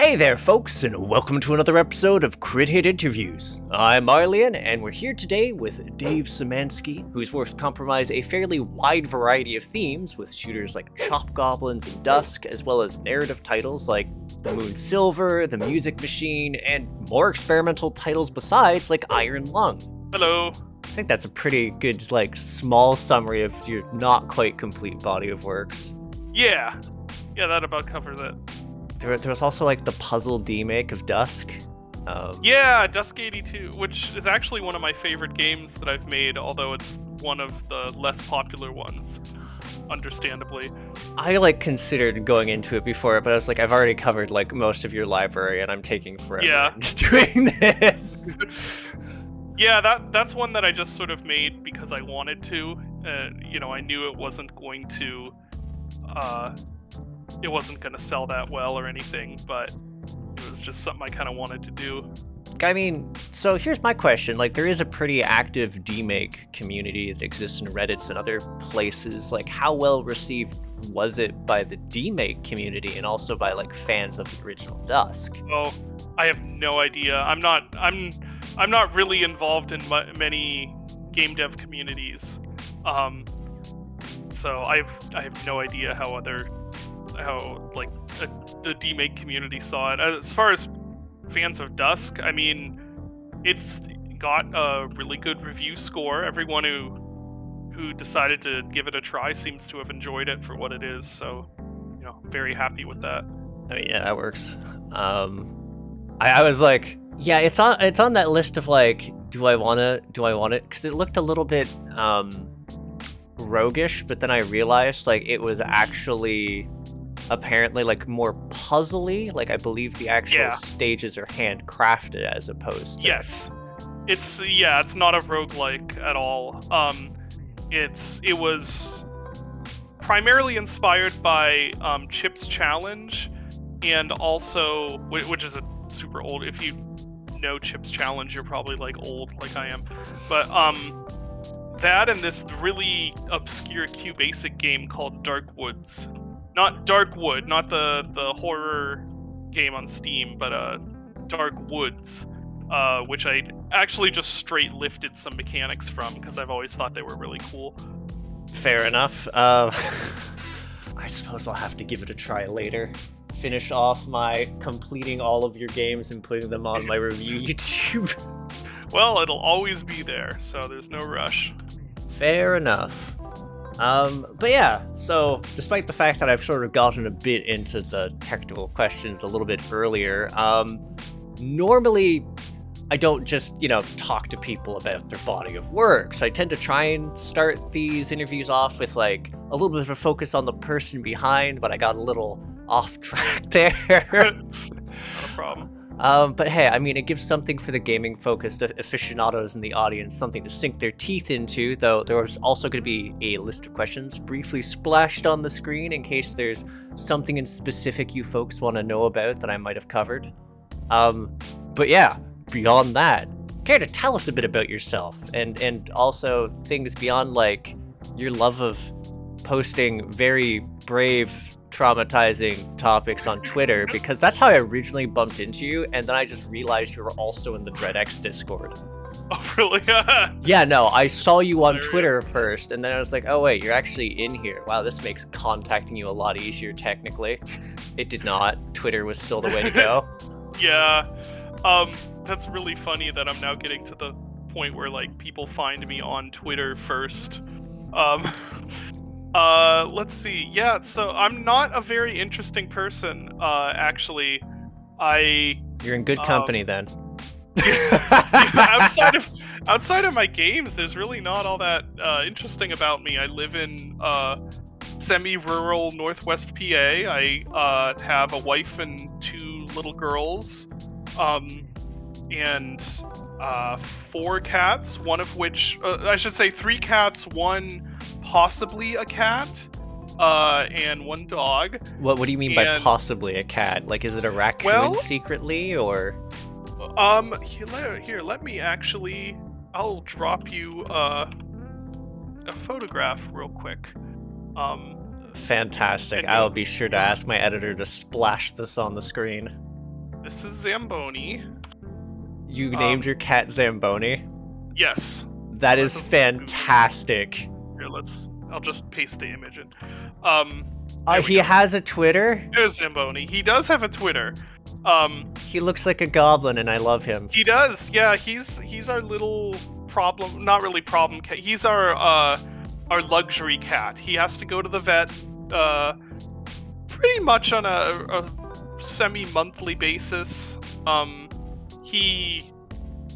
Hey there, folks, and welcome to another episode of Crit Hit Interviews. I'm Arlyeon, and we're here today with Dave Szymanski, whose works comprise a fairly wide variety of themes, with shooters like Chop Goblins and Dusk, as well as narrative titles like The Moon Silver, The Music Machine, and more experimental titles besides, like Iron Lung. Hello. I think that's a pretty good, like, small summary of your not quite complete body of works. Yeah. Yeah, that about covers it. There, there was also like the puzzle demake of Dusk. Um, Yeah, Dusk 82, which is actually one of my favorite games that I've made, although it's one of the less popular ones, understandably. I like considered going into it before, but I was like, I've already covered like most of your library, and I'm taking forever Yeah. just doing this. yeah, that that's one that I just sort of made because I wanted to. Uh, you know, I knew it wasn't going to uh it wasn't going to sell that well or anything, but it was just something I kind of wanted to do. I mean, so here's my question: like, there is a pretty active demake community that exists in Reddit's and other places. Like, how well received was it by the demake community and also by like fans of the original Dusk? Oh, I have no idea. I'm not. I'm. I'm not really involved in many game dev communities, um, so I've. I have no idea how other, how like uh, the demake community saw it. As far as fans of Dusk, I mean, it's got a really good review score. Everyone who who decided to give it a try seems to have enjoyed it for what it is. So, you know, very happy with that. Oh yeah, that works. Um, I, I was like, yeah, it's on it's on that list of like, do I wanna do I want it? Because it looked a little bit um roguish, but then I realized like it was actually apparently like more puzzly. Like I believe the actual Yeah. stages are handcrafted as opposed to Yes. It's yeah, it's not a roguelike at all. Um it's it was primarily inspired by um, Chip's Challenge and also which is a super old if you know Chip's Challenge you're probably like old like I am. But um that and this really obscure QBasic game called Dark Woods. Not Darkwood, not the the horror game on Steam, but uh Dark Woods uh, which I actually just straight lifted some mechanics from because I've always thought they were really cool. Fair enough. Um, I suppose I'll have to give it a try later. Finish off my completing all of your games and putting them on my review YouTube. Well, it'll always be there, so there's no rush. Fair enough. Um, but yeah, so despite the fact that I've sort of gotten a bit into the technical questions a little bit earlier, um, normally I don't just, you know, talk to people about their body of work. So I tend to try and start these interviews off with like a little bit of a focus on the person behind, but I got a little off track there. Not a problem. Um, but hey, I mean, it gives something for the gaming focused aficionados in the audience, something to sink their teeth into, though there was also going to be a list of questions briefly splashed on the screen in case there's something in specific you folks want to know about that I might have covered. Um, but yeah, beyond that, care to tell us a bit about yourself and, and also things beyond like your love of posting very brave traumatizing topics on Twitter because that's how I originally bumped into you, and then I just realized you were also in the DreadX Discord. Oh, really? Yeah, no, I saw you on Twitter first, and then I was like, oh wait, you're actually in here. Wow, this makes contacting you a lot easier technically. It did not. Twitter was still the way to go. yeah. Um, that's really funny that I'm now getting to the point where like people find me on Twitter first. Um, uh, let's see. Yeah, so I'm not a very interesting person. Uh, actually, I You're in good Um, company then. outside of outside of my games, there's really not all that uh, interesting about me. I live in uh, semi-rural Northwest PA. I uh, have a wife and two little girls, um, and uh, four cats. One of which, uh, I should say, three cats. One possibly a cat, uh, and one dog. What What do you mean by possibly a cat? Like, is it a raccoon Well- secretly, or Um, here, here, let me actually. I'll drop you uh, a photograph real quick. Um, fantastic? I will be sure to ask my editor to splash this on the screen. This is Zamboni. You Um, named your cat Zamboni. Yes. That is- fantastic. Let's. I'll just paste the image in. Um, Uh, he go. has a Twitter. there's Zamboni. He does have a Twitter. Um, He looks like a goblin, and I love him. he does. Yeah, he's he's our little problem. Not really problem cat. He's our uh our luxury cat. He has to go to the vet uh pretty much on a, a semi-monthly basis. Um, he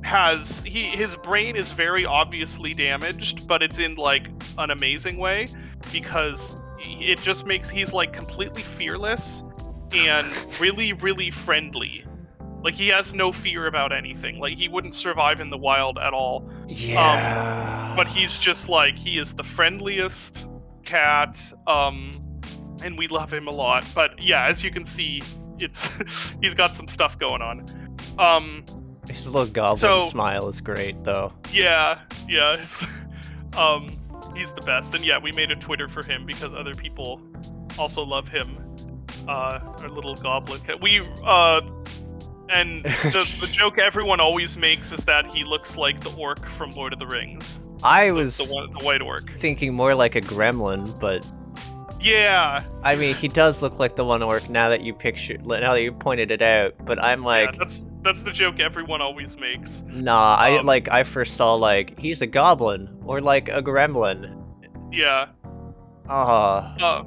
has he his brain is very obviously damaged, but it's in like an amazing way because it just makes he's like completely fearless and really really friendly. Like he has no fear about anything. Like he wouldn't survive in the wild at all. Yeah. But he's just like he is the friendliest cat. Um and we love him a lot. But yeah, as you can see, it's he's got some stuff going on. Um his little goblin so- smile is great, though. yeah, yeah. it's- um he's the best. And yeah, we made a Twitter for him because other people also love him. Uh our little goblin cat. We uh and the, the joke everyone always makes is that he looks like the orc from Lord of the Rings. I The, was the, one, the white orc. thinking more like a gremlin, but Yeah, I mean, he does look like the one orc now that you picture, now that you pointed it out. But I'm yeah, like, that's that's the joke everyone always makes. nah. I um, like, I first saw like he's a goblin or like a gremlin. Yeah. Ah, Uh,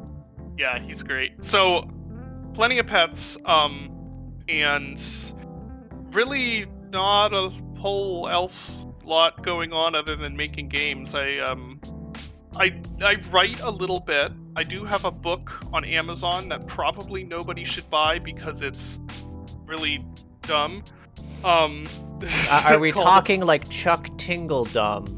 yeah, he's great. So, plenty of pets, um, and really not a whole else lot going on other than making games. I um, I I write a little bit. I do have a book on Amazon that probably nobody should buy because it's really dumb. Um, Are- are we talking like Chuck Tingledum?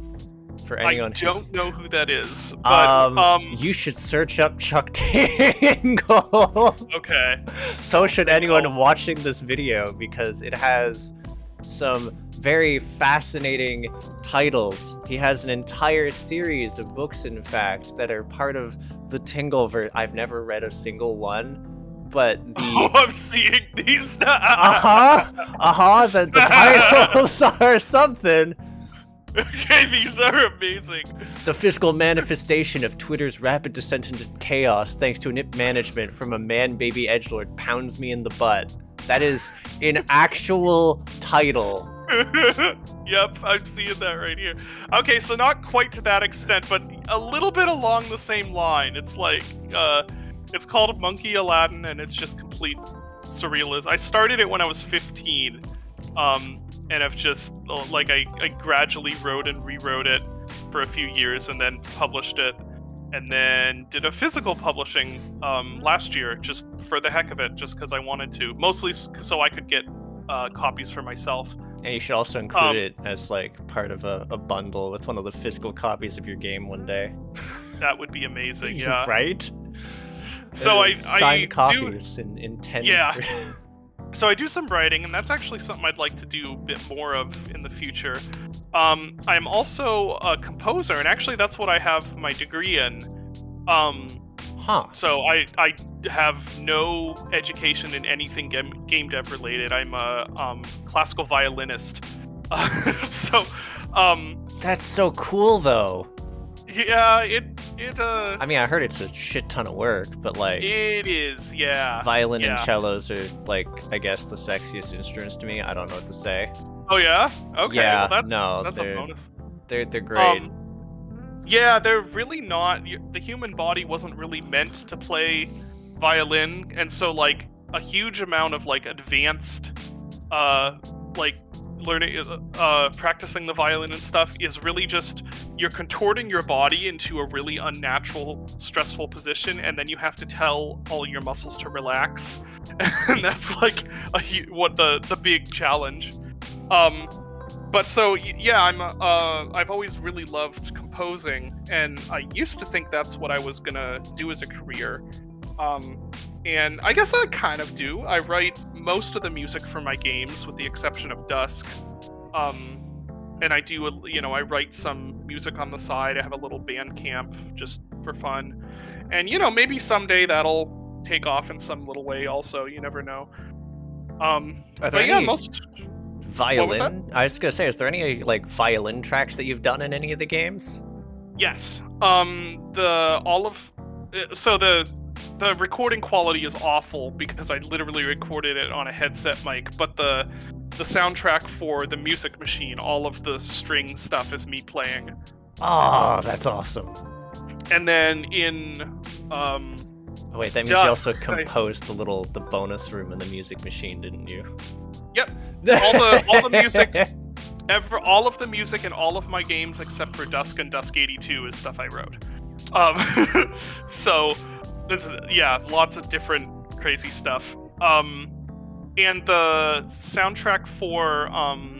For I anyone who's- don't know who that is, but um, um, you should search up Chuck Tingle. okay. so should anyone Tingle. watching this video because it has some very fascinating titles. He has an entire series of books, in fact, that are part of the Tingle Tingleverse. I've never read a single one, but the. Oh, I'm seeing these. uh huh, uh huh, the, the titles are something. okay, these are amazing. The physical manifestation of Twitter's rapid descent into chaos thanks to nip management from a man baby edgelord pounds me in the butt. That is an actual title. yep, I'm seeing that right here. Okay, so not quite to that extent, but a little bit along the same line. It's like, uh, it's called Monkey Aladdin, and it's just complete surrealism. I started it when I was 15, um, and I've just uh, like I, I gradually wrote and rewrote it for a few years, and then published it, and then did a physical publishing um, last year, just for the heck of it, just because I wanted to, mostly so I could get uh, copies for myself. And you should also include Um, it as like part of a, a bundle with one of the physical copies of your game one day. That would be amazing. Yeah. right? So Uh, I, signed I do copies in, in ten. Yeah. so I do some writing, and that's actually something I'd like to do a bit more of in the future. Um, I'm also a composer, and actually that's what I have my degree in. Um, huh. so I I have no education in anything game, game dev related. I'm a um, classical violinist. so um, That's so cool though. yeah, it it uh I mean, I heard it's a shit ton of work, but like it is yeah. violin and cellos are like I guess the sexiest instruments to me. I don't know what to say. Oh yeah. Okay. Yeah, well, that's no, that's a they're- bonus. They're they're great. Um, yeah, they're really not. The human body wasn't really meant to play violin, and so like a huge amount of like advanced, uh, like learning, uh, uh, practicing the violin and stuff is really just you're contorting your body into a really unnatural, stressful position, and then you have to tell all your muscles to relax, and that's like a what the the big challenge. Um, but so yeah i'm uh i've always really loved composing and i used to think that's what i was gonna do as a career. Um and i guess i kind of do. I write most of the music for my games with the exception of dusk. Um and i do a- you know i write some music on the side. I have a little Bandcamp just for fun. And you know maybe someday that'll take off in some little way also you never know. Um, but yeah, any most violin? I was gonna say, is there any like violin tracks that you've done in any of the games? Yes. Um the all of uh, so the the recording quality is awful because I literally recorded it on a headset mic, but the the soundtrack for the music machine, all of the string stuff is me playing. Oh, that's awesome. And then in um Oh, wait, that means you also composed the little the bonus room in the music machine, didn't you? Yep. All the- all the music- ever all of the music in all of my games except for Dusk and Dusk 82 is stuff I wrote. Um so this is, yeah, lots of different crazy stuff. Um and the soundtrack for um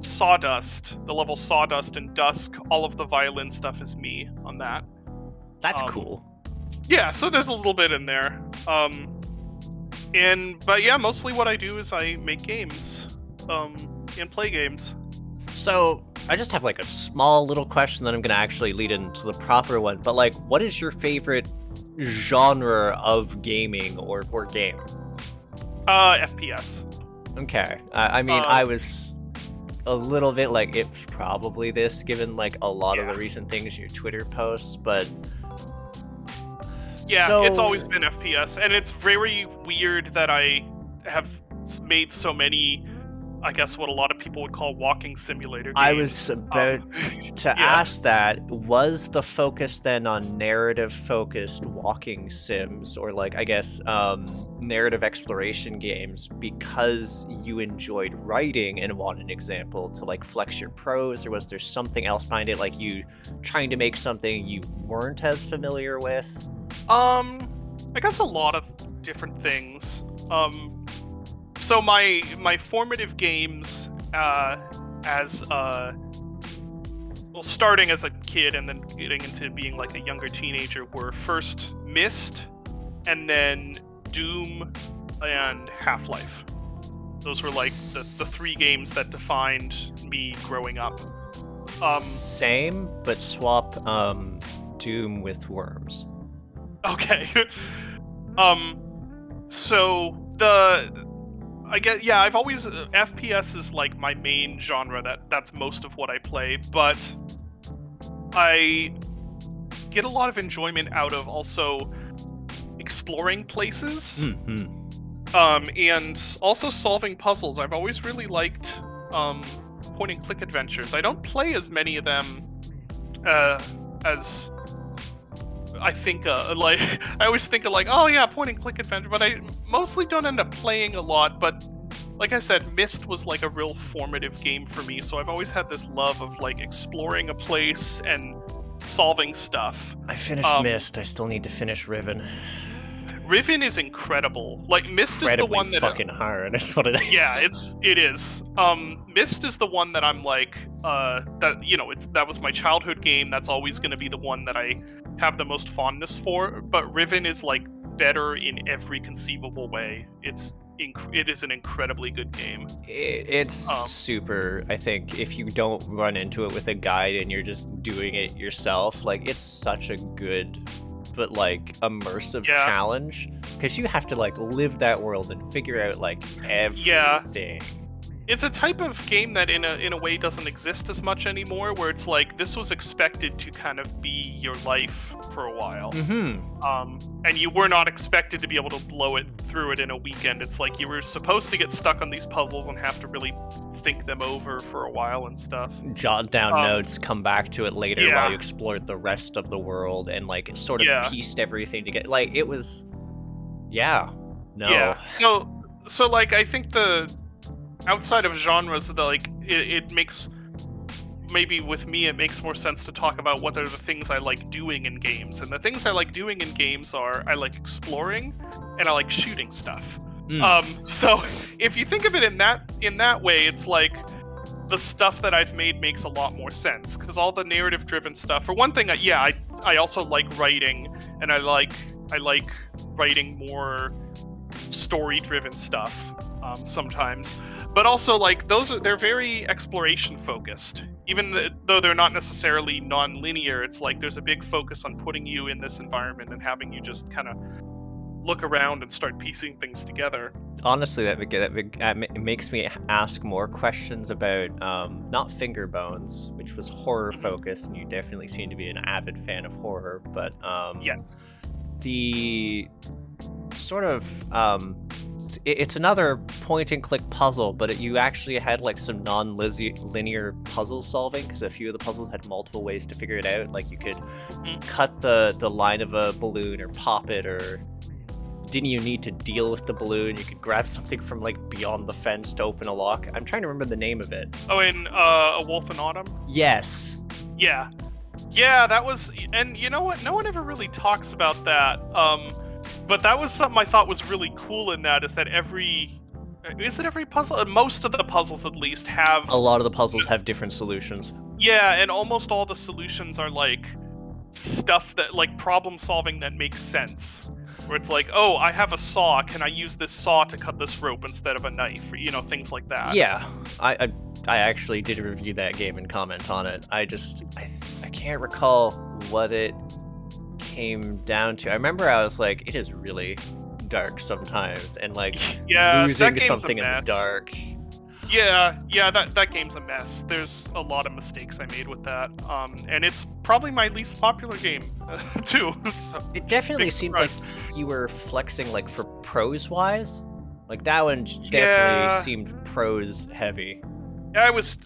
Sawdust, the level Sawdust and Dusk, all of the violin stuff is me on that. That's Um, cool. Yeah, so there's a little bit in there. Um and but yeah, mostly what I do is I make games. Um and play games. So I just have like a small little question that I'm gonna actually lead into the proper one. But like, what is your favorite genre of gaming or or game? Uh FPS. Okay, I, I mean, Uh, I was a little bit like it's probably this, given like a lot of the recent things your Twitter posts, but Yeah, it's always been FPS, and it's very weird that I have made so many. I guess what a lot of people would call walking simulator. Games. I was about Um, to yeah. ask that was the focus then on narrative focused walking sims or like i guess um, narrative exploration games because you enjoyed writing and want an example to like flex your prose or was there something else behind it like you trying to make something you weren't as familiar with Um, I guess a lot of different things. Um, so my my formative games, uh, as uh, well, starting as a kid and then getting into being like a younger teenager, were first Myst, and then Doom, and Half Life. Those were like the, the three games that defined me growing up. Um, same but swap um, doom with worms Okay. um so the I get yeah, I've always uh, FPS is like my main genre that that's most of what I play, but I get a lot of enjoyment out of also exploring places Mhm. um and also solving puzzles. I've always really liked um point and click adventures. I don't play as many of them uh as I think uh, like I always think of like oh yeah point and click adventure but I mostly don't end up playing a lot but like I said Myst was like a real formative game for me so I've always had this love of like exploring a place and solving stuff. I finished Um, Myst i still need to finish riven Riven is incredible. Like Myst is the one that fucking hard that's what it is. Yeah it's it is. Um Myst is the one that i'm like uh that you know it's that was my childhood game. That's always going to be the one that i have the most fondness for. But riven is like better in every conceivable way. It's it is an incredibly good game. It, it's Um, super. I think if you don't run into it with a guide and you're just doing it yourself, like it's such a good, but like immersive Yeah. challenge because you have to like live that world and figure out like Yeah. It's a type of game that in a in a way doesn't exist as much anymore where it's like this was expected to kind of be your life for a while Mm-hmm. um, and you were not expected to be able to blow it through it in a weekend. It's like you were supposed to get stuck on these puzzles and have to really think them over for a while and stuff. Jot down Um, notes, come back to it later yeah. while you explored the rest of the world and like sort of Yeah. pieced everything together. Like it was, yeah, no, Yeah. So so like I think the outside of genres, that like it, it makes maybe with me it makes more sense to talk about what are the things I like doing in games. And the things I like doing in games are I like exploring and I like shooting stuff. Mm. Um, so if you think of it in that in that way, it's like the stuff that I've made makes a lot more sense because all the narrative driven stuff. For one thing, I, yeah, I I also like writing and I like I like writing more story driven stuff um, sometimes. But also like those are they're very exploration focused even th- though they're not necessarily non-linear it's like there's a big focus on putting you in this environment and having you just kind of look around and start piecing things together. Honestly, that, that, that makes me ask more questions about um, not Fingerbones, which was horror focused, and you definitely seem to be an avid fan of horror. But um, yes, the sort of um, it's another point and click puzzle, but it, you actually had like some non linear puzzle solving because a few of the puzzles had multiple ways to figure it out. Like you could mm-hmm. cut the the line of a balloon or pop it or didn't you need to deal with the balloon? You could grab something from like beyond the fence to open a lock. I'm trying to remember the name of it. Oh, in uh, A Wolf in Autumn? Yes. Yeah. Yeah, that was and you know what? No one ever really talks about that. Um but that was something I thought was really cool in that is that every is it every puzzle? Most of the puzzles, at least, have a lot of the puzzles have different solutions. Yeah, and almost all the solutions are like stuff that like problem solving that makes sense. Where it's like, oh, I have a saw. Can I use this saw to cut this rope instead of a knife? Or, you know, things like that. Yeah, I, I, I actually did review that game and comment on it. I just I I can't recall what it came down to. I remember I was like, it is really dark sometimes, and like yeah, losing something in the dark. Yeah, yeah, that that game's a mess. There's a lot of mistakes I made with that, um, and it's probably my least popular game too. so, it definitely seemed like you were flexing like for prose wise. Like that one definitely yeah. seemed prose heavy. Yeah, I was.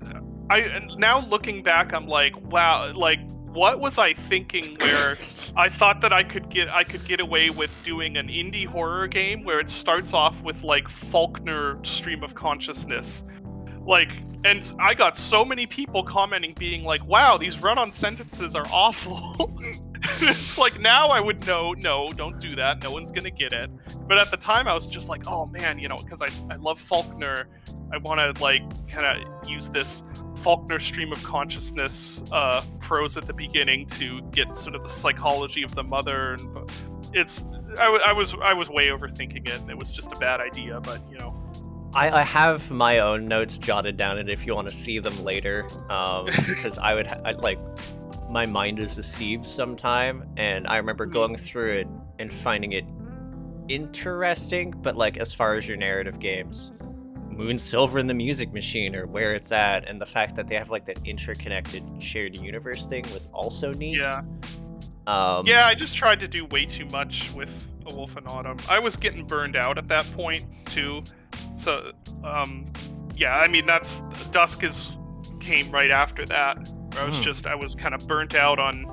I now looking back, I'm like, wow, like what was I thinking where I thought that I could get I could get away with doing an indie horror game where it starts off with like Faulkner stream of consciousness. Like and I got so many people commenting being like, "Wow, these run-on sentences are awful." it's like now I would know, no, don't do that. No one's gonna get it. But at the time, I was just like, oh man, you know, because I, I love Faulkner. I want to like kind of use this Faulkner stream of consciousness uh, prose at the beginning to get sort of the psychology of the mother. And it's I, I was I was way overthinking it, and it was just a bad idea. But you know. I, I have my own notes jotted down, and if you want to see them later, because um, I would I, like my mind is deceived sometime, and I remember hmm. going through it and finding it interesting, but like as far as your narrative games, Moon Silver and the Music Machine or where it's at, and the fact that they have like that interconnected shared universe thing was also neat. Yeah. Um, yeah, I just tried to do way too much with A Wolf in Autumn. I was getting burned out at that point too. So, um, yeah, I mean that's Dusk is came right after that. I was hmm. just I was kind of burnt out on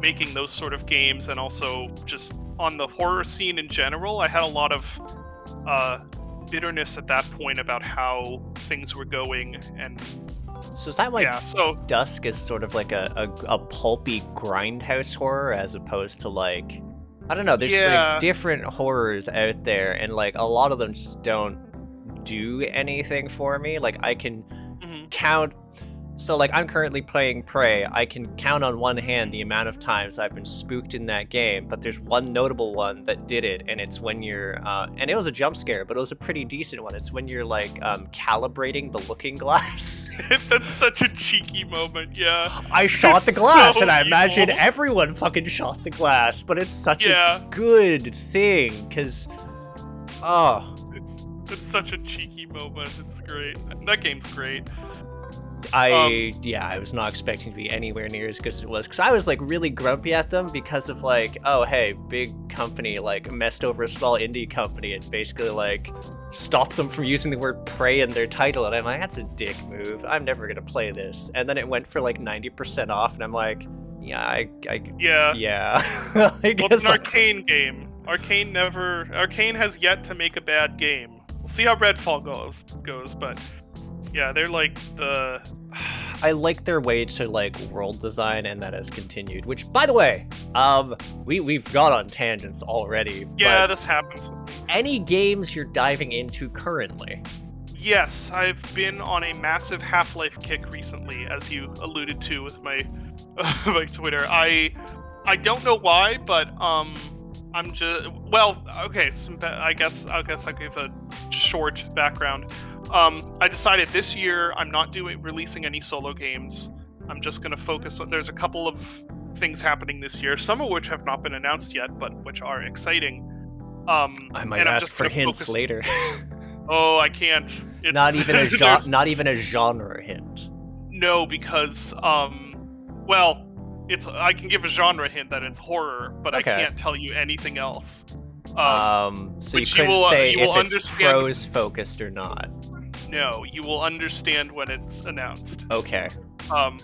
making those sort of games, and also just on the horror scene in general. I had a lot of uh, bitterness at that point about how things were going, and so is that like yeah, so Dusk is sort of like a, a, a pulpy grindhouse horror as opposed to like I don't know. There's yeah. like different horrors out there, and like a lot of them just don't do anything for me. Like I can mm-hmm. count so, like, I'm currently playing Prey. I can count on one hand the amount of times I've been spooked in that game, but there's one notable one that did it, and it's when you're, uh, and it was a jump scare, but it was a pretty decent one. It's when you're, like, um, calibrating the looking glass. That's such a cheeky moment, yeah. I shot it's the glass, so and I evil. imagine everyone fucking shot the glass, but it's such yeah. a good thing, because, oh. It's, it's such a cheeky moment. It's great. That game's great. I um, yeah, I was not expecting to be anywhere near as good as it was because I was like really grumpy at them because of like, oh hey, big company like messed over a small indie company and basically like stopped them from using the word prey in their title, and I'm like, that's a dick move. I'm never gonna play this. And then it went for like ninety percent off, and I'm like, yeah, I, I yeah, yeah. I well, it's an Arkane game. Arkane never. Arkane has yet to make a bad game. We'll see how Redfall goes goes, but yeah, they're like the. I like their way to like world design, and that has continued. Which, by the way, um, we we've gone on tangents already. Yeah, this happens. Any games you're diving into currently? Yes, I've been on a massive Half-Life kick recently, as you alluded to with my my Twitter. I I don't know why, but um, I'm just well, okay. Some, I guess I guess I'll give a short background. Um, I decided this year I'm not doing releasing any solo games. I'm just going to focus on. There's a couple of things happening this year, some of which have not been announced yet, but which are exciting. Um, I might ask for hints focus, later. Oh, I can't. It's, not even a genre, not even a genre hint. No, because um, well, it's I can give a genre hint that it's horror, but Okay. I can't tell you anything else. Um, Um, so you which you couldn't will, say you if it's understand- prose focused or not. No, you will understand when it's announced. Okay. Um,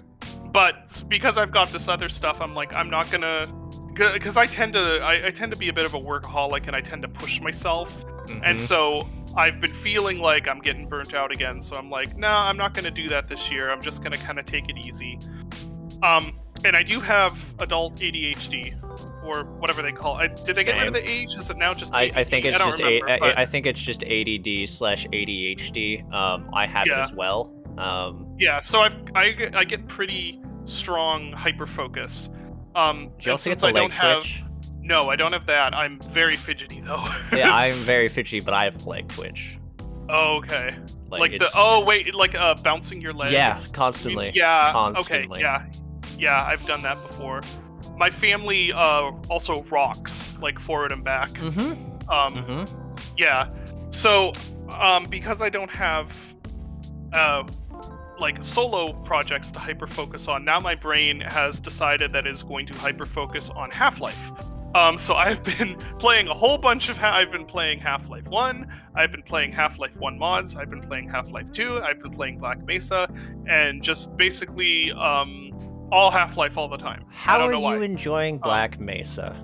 but because I've got this other stuff, I'm like, I'm not gonna, because I tend to, I, I tend to be a bit of a workaholic, and I tend to push myself, and Mhm. so I've been feeling like I'm getting burnt out again. So I'm like, no, I'm not gonna do that this year. I'm just gonna kind of take it easy. Um, and I do have adult ADHD, or whatever they call it. Did they get rid of the age? Is it now just? I, I think it's don't just a, remember, I, but- I think it's just ADD slash ADHD. Um, I have it as well. Um, Yeah, so I've I get, I get pretty strong hyper focus. Um, do you also get the I don't leg have twitch? no, I don't have that. I'm very fidgety though. yeah, I'm very fidgety, but I have leg twitch. oh, okay. Like, Like, the oh wait, like uh bouncing your leg. yeah, constantly. Yeah. Constantly. Okay. Yeah. Yeah, I've done that before. My family uh also rocks like forward and back. Mm-hmm. Um, Mm-hmm. Yeah. So, um, because I don't have, uh, like solo projects to hyper focus on, now my brain has decided that it's going to hyper focus on Half Life. Um, so I've been playing a whole bunch of. Ha- I've been playing Half Life One. I've been playing Half Life One mods. I've been playing Half Life Two. I've been playing Black Mesa, and just basically um, all Half Life all the time. How are you why. Um, enjoying Black Mesa?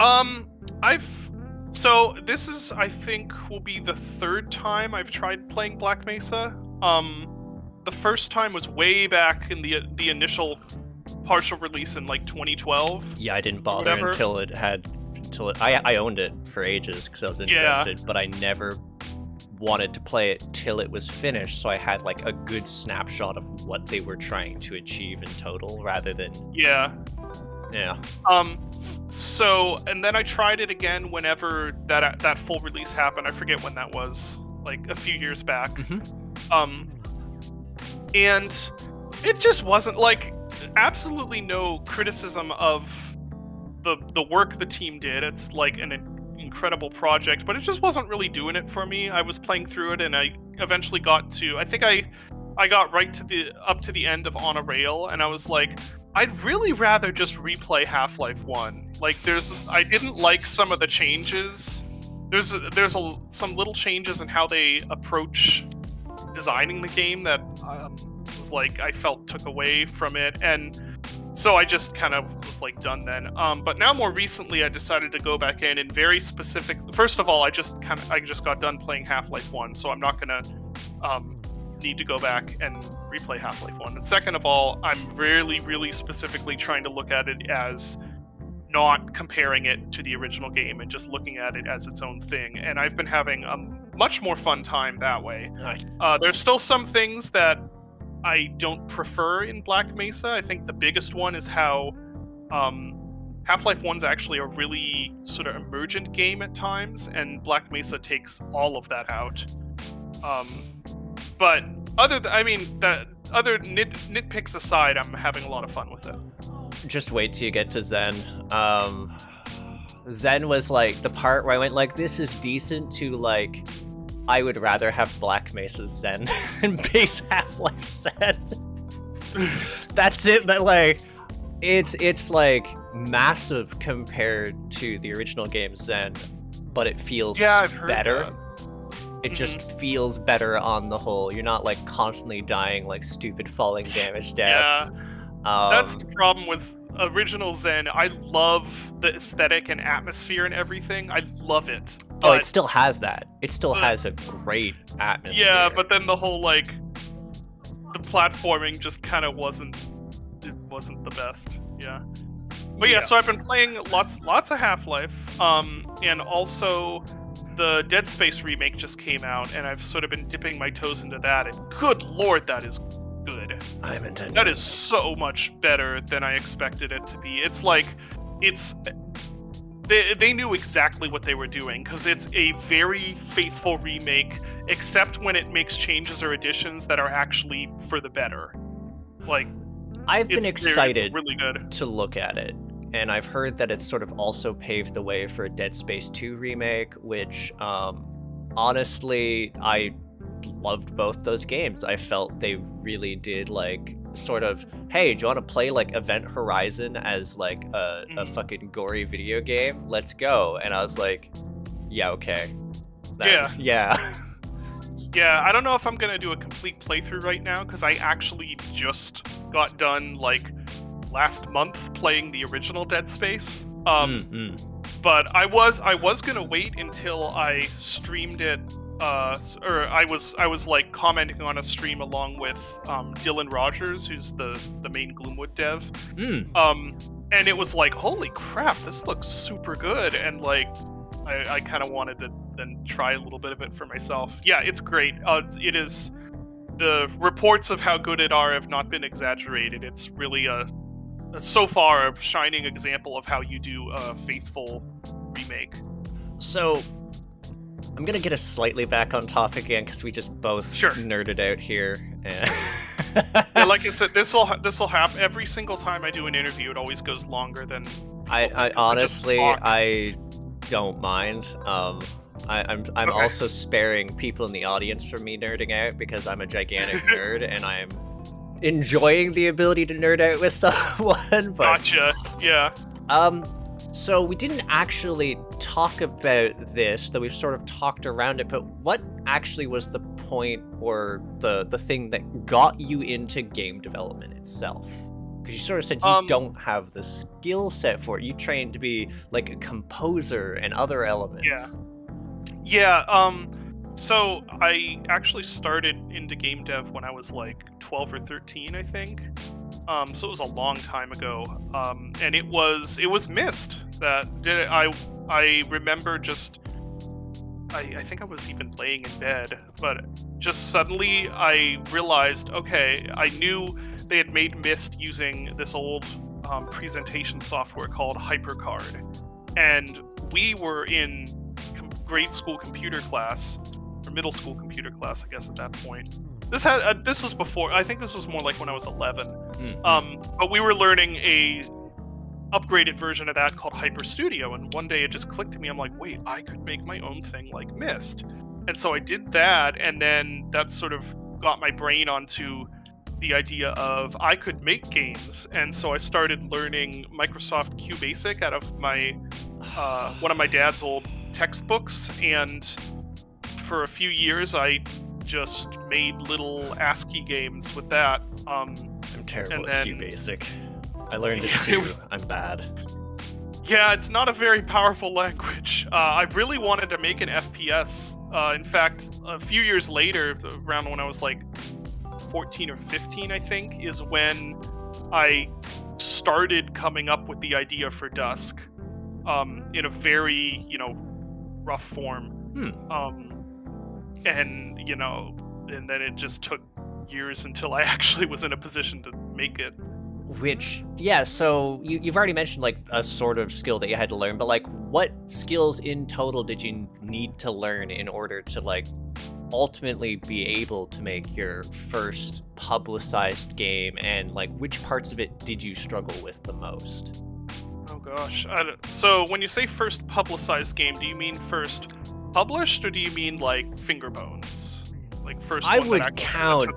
Um, I've so this is I think will be the third time I've tried playing Black Mesa. Um, the first time was way back in the the initial partial release in like 2012. Yeah, I didn't bother until it had until it, I I owned it for ages because I was Yeah. interested, but I never wanted to play it till it was finished, so I had like a good snapshot of what they were trying to achieve in total, rather than Yeah. yeah. Um, so and then I tried it again whenever that that full release happened. I forget when that was, like a few years back. Mhm. Um, and it just wasn't like absolutely no criticism of the the work the team did. It's like an incredible project, but it just wasn't really doing it for me. I was playing through it, and I eventually got to. I think I I got right to the up to the end of On a Rail, and I was like. I'd really rather just replay Half-Life 1. Like there's I didn't like some of the changes. There's there's a, some little changes in how they approach designing the game that um, was like I felt took away from it, and so I just kind of was like done then. Um, but now more recently, I decided to go back in and very specific. First of all, I just kind of I just got done playing Half Life One, so I'm not gonna um, need to go back and replay Half Life One. And second of all, I'm really really specifically trying to look at it as not comparing it to the original game and just looking at it as its own thing. And I've been having a much more fun time that way. Uh, there's still some things that I don't prefer in Black Mesa. I think the biggest one is how um, Half Life 1's actually a really sort of emergent game at times, and Black Mesa takes all of that out. Um, but other, th- I mean, that other nit- nitpicks aside, I'm having a lot of fun with it. Just wait till you get to Xen. Um, Xen was like the part where I went like, this is decent to like. I would rather have Black Mesa Xen than base Half Life Xen. That's it. But like, it's it's like massive compared to the original game Xen, but it feels Yeah, I've heard better. that. It just mm-hmm. feels better on the whole. You're not like constantly dying like stupid falling damage deaths. Um, That's the problem with original Xen. I love the aesthetic and atmosphere and everything. I love it. oh, it still has that. It still has a great atmosphere. yeah, but then the whole like the platforming just kind of wasn't it wasn't the best. Yeah. But yeah, so I've been playing lots lots of Half-Life um and also the Dead Space remake just came out and I've sort of been dipping my toes into that and good lord that is good. I'm intending. That is so much better than I expected it to be. It's like it's they, they knew exactly what they were doing because it's a very faithful remake, except when it makes changes or additions that are actually for the better. Like I've been it's, they're- it's excited really good. to look at it, and I've heard that it's sort of also paved the way for a Dead Space 2 remake, which um, honestly, I loved both those games. I felt they really did like sort of, hey, do you want to play like Event Horizon as like a, a Mhm. fucking gory video game? Let's go. And I was like, yeah, okay. Yeah. Yeah. Yeah, I don't know if I'm gonna do a complete playthrough right now because I actually just got done like last month playing the original Dead Space. Um, Mm, mm. but I was I was gonna wait until I streamed it, uh, or I was I was like commenting on a stream along with um, Dillon Rogers, who's the the main Gloomwood dev. Mm. Um, and it was like, holy crap, this looks super good, and like, I, I kind of wanted to then try a little bit of it for myself. Yeah, it's great. Uh, it is. The reports of how good it are have not been exaggerated. It's really a, a so far a shining example of how you do a faithful remake. So, I'm gonna get us slightly back on topic again because we just both Sure. nerded out here. and- Yeah, like I said, this will this will happen every single time I do an interview. It always goes longer than I, I honestly. I don't mind. Um, I, I'm I'm Okay. also sparing people in the audience from me nerding out because I'm a gigantic nerd and I'm enjoying the ability to nerd out with someone. But gotcha. Yeah. um, so we didn't actually talk about this, though we've sort of talked around it. But what actually was the point or the the thing that got you into game development itself? Because you sort of said you Um, don't have the skill set for it. You trained to be like a composer and other elements. Yeah. Yeah, um so I actually started into game dev when I was like 12 or 13, I think. Um so it was a long time ago. Um and it was it was Myst that did. I I remember just I, I think I was even laying in bed, but just suddenly I realized, okay, I knew they had made Myst using this old um, presentation software called HyperCard, and we were in grade school computer class or middle school computer class, I guess at that point. This had uh, this was before. I think this was more like when I was 11. Mm. Um, but we were learning a upgraded version of that called HyperStudio, and one day it just clicked to me. I'm like, wait, I could make my own thing like Myst, and so I did that, and then that sort of got my brain onto the idea of I could make games, and so I started learning Microsoft QBasic out of my uh, one of my dad's old textbooks, and for a few years I just made little ASCII games with that. Um, I'm terrible at then- QBasic. I learned it too. It was, I'm bad. Yeah, it's not a very powerful language. Uh, I really wanted to make an FPS. Uh, in fact, a few years later, around when I was like 14 or 15, I think, is when I started coming up with the idea for Dusk um, in a very, you know, rough form. Hmm. Um, and, you know, and then it just took years until I actually was in a position to make it. Which, yeah, so you, you've already mentioned like a sort of skill that you had to learn, but like what skills in total did you need to learn in order to like ultimately be able to make your first publicized game and like which parts of it did you struggle with the most? Oh gosh. So when you say first publicized game, do you mean first published or do you mean like Fingerbones? Like first I one would count?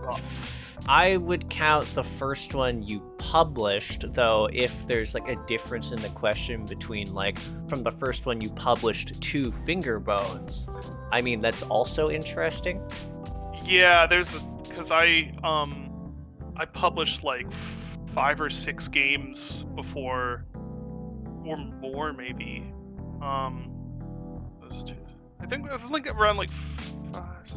I would count the first one you published, though, if there's like a difference in the question between like from the first one you published to Fingerbones. I mean, that's also interesting. Yeah, there's because I um I published like f- five or six games before or more maybe. Um. I think I think around like five.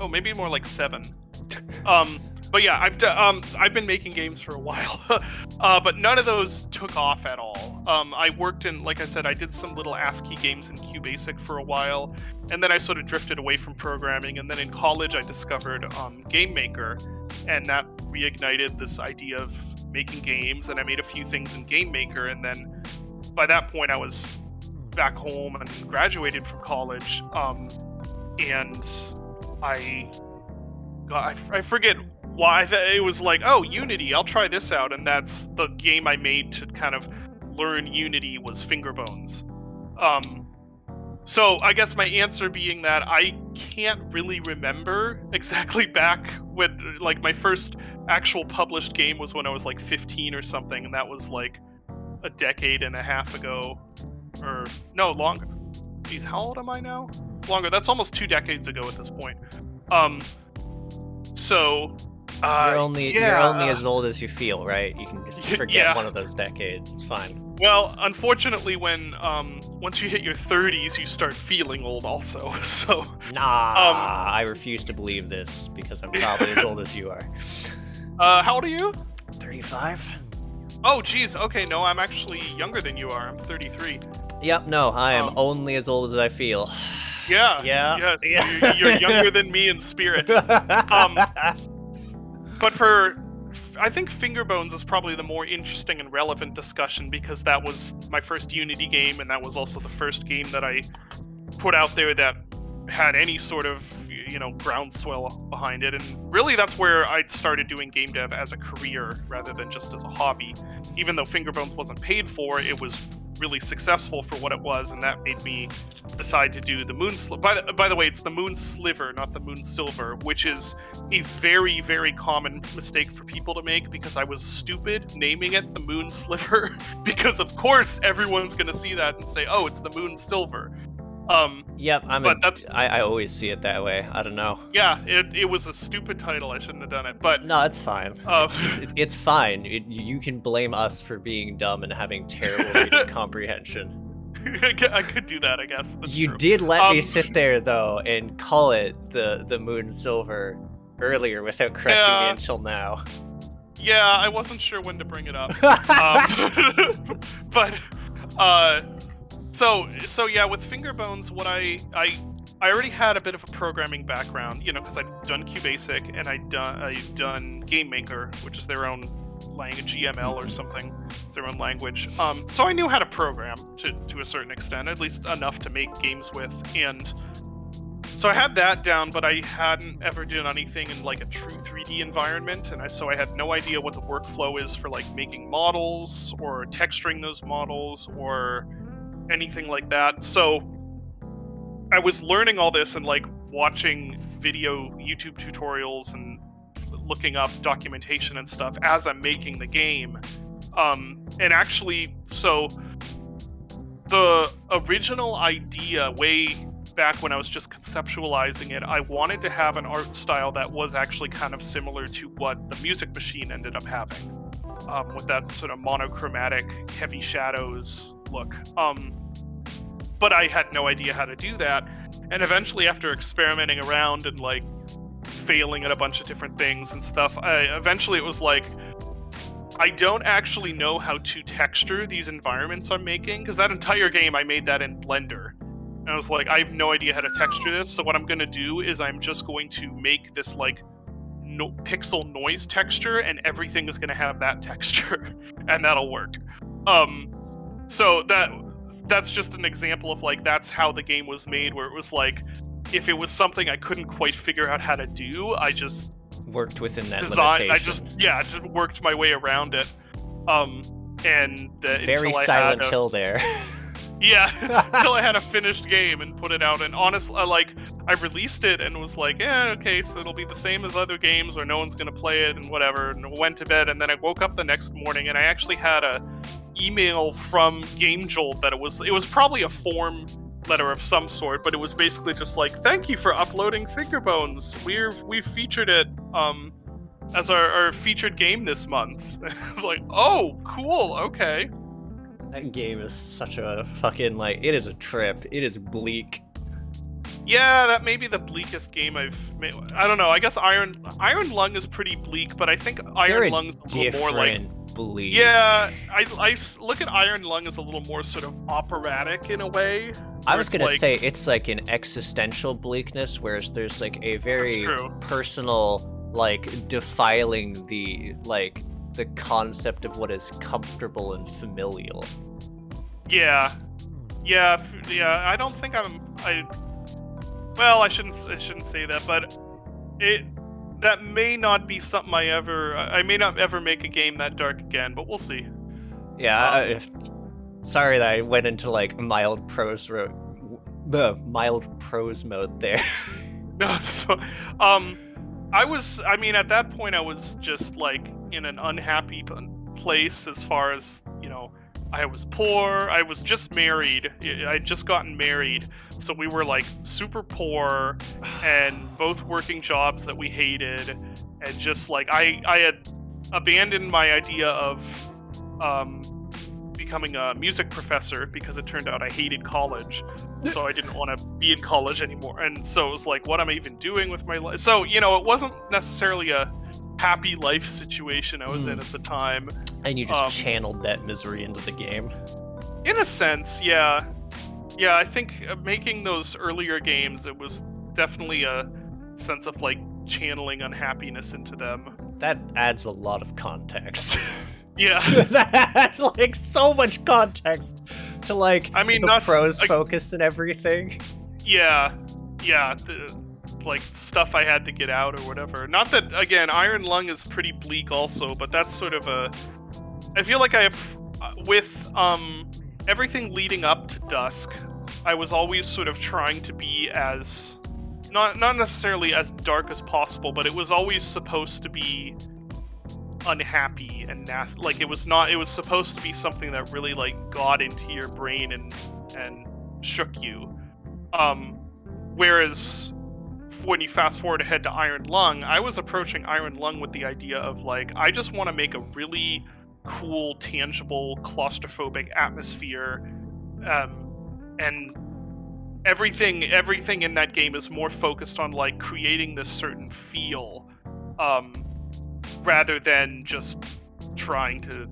Oh, maybe more like seven. um but yeah, I've um I've been making games for a while, uh, but none of those took off at all. Um, I worked in, like I said, I did some little ASCII games in QBasic for a while, and then I sort of drifted away from programming. And then in college, I discovered um, Game Maker, and that reignited this idea of making games. And I made a few things in Game Maker, and then by that point, I was back home and graduated from college. Um, and I got, I, forget why it was like, oh, Unity, I'll try this out, and that's the game I made to kind of learn Unity was Fingerbones. Um, so I guess my answer being that I can't really remember exactly back when like my first actual published game was when I was like 15 or something, and that was like a decade and a half ago, or no longer. Geez, how old am I now? It's longer. That's almost two decades ago at this point. Um, so uh, you're only yeah, you're only as old as you feel, right? You can just forget yeah. one of those decades. It's fine. Well, unfortunately, when um, once you hit your 30s, you start feeling old, also. So Nah, Um, I refuse to believe this because I'm probably as old as you are. Uh, how old are you? 35? Oh, geez. Okay, no, I'm actually younger than you are. I'm 33. Yep, no, I am Um, only as old as I feel. Yeah. Yeah, Yes, yeah. You're, you're younger than me in spirit. Um, But for, I think Fingerbones is probably the more interesting and relevant discussion because that was my first Unity game, and that was also the first game that I put out there that had any sort of you know groundswell behind it. And really that's where i started doing game dev as a career rather than just as a hobby. Even though fingerbones wasn't paid for it was really successful for what it was and that made me decide to do the moon sliver by, the- by the way it's the moon sliver not the moon silver which is a very very common mistake for people to make because i was stupid naming it the moon sliver because of course everyone's going to see that and say oh it's the moon silver um yep, I'm. But a, that's- I, I always see it that way. I don't know. yeah it, it was a stupid title i shouldn't have done it but No, it's fine. uh, It's, it's, it's fine. It, you can blame us for being dumb and having terrible reading comprehension. I could- do that i guess That's you true. did let me Um, sit there though and call it the the moon silver earlier without correcting me until now. yeah i wasn't sure when to bring it up um, but uh so so yeah with fingerbones what i i i already had a bit of a programming background you know because i'd done qbasic and i'd done i'd done game maker which is their own language gml or something it's their own language. Um so i knew how to program to to a certain extent at least enough to make games with and so I had that down, but I hadn't ever done anything in like a true 3D environment, and I so I had no idea what the workflow is for like making models or texturing those models or anything like that. So I was learning all this and like watching video YouTube tutorials and looking up documentation and stuff as I'm making the game. Um, and actually, so the original idea way back when I was just conceptualizing it, I wanted to have an art style that was actually kind of similar to what the Music Machine ended up having, um, with that sort of monochromatic, heavy shadows look. Um, but I had no idea how to do that, and eventually, after experimenting around and like failing at a bunch of different things and stuff, I, eventually it was like. I don't actually know how to texture these environments I'm making because that entire game I made that in Blender. And I was like, I have no idea how to texture this. So what I'm gonna do is I'm just going to make this like no- pixel noise texture, and everything is gonna have that texture, and that'll work. Um, so that that's just an example of like that's how the game was made, where it was like if it was something I couldn't quite figure out how to do, I just Worked within that design. limitation. I just yeah, I just worked my way around it. Um, and uh, very silent a- hill there. yeah, until I had a finished game and put it out. And honestly, like I released it and was like, yeah, okay, so it'll be the same as other games where no one's gonna play it and whatever. And went to bed. And then I woke up the next morning and I actually had a email from Game Jolt that it was it was probably a form letter of some sort, but it was basically just like, thank you for uploading Fingerbones. We're we've featured it um as our, our featured game this month. it's like, oh, cool, okay. That game is such a fucking like. It is a trip. It is bleak. Yeah, that may be the bleakest game I've made. I don't know. I guess Iron Iron Lung is pretty bleak, but I think Iron Very Lung's a little more like. Bleak. Yeah, I look at Iron Lung as a little more sort of operatic in a way. I was gonna like- say it's like an existential bleakness, whereas there's like a very personal, like defiling the like the concept of what is comfortable and familial. Yeah, yeah, f- yeah. I don't think I'm. I. Well, I shouldn't. I shouldn't say that, but it. That may not be something I ever. I may not ever make a game that dark again, but we'll see. Yeah. Um, if, sorry that I went into like mild prose ro- the mild prose mode there. No, so, um, I was. I mean, at that point, I was just like in an unhappy place as far as you know. I was poor. I was just married. I would just gotten married, so we were like super poor, and both working jobs that we hated, and just like I, I had abandoned my idea of um, becoming a music professor because it turned out I hated college. So I didn't want to be in college anymore. And so it was like, what am I even doing with my life? So, you know, it wasn't necessarily a happy life situation I was mm. in hmm. at the time. And you just um, channeled that misery into the game. In a sense, yeah. Yeah, I think uh, making those earlier games, it was definitely a sense of like channeling unhappiness into them. That adds a lot of context. Yeah. that like so much context to like I mean the not, prose focus and everything. Yeah. Yeah. The, like stuff I had to get out or whatever. Not that again, Iron Lung is pretty bleak also, but that's sort of a I feel like I with um everything leading up to Dusk, I was always sort of trying to be as not not necessarily as dark as possible, but it was always supposed to be unhappy and nasty. Like it was not. It was supposed to be something that really like got into your brain and and shook you. Um, whereas when you fast forward ahead to Iron Lung, I was approaching Iron Lung with the idea of like I just want to make a really cool, tangible, claustrophobic atmosphere, um, and everything everything in that game is more focused on like creating this certain feel. Um, rather than just trying to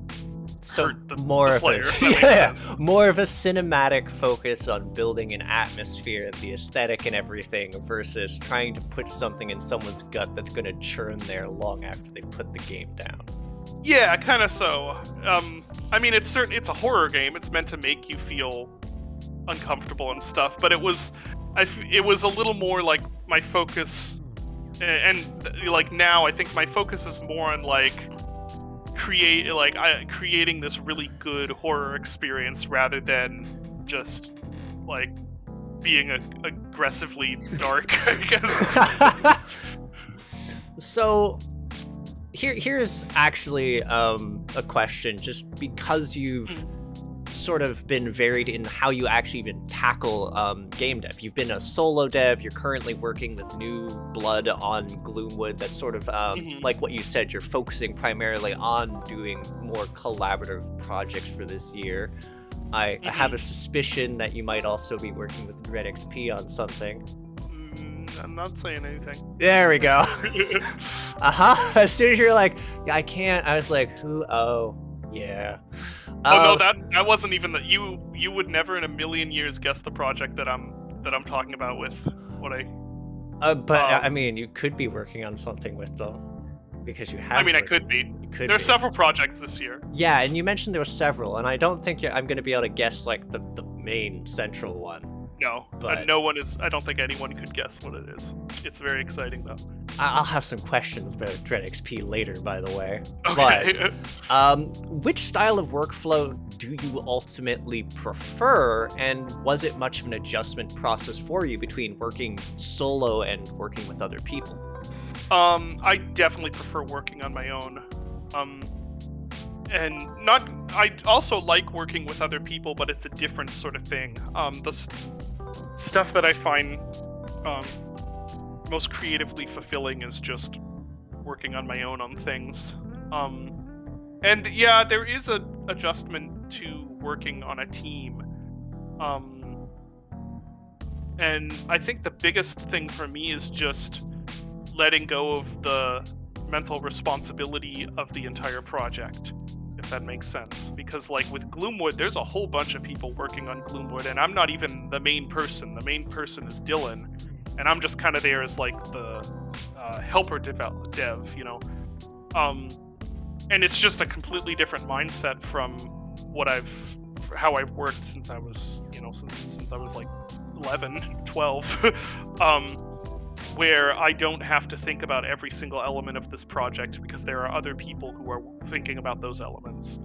so the, more the of a, yeah, more of a cinematic focus on building an atmosphere, of the aesthetic, and everything, versus trying to put something in someone's gut that's going to churn there long after they put the game down. Yeah, kind of so. Um, I mean, it's certain it's a horror game. It's meant to make you feel uncomfortable and stuff, but it was, I, it was a little more like my focus and, like now i think my focus is more on like create like I, creating this really good horror experience rather than just like being a, aggressively dark i guess. So here here's actually um, a question just because you've hmm sort of been varied in how you actually even tackle um, game dev. You've been a solo dev. You're currently working with New Blood on Gloomwood. That's sort of um, mm-hmm. like what you said. You're focusing primarily on doing more collaborative projects for this year. I, mm-hmm. I have a mm-hmm. suspicion that you might also be working with Dread XP on something. Mm, I'm not saying anything. There we go. uh huh. As soon as you're like, yeah, I can't, I was like, who? Oh, yeah. Oh no, um, that that wasn't even that. You you would never in a million years guess the project that I'm that I'm talking about with what I. Uh, but um, I mean, you could be working on something with them because you have. I mean, I could be. Could be. several projects this year. Yeah, and you mentioned there were several, and I don't think I'm going to be able to guess like the the main central one. No, but no one is. I don't think anyone could guess what it is. It's very exciting though. I'll have some questions about Dread XP later, by the way. Okay. But, um, which style of workflow do you ultimately prefer, and was it much of an adjustment process for you between working solo and working with other people? Um, I definitely prefer working on my own. Um, and not I also like working with other people, but it's a different sort of thing. Um, the stuff that I find um, most creatively fulfilling is just working on my own on things. Um, and yeah, there is a adjustment to working on a team. Um, and I think the biggest thing for me is just letting go of the mental responsibility of the entire project that makes sense. Because like with Gloomwood, there's a whole bunch of people working on Gloomwood, and I'm not even the main person. The main person is Dillon, and I'm just kind of there as like the uh, helper dev, dev, you know. Um, and it's just a completely different mindset from what I've, how I've worked since I was, you know, since, since I was like 11, 12. um, where I don't have to think about every single element of this project because there are other people who are thinking about those elements.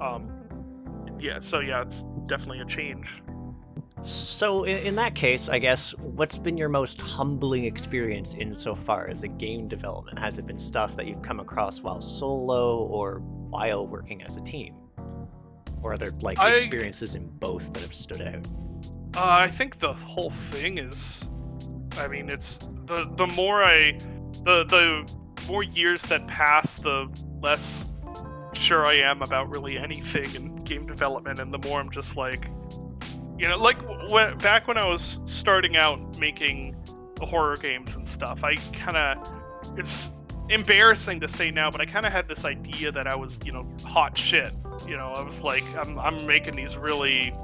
Um, yeah, so yeah, it's definitely a change. So, in, in, that case, I guess, what's been your most humbling experience insofar as a game development? Has it been stuff that you've come across while solo or while working as a team? Or are there like I, experiences in both that have stood out? Uh, I think the whole thing is, I mean, it's the the more I, the the more years that pass, the less sure I am about really anything in game development, and the more I'm just like, you know, like when back when I was starting out making horror games and stuff, I kind of it's embarrassing to say now, but I kind of had this idea that I was, you know, hot shit. You know, I was like, I'm, I'm making these really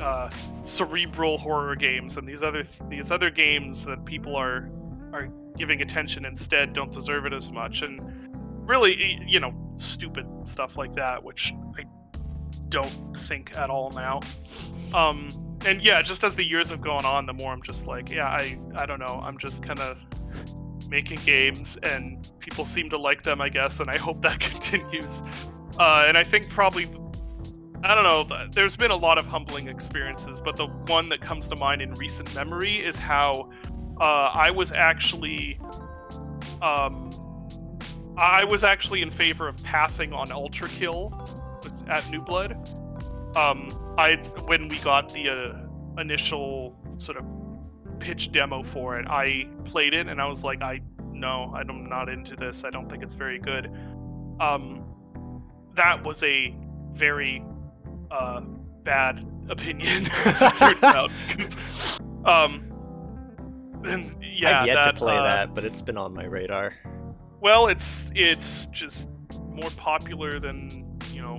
uh, cerebral horror games, and these other these other games that people are are giving attention instead don't deserve it as much, and really, you know, stupid stuff like that, which I don't think at all now. Um, and yeah, just as the years have gone on, the more I'm just like, yeah, I I don't know, I'm just kind of making games, and people seem to like them, I guess, and I hope that continues. Uh, and I think probably I don't know. There's been a lot of humbling experiences, but the one that comes to mind in recent memory is how uh, I was actually, um, I was actually in favor of passing on ULTRAKILL at New Blood. Um, I when we got the uh, initial sort of pitch demo for it, I played it and I was like, I no, I'm not into this. I don't think it's very good. Um, that was a very uh, bad opinion, as it turned out. um, yeah, I've yet that, to play uh, that, but it's been on my radar. Well, it's it's just more popular than you know.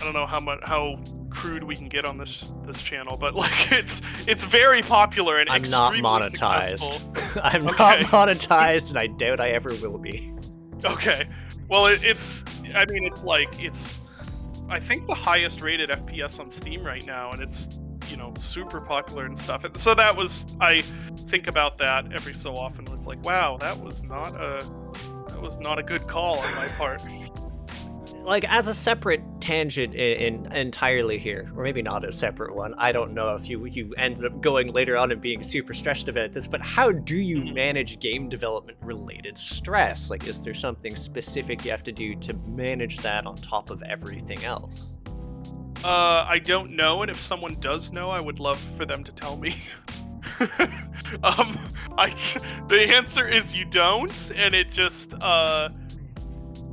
I don't know how much how crude we can get on this this channel, but like it's it's very popular and I'm extremely not monetized. successful. I'm Okay. not monetized, and I doubt I ever will be. Okay. Well, it, it's. I mean, it's like it's. I think the highest rated FPS on Steam right now, and it's you know super popular and stuff. And so that was. I think about that every so often. It's like, wow, that was not a. That was not a good call on my part. like as a separate tangent in, in, entirely here, or maybe not a separate one. I don't know if you you ended up going later on and being super stressed about this, but how do you Mhm. manage game development related stress? Like, is there something specific you have to do to manage that on top of everything else? Uh, I don't know, and if someone does know, I would love for them to tell me. um, I the answer is you don't, and it just uh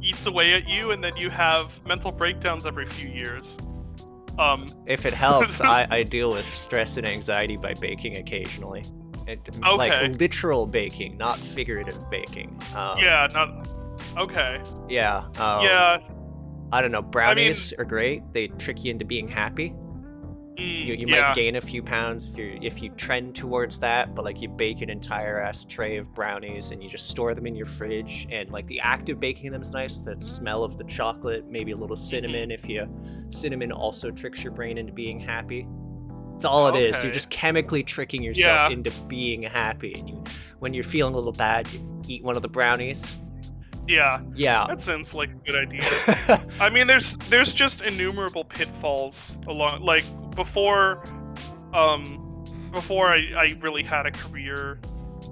eats away at you, and then you have mental breakdowns every few years. Um, If it helps, I, I deal with stress and anxiety by baking occasionally. It, Okay. Like literal baking, not figurative baking. Um, yeah, not okay. Yeah. Um, yeah, I don't know. Brownies are great. They trick you into being happy. mm, You, you yeah, might gain a few pounds if you if you trend towards that, but like you bake an entire ass tray of brownies and you just store them in your fridge, and like the act of baking them is nice. That smell of the chocolate, maybe a little Mm-hmm. cinnamon. If you cinnamon also tricks your brain into being happy. That's all it is. Okay. You're just chemically tricking yourself Yeah. into being happy. And you, when you're feeling a little bad, you eat one of the brownies. Yeah. Yeah. That sounds like a good idea. I mean, there's there's just innumerable pitfalls along like before, um, before I, I really had a career,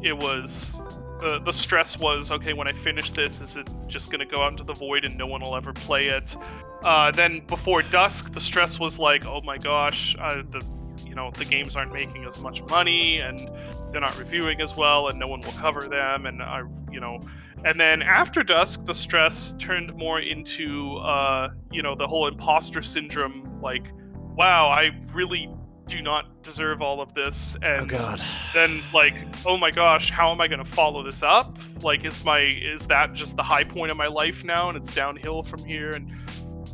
it was the the stress was okay when I finish this, is it just gonna go out into the void and no one will ever play it? Uh, then before dusk, the stress was like, oh my gosh, uh, the you know the games aren't making as much money and they're not reviewing as well and no one will cover them and I you know and then after dusk the stress turned more into uh you know the whole imposter syndrome like wow i really do not deserve all of this. Oh and god. then like oh my gosh how am i going to follow this up? Like is my is that just the high point of my life now and it's downhill from here? And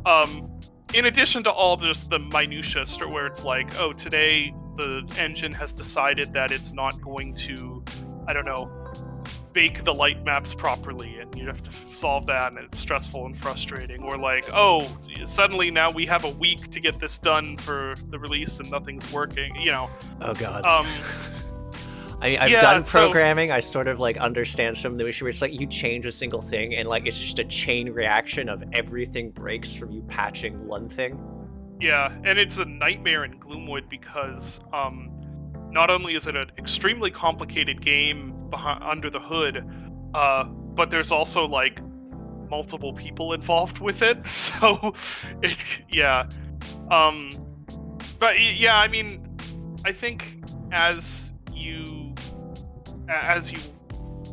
um in addition to all just the minutia where it's like oh today the engine has decided that it's not going to i don't know bake the light maps properly and you have to solve that and it's stressful and frustrating or like oh suddenly now we have a week to get this done for the release and nothing's working you know Oh god. um I, I've Yeah, done so- programming. I sort of like understand some of the issue where it's like you change a single thing and like it's just a chain reaction of everything breaks from you patching one thing. Yeah, and it's a nightmare in Gloomwood because um, not only is it an extremely complicated game behind, under the hood, uh, but there's also like multiple people involved with it. So, it yeah, um, but yeah, I mean, I think as you as you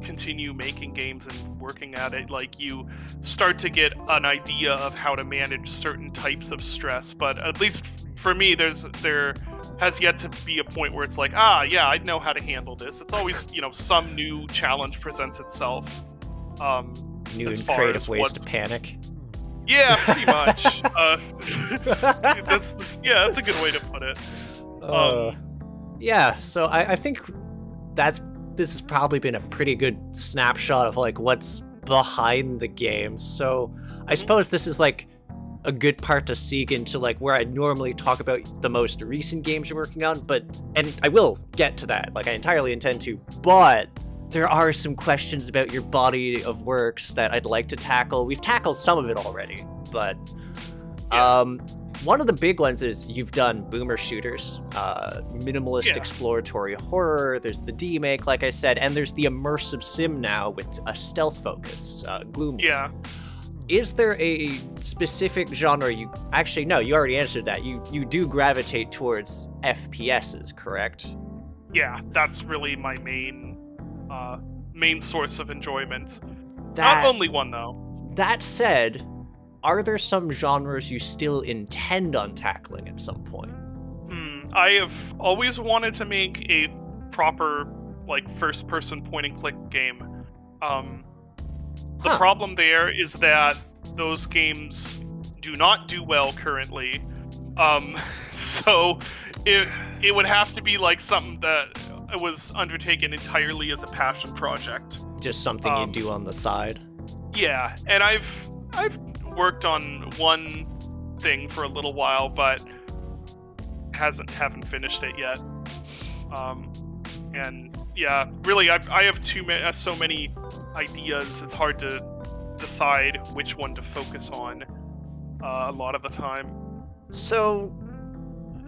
continue making games and working at it, like you start to get an idea of how to manage certain types of stress. But at least for me, there's there has yet to be a point where it's like, ah, yeah, I know how to handle this. It's always you know some new challenge presents itself. Um, new and creative ways to panic. Yeah, pretty much. uh, that's, that's, yeah, that's a good way to put it. Uh, um, yeah, so I, I think that's this has probably been a pretty good snapshot of like what's behind the game. So I suppose this is like a good part to seek into like where I normally talk about the most recent games you're working on, but and I will get to that. Like I entirely intend to, but there are some questions about your body of works that I'd like to tackle. We've tackled some of it already, but yeah. um one of the big ones is you've done boomer shooters, uh, minimalist yeah. exploratory horror. There's the D-make, like I said, and there's the immersive sim now with a stealth focus, uh, Gloom. Yeah. Is there a specific genre you actually no? You already answered that. You you do gravitate towards FPSs, correct? Yeah, that's really my main uh, main source of enjoyment. That, Not only one though. That said, are there some genres you still intend on tackling at some point? Hmm. I have always wanted to make a proper, like, first person point and click game. Um, the huh. problem there is that those games do not do well currently. Um, so it it would have to be like something that was undertaken entirely as a passion project. Just something um, you do on the side. Yeah, and I've I've worked on one thing for a little while, but hasn't haven't finished it yet. Um, and yeah, really, I, I have too many, so many ideas. It's hard to decide which one to focus on uh, a lot of the time. So,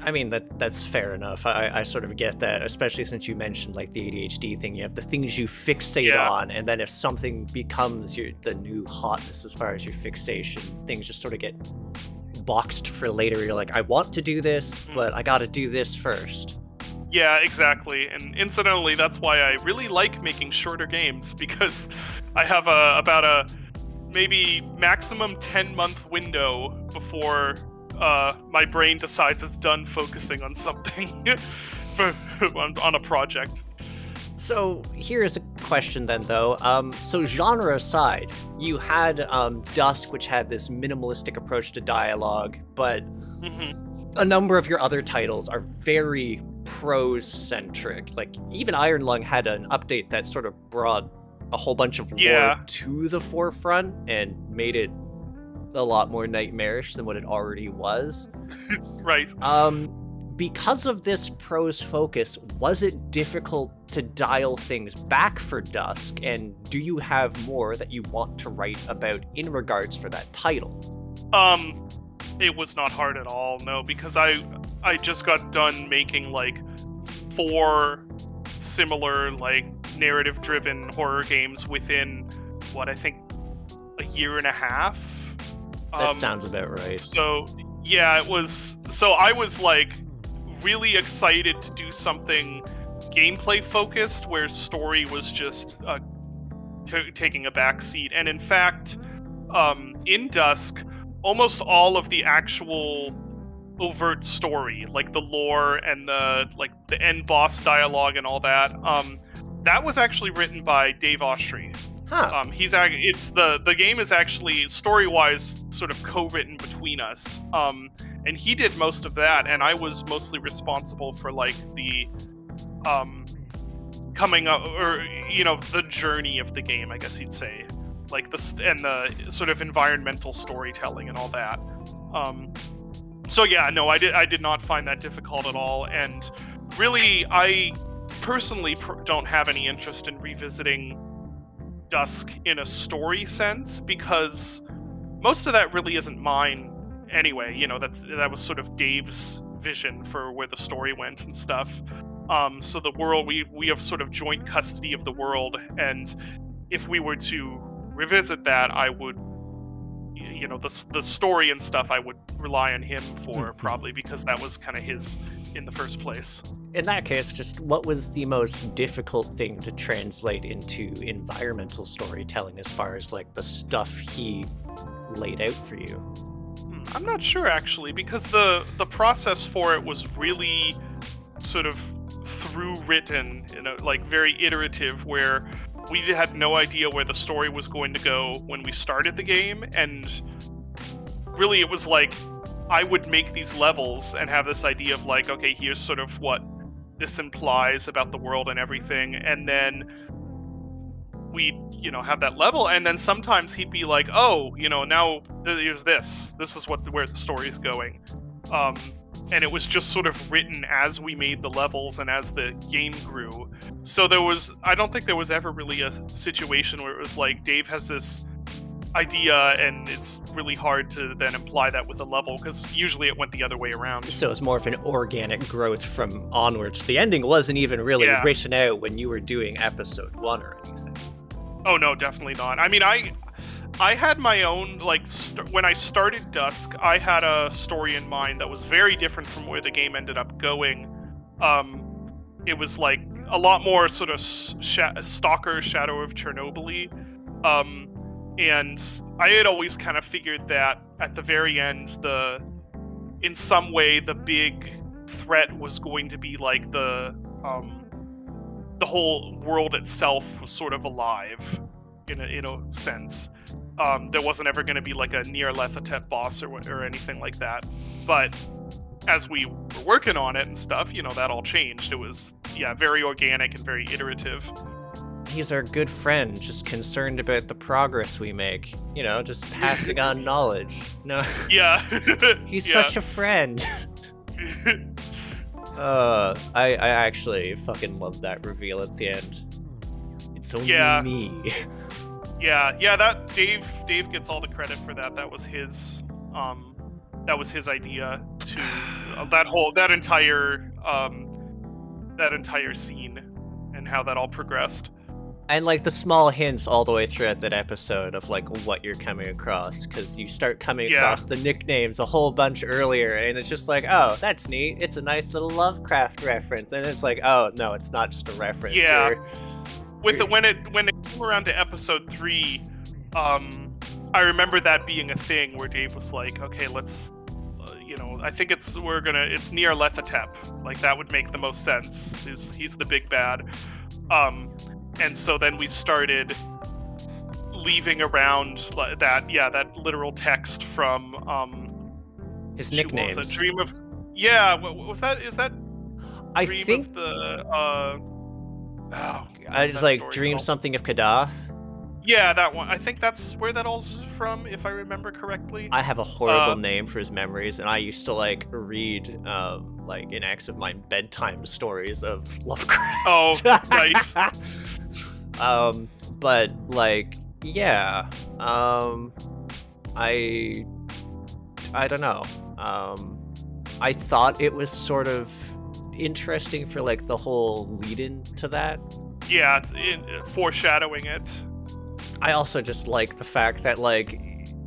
I mean that that's fair enough. I, I sort of get that, especially since you mentioned like the ADHD thing. You have the things you fixate yeah. on, and then if something becomes your the new hotness as far as your fixation, things just sort of get boxed for later. You're like, I want to do this, mm. but I got to do this first. Yeah, exactly. And incidentally, that's why I really like making shorter games because I have a about a maybe maximum 10 month window before uh, my brain decides it's done focusing on something for, on, on, a project. So here's a question then, though. Um, so genre aside, you had um, Dusk, which had this minimalistic approach to dialogue, but mm-hmm. a number of your other titles are very prose centric. Like even Iron Lung had an update that sort of brought a whole bunch of yeah. lore to the forefront and made it a lot more nightmarish than what it already was. right. Um because of this prose focus, was it difficult to dial things back for Dusk and do you have more that you want to write about in regards for that title? Um it was not hard at all, no, because I I just got done making like four similar like narrative driven horror games within what I think a year and a half that um, sounds about right. So yeah, it was. So I was like really excited to do something gameplay focused, where story was just uh, taking a back seat. And in fact, um, in Dusk, almost all of the actual overt story, like the lore and the like the end boss dialogue and all that, um, that was actually written by Dave Oshry, Huh. Um, he's it's the the game is actually story wise sort of co-written between us. Um, and he did most of that, and I was mostly responsible for like the um coming up or you know the journey of the game, I guess you'd say, like the and the sort of environmental storytelling and all that. Um, so yeah, no, I did I did not find that difficult at all, and really I personally pr- don't have any interest in revisiting Dusk in a story sense because most of that really isn't mine anyway, you know, that's that was sort of Dave's vision for where the story went and stuff. Um, so the world we we have sort of joint custody of the world, and if we were to revisit that, I would you know the the story and stuff I would rely on him for Mhm. probably because that was kind of his in the first place. In that case, just what was the most difficult thing to translate into environmental storytelling as far as like the stuff he laid out for you? Hmm, I'm not sure actually because the the process for it was really sort of through written, you know, like very iterative where we had no idea where the story was going to go when we started the game and really it was like I would make these levels and have this idea of like okay, here's sort of what this implies about the world and everything and then we'd you know have that level and then sometimes he'd be like oh you know now there's this. This is what where the story's going. Um and it was just sort of written as we made the levels and as the game grew so there was i don't think there was ever really a situation where it was like dave has this idea and it's really hard to then apply that with a level because usually it went the other way around So it's more of an organic growth from onwards. The ending wasn't even really Yeah. written out when you were doing episode one or anything. Oh no, definitely not. I mean, I I had my own like st- when I started Dusk, I had a story in mind that was very different from where the game ended up going. Um, it was like a lot more sort of stalker Shadow of Chernobyl. Um, and I had always kind of figured that at the very end, the in some way the big threat was going to be like the um, the whole world itself was sort of alive in a, in a sense. Um, there wasn't ever going to be like a Nyarlathotep boss or, or anything like that. But as we were working on it and stuff, you know, that all changed. It was, yeah, very organic and very iterative. He's our good friend, just concerned about the progress we make. You know, just passing on knowledge. No, Yeah. he's Yeah. such a friend. Uh, I I actually fucking love that reveal at the end. It's only Yeah. me. Yeah, yeah, that Dave Dave gets all the credit for that. That was his um that was his idea to uh, that whole that entire um that entire scene and how that all progressed. and like the small hints all the way throughout that episode of like what you're coming across because you start coming Yeah. across the nicknames a whole bunch earlier and it's just like oh that's neat it's a nice little lovecraft reference and it's like oh no it's not just a reference Yeah. With it when it when it came around to episode three, um, I remember that being a thing where Dave was like, "Okay, let's, uh, you know, I think it's we're gonna it's Nyarlathotep, like that would make the most sense. He's he's the big bad." Um, and so then we started leaving around that yeah that literal text from um his what nicknames? Dream of yeah was that is that i Dream think of the uh. Oh, i what's that like dream called? something of kadath Yeah, that one. I think that's where that all's from, if I remember correctly. i have a horrible Uh, name for his memories and i used to like read um like in acts of mine bedtime stories of lovecraft oh, nice. um, but like, yeah. Um, I, I don't know. Um, I thought it was sort of interesting for like the whole lead-in to that. Yeah, it's it, foreshadowing it. I also just like the fact that like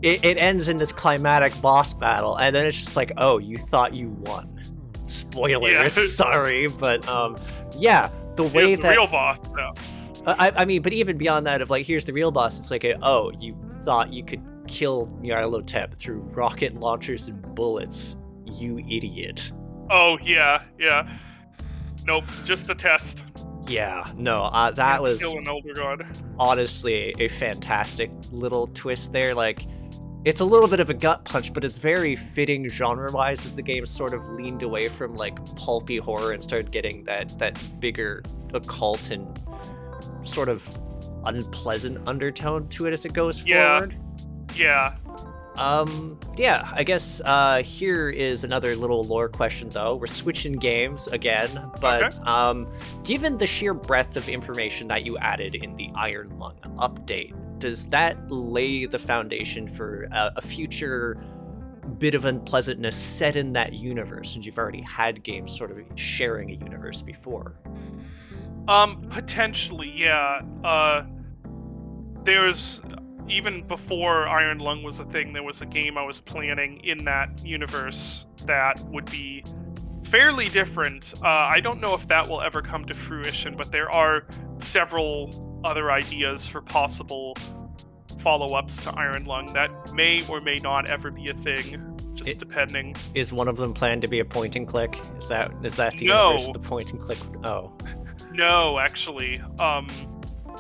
it, it ends in this climatic boss battle, and then it's just like, oh, you thought you won. Spoilers, Yeah. sorry, but um, yeah, the way Here's the that real boss. No. Uh, I, I mean, but even beyond that, of like, here's the real boss. It's like, a, oh, you thought you could kill Nyarlathotep through rocket launchers and bullets, you idiot. Oh yeah, yeah. Nope, just a test. Yeah, no, uh, that was kill an older god. honestly a fantastic little twist there. Like, it's a little bit of a gut punch, but it's very fitting genre-wise as the game sort of leaned away from like pulpy horror and started getting that that bigger occult and sort of unpleasant undertone to it as it goes Yeah. forward. Yeah. Um, yeah, I guess uh, here is another little lore question, though. We're switching games again, but um, given the sheer breadth of information that you added in the Iron Lung update, does that lay the foundation for a, a future bit of unpleasantness set in that universe since you've already had games sort of sharing a universe before. Um, potentially, yeah. Uh, there's even before Iron Lung was a thing, there was a game I was planning in that universe that would be fairly different. Uh, I don't know if that will ever come to fruition, but there are several other ideas for possible follow-ups to Iron Lung that may or may not ever be a thing, just It- depending. Is one of them planned to be a point and click? Is that is that the No. universe the point and click? Oh, No, actually. Um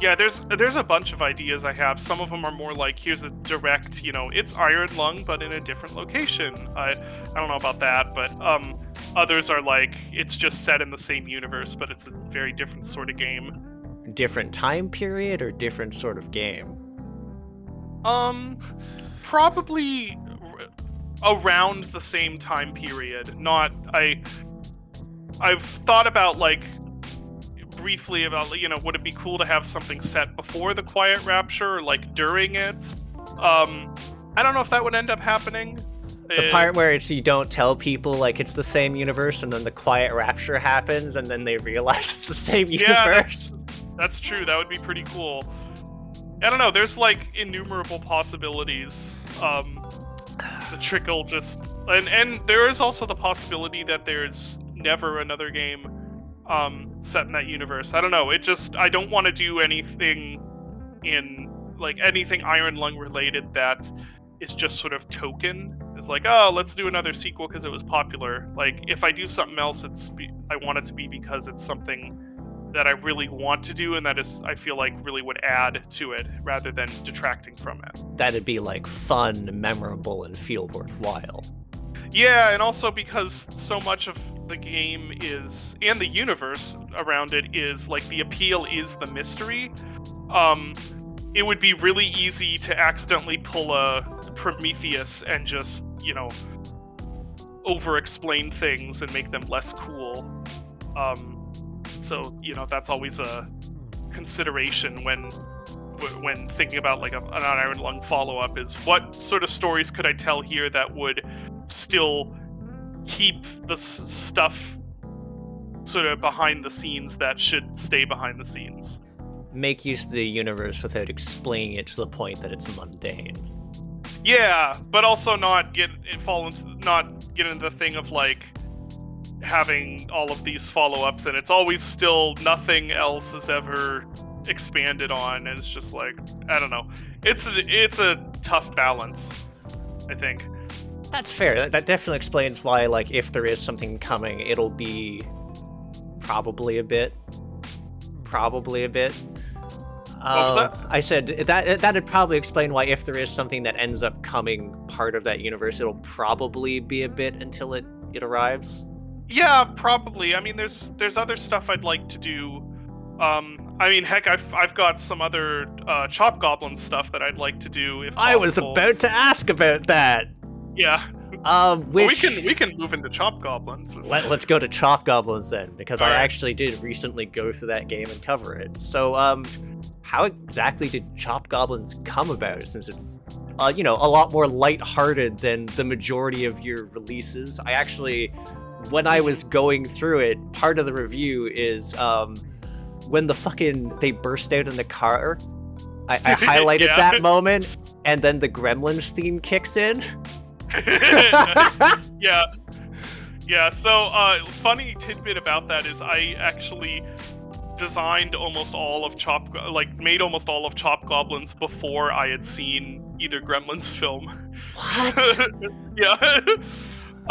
yeah, there's there's a bunch of ideas I have. Some of them are more like here's a direct, you know, it's Iron Lung but in a different location. I I don't know about that, but um others are like it's just set in the same universe but it's a very different sort of game. different time period or different sort of game? Um probably r- around the same time period. Not I I've thought about like briefly about you know would it be cool to have something set before the quiet rapture or like during it? Um i don't know if that would end up happening. The Uh, part where it's you don't tell people like it's the same universe, and then the quiet rapture happens, and then they realize it's the same universe. Yeah, universe. that's true. That would be pretty cool. I don't know. There's like innumerable possibilities. Um the trickle just and and there is also the possibility that there's never another game um set in that universe. I don't know. It just i don't want to do anything in like anything iron lung related that is just sort of token. Is like oh let's do another sequel because it was popular. Like if i do something else it's I want it to be because it's something that i really want to do and that is i feel like really would add to it rather than detracting from it. That'd be like fun, memorable, and feel worthwhile. Yeah, and also because so much of the game is and the universe around it is like the appeal is the mystery. Um it would be really easy to accidentally pull a Prometheus and just, you know, over explain things and make them less cool. Um so, you know, that's always a consideration when wh- when thinking about like a, an Iron Lung follow up is what sort of stories could I tell here that would still keep the s- stuff sort of behind the scenes that should stay behind the scenes. Make use of the universe without explaining it to the point that it's mundane. Yeah, but also not get it fall into not get into the thing of like having all of these follow-ups and it's always still nothing else is ever expanded on and it's just like I don't know. It's a, it's a tough balance, I think. That's fair. That, that definitely explains why, like, if there is something coming, it'll be probably a bit. Probably a bit. was Uh, that? I said that that'd probably explain why, if there is something that ends up coming part of that universe, it'll probably be a bit until it it arrives. Yeah, probably. I mean, there's there's other stuff I'd like to do. Um, I mean, heck, I've I've got some other uh, Chop Goblin stuff that I'd like to do. If I was about to ask about that. Yeah, Um, Well, we can we can move into Chop Goblins. Let, us go to Chop Goblins then, because I Alright. actually did recently go through that game and cover it. So, um, how exactly did Chop Goblins come about? Since it's, uh, you know, a lot more lighthearted than the majority of your releases. I actually, when I was going through it, part of the review is, um, when the fucking they burst out in the car. I, I highlighted Yeah. that moment, and then the Gremlins theme kicks in. yeah, yeah. So, uh, funny tidbit about that is I actually designed almost all of Chop, like made almost all of Chop Goblins before I had seen either Gremlins film. What? yeah.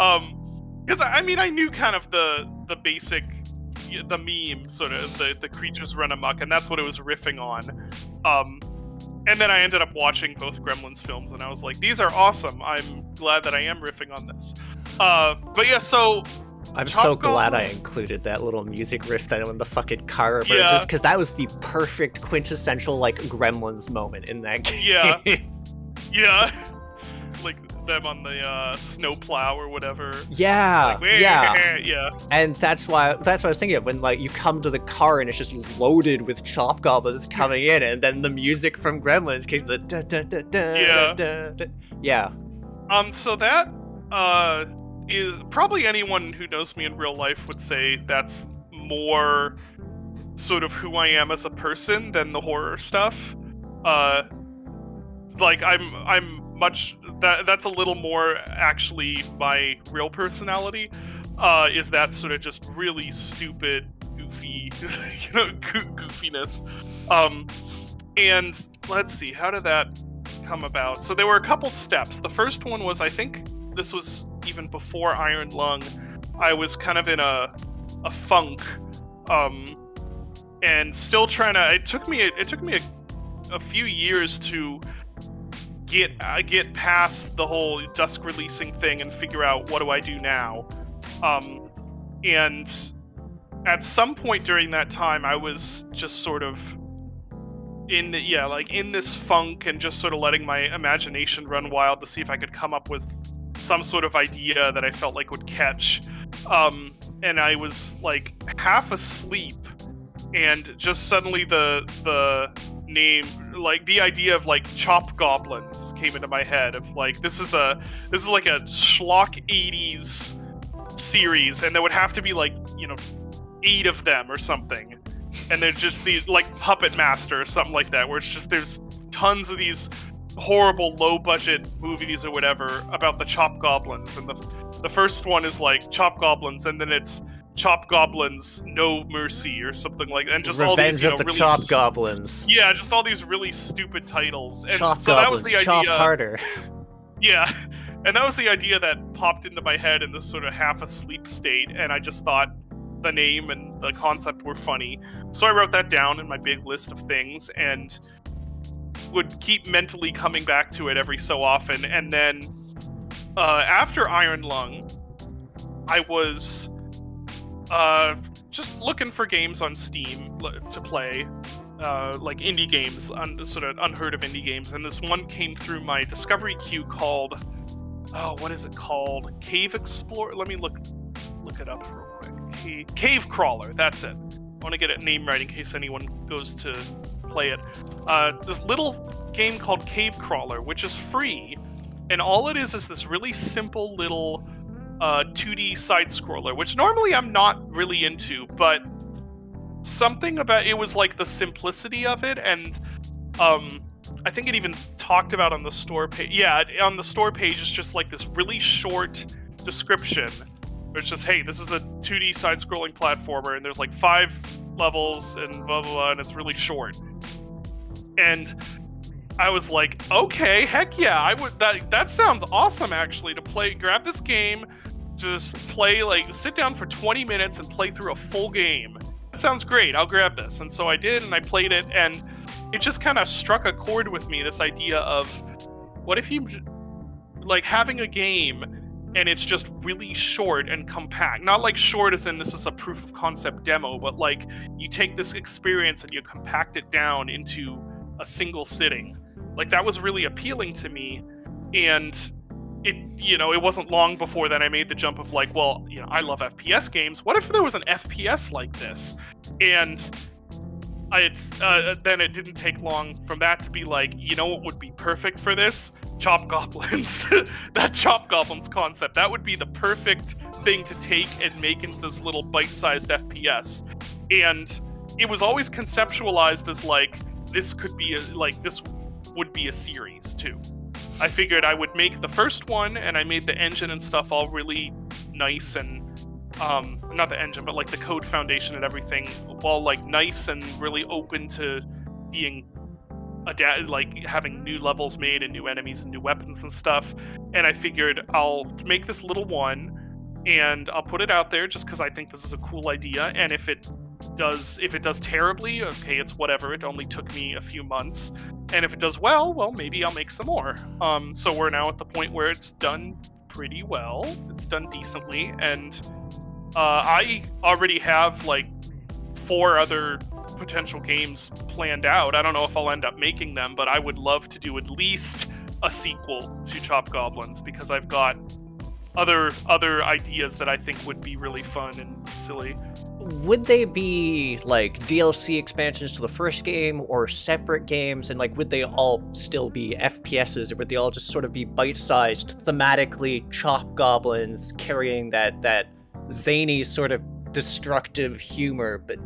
um, because I I mean I knew kind of the the basic the meme sort of the the creatures run amok and that's what it was riffing on. Um, and then I ended up watching both Gremlins films and I was like, these are awesome. I'm glad that I am riffing on this. Uh, but yeah, so I'm Chop so glad I included that little music riff then when the fucking car emerges, Yeah. because that was the perfect quintessential like Gremlins moment in that game. Yeah. yeah, like them on the uh, snowplow or whatever. yeah, Like, yeah, yeah. and that's why that's what I was thinking of when like you come to the car and it's just loaded with chop goblins coming in, and then the music from Gremlins came the da da da da Yeah. da, da. yeah. Um, so that uh, is probably anyone who knows me in real life would say that's more sort of who I am as a person than the horror stuff. Uh, like I'm I'm much that that's a little more actually my real personality. Uh, is that sort of just really stupid, goofy, you know, goofiness. Um, and let's see, how did that come about? So there were a couple steps. The first one was I think this was even before Iron Lung. I was kind of in a a funk, um, and still trying to. It took me. It took me a, a few years to get uh, get past the whole dusk releasing thing and figure out what do I do now. Um, and at some point during that time, I was just sort of in the, yeah, like in this funk and just sort of letting my imagination run wild to see if I could come up with some sort of idea that I felt like would catch. Um, and I was like half asleep, and just suddenly the the name like the idea of like chop goblins came into my head of like this is a this is like a schlock 80s series and there would have to be like you know eight of them or something. And they're just the like puppet master or something like that where it's just there's tons of these horrible low budget movies or whatever about the chop goblins. And the the first one is like chop goblins and then it's chop goblins no mercy or something like that and just Revenge all these you know, the really Chop Goblins. yeah just all these really stupid titles and Chop so that was the Goblins, Chop idea harder. yeah and that was the idea that popped into my head in this sort of half asleep state and i just thought the name and the concept were funny so i wrote that down in my big list of things and would keep mentally coming back to it every so often and then uh, after iron lung i was uh, just looking for games on steam to play uh, like indie games, un- sort of unheard of indie games, and this one came through my discovery queue called, oh, what is it called? Cave Explorer. Let me look look it up real quick. Cave, Cave Crawler. That's it. I want to get it name right in case anyone goes to play it. Uh, this little game called Cave Crawler, which is free, and all it is is this really simple little uh, 2D side scroller, which normally I'm not really into, but something about it was like the simplicity of it and um i think it even talked about on the store page yeah on the store page it's just like this really short description. It's just hey this is a 2d side scrolling platformer and there's like five levels and blah blah blah and it's really short. And i was like okay heck yeah i would that that sounds awesome actually to play grab this game just play like sit down for 20 minutes and play through a full game that sounds great. I'll grab this. And so I did, and I played it, and it just kind of struck a chord with me. This idea of what if you like having a game and it's just really short and compact. Not like short as in this is a proof of concept demo, but like you take this experience and you compact it down into a single sitting. Like that was really appealing to me. And it you know it wasn't long before that i made the jump of like well you know i love fps games. What if there was an fps like this? And I, uh, then it didn't take long from that to be like you know what would be perfect for this? Chop goblins. That chop goblins concept. That would be the perfect thing to take and make into this little bite-sized fps and it was always conceptualized as like this could be a, like this would be a series too I figured I would make the first one, and I made the engine and stuff all really nice and um, not the engine, but like the code foundation and everything, all like nice and really open to being adapt, like having new levels made and new enemies and new weapons and stuff. And I figured I'll make this little one, and I'll put it out there just because I think this is a cool idea. And if it does if it does terribly okay it's whatever it only took me a few months. And if it does well well maybe i'll make some more. Um so we're now at the point where it's done pretty well. It's done decently. And uh i already have like four other potential games planned out. I don't know if i'll end up making them but i would love to do at least a sequel to chop goblins because i've got other other ideas that i think would be really fun and silly would they be like DLC expansions to the first game or separate games? And like, would they all still be FPSs or would they all just sort of be bite sized, thematically chop goblins carrying that, that zany sort of destructive humor, but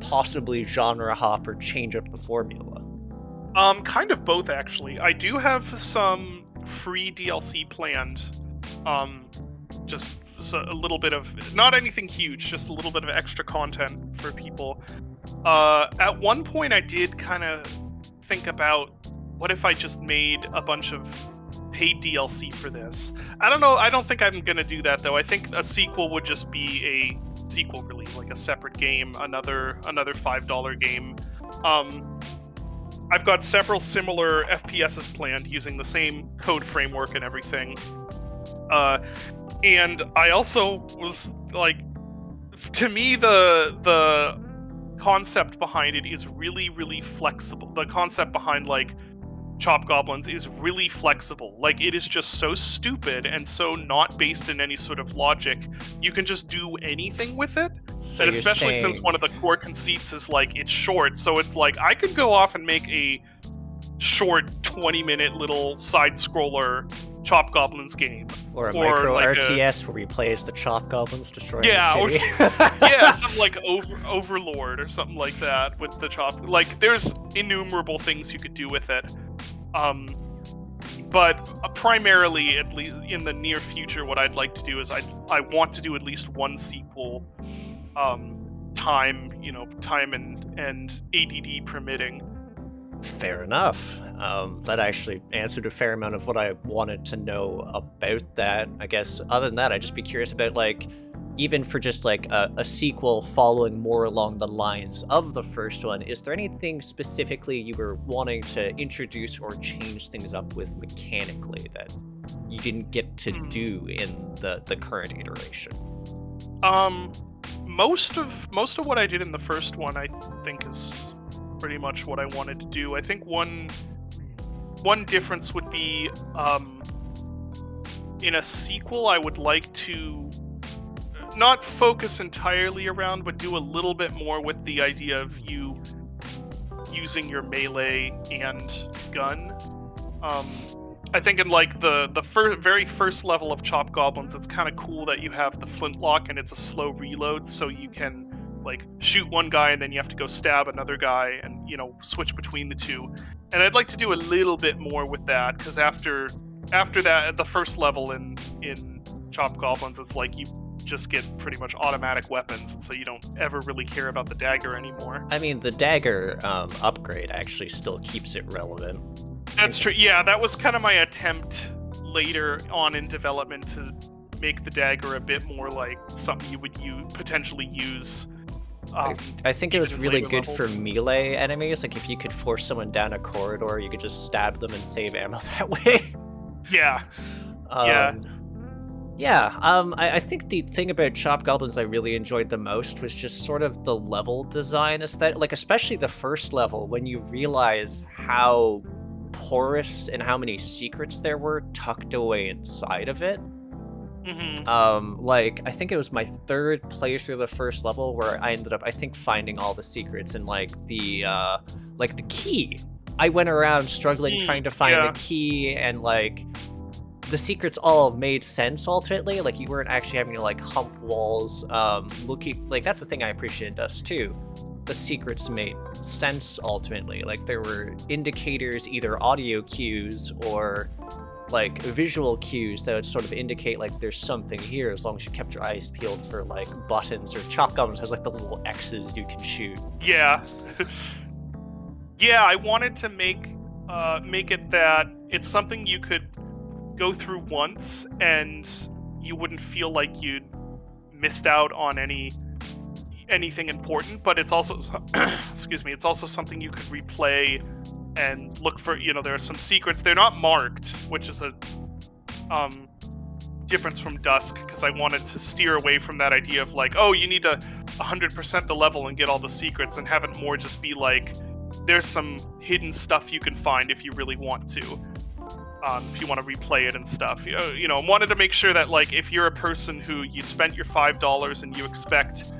possibly genre hop or change up the formula? Um, kind of both actually. I do have some free DLC planned. Um, just a little bit of not anything huge, just a little bit of extra content for people. Uh, at one point, I did kind of think about what if I just made a bunch of paid DLC for this. I don't know. I don't think I'm gonna do that though. I think a sequel would just be a sequel, really, like a separate game, another another five dollar game. Um, I've got several similar FPSs planned using the same code framework and everything. Uh, and I also was like, to me, the the concept behind it is really, really flexible. The concept behind like Chop Goblins is really flexible. Like it is just so stupid and so not based in any sort of logic. You can just do anything with it. So and especially saying... since one of the core conceits is like it's short, so it's like I could go off and make a short 20 minute little side scroller Chop Goblins game. Or a or micro like RTS a... where we play as the Chop Goblins destroying yeah, the city. Or, yeah, something like over, Overlord or something like that with the Chop. Like, there's innumerable things you could do with it. Um, but uh, primarily, at least in the near future, what I'd like to do is I I want to do at least one sequel. Um, time, you know, time and and ADD permitting. Fair enough. Um, that actually answered a fair amount of what I wanted to know about that. I guess other than that, I'd just be curious about like, even for just like a, a, sequel following more along the lines of the first one, is there anything specifically you were wanting to introduce or change things up with mechanically that you didn't get to hmm. do in the the current iteration? Um, most of most of what I did in the first one, I think, is pretty much what I wanted to do. I think one one difference would be um, in a sequel, I would like to not focus entirely around, but do a little bit more with the idea of you using your melee and gun. Um, I think in like the the fir- very first level of Chop Goblins, it's kind of cool that you have the flintlock and it's a slow reload, so you can like shoot one guy and then you have to go stab another guy and you know switch between the two. And i'd like to do a little bit more with that because after after that the first level in in chop goblins it's like you just get pretty much automatic weapons and so you don't ever really care about the dagger anymore. I mean the dagger um, upgrade actually still keeps it relevant. That's true. Yeah that was kind of my attempt later on in development to make the dagger a bit more like something you would you potentially use um, I think it was really good levels. for melee enemies. Like if you could force someone down a corridor, you could just stab them and save ammo that way. Yeah. Um, yeah. Yeah, um, I, I, think the thing about Chop Goblins I really enjoyed the most was just sort of the level design aesthetic, like especially the first level when you realize how porous and how many secrets there were tucked away inside of it. Mm-hmm. Um, like I think it was my third playthrough of the first level where I ended up, I think, finding all the secrets and like the uh, like the key. I went around struggling mm, trying to find yeah. the key and like the secrets all made sense ultimately. Like you weren't actually having to like hump walls. Um, looking like that's the thing I appreciate in Dusk too. The secrets made sense ultimately. Like there were indicators, either audio cues or like visual cues that would sort of indicate like there's something here as long as you kept your eyes peeled for like buttons or chop goblins has like the little X's you can shoot. Yeah. yeah, I wanted to make uh, make it that it's something you could go through once and you wouldn't feel like you'd missed out on any anything important, but it's also excuse me, it's also something you could replay and look for you know there are some secrets they're not marked which is a um difference from dusk because i wanted to steer away from that idea of like oh you need to 100% the level and get all the secrets and have it more just be like there's some hidden stuff you can find if you really want to um, if you want to replay it and stuff you know, you know wanted to make sure that like if you're a person who you spent your five dollars and you expect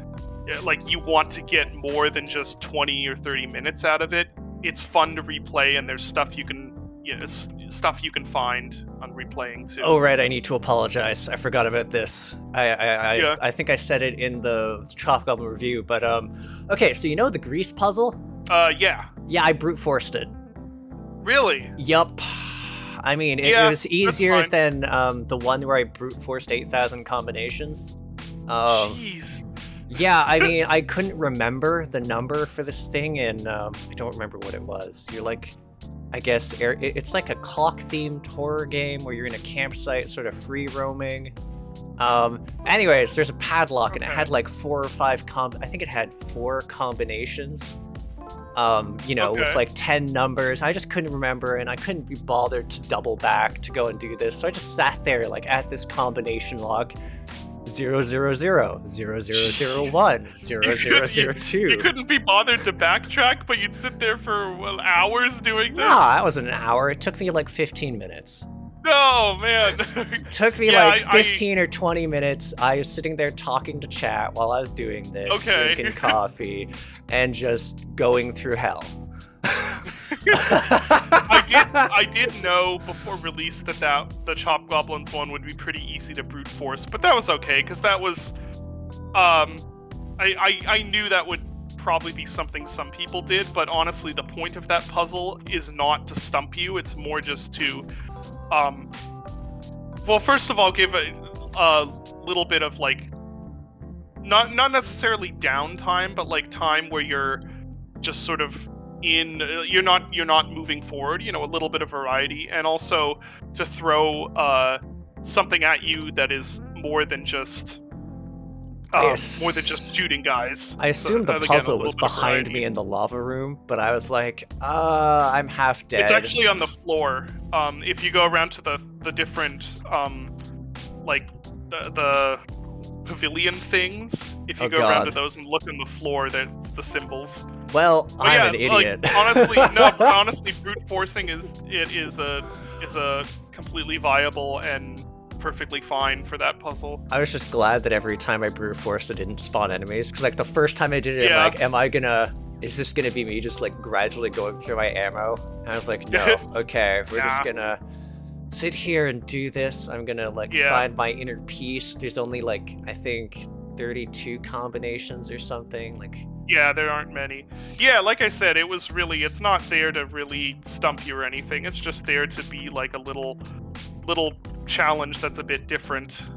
like you want to get more than just 20 or 30 minutes out of it. It's fun to replay, and there's stuff you can, you know, stuff you can find on replaying too. Oh right, I need to apologize. I forgot about this. I I I, Yeah. I think I said it in the Chop Goblin review, but um, okay. So you know the grease puzzle? Uh, yeah, Yeah, I brute forced it. really. Yup. I mean, it, Yeah, it was easier than um, the one where I brute forced 8,000 combinations. Um, Jeez. Yeah, I mean, I couldn't remember the number for this thing, and um, I don't remember what it was. You're like, I guess, it's like a clock themed horror game where you're in a campsite, sort of free roaming. Um, anyways, there's a padlock, and it had like four or five comb. I think it had four combinations. Um, you know, with Okay. like 10 numbers. I just couldn't remember, and I couldn't be bothered to double back to go and do this. So I just sat there, like, at this combination log. Zero zero zero zero zero zero one zero You zero zero You two. couldn't be bothered to backtrack, but you'd sit there for well, hours doing this. No, that wasn't an hour. It took me like 15 minutes. No, man. It took me Yeah, like I- I- 15 or 20 minutes. I was sitting there talking to chat while I was doing this, Okay. drinking coffee, and just going through hell. I did. I did know before release that that the Chop Goblins one would be pretty easy to brute force, but that was okay because that was, um, I, I I knew that would probably be something some people did, but honestly, the point of that puzzle is not to stump you. It's more just to, um, well, first of all, give a, a little bit of like, not not necessarily downtime, but like time where you're just sort of in uh, you're not you're not moving forward you know a little bit of variety and also to throw uh something at you that is more than just um, more than just shooting guys. I So, assumed the puzzle little was behind me in the lava room, but I was like, uh, I'm half dead. it's actually on the floor. Um if you go around to the the different um like the, the pavilion things if you Oh, go around to those and look on the floor that's the symbols well, But I'm yeah, an like, idiot. honestly, no. Honestly, brute forcing is it is a is a completely viable and perfectly fine for that puzzle. I was just glad that every time I brute forced, it didn't spawn enemies. Because like the first time I did it, Yeah. I'm like, am I gonna? Is this gonna be me just like gradually going through my ammo? And I was like, no. okay, we're just gonna sit here and do this. I'm gonna like Yeah. find my inner peace. There's only like I think 32 combinations or something. Like Yeah, there aren't many. Yeah, like I said, it was really it's not there to really stump you or anything. It's just there to be like a little little challenge that's a bit different.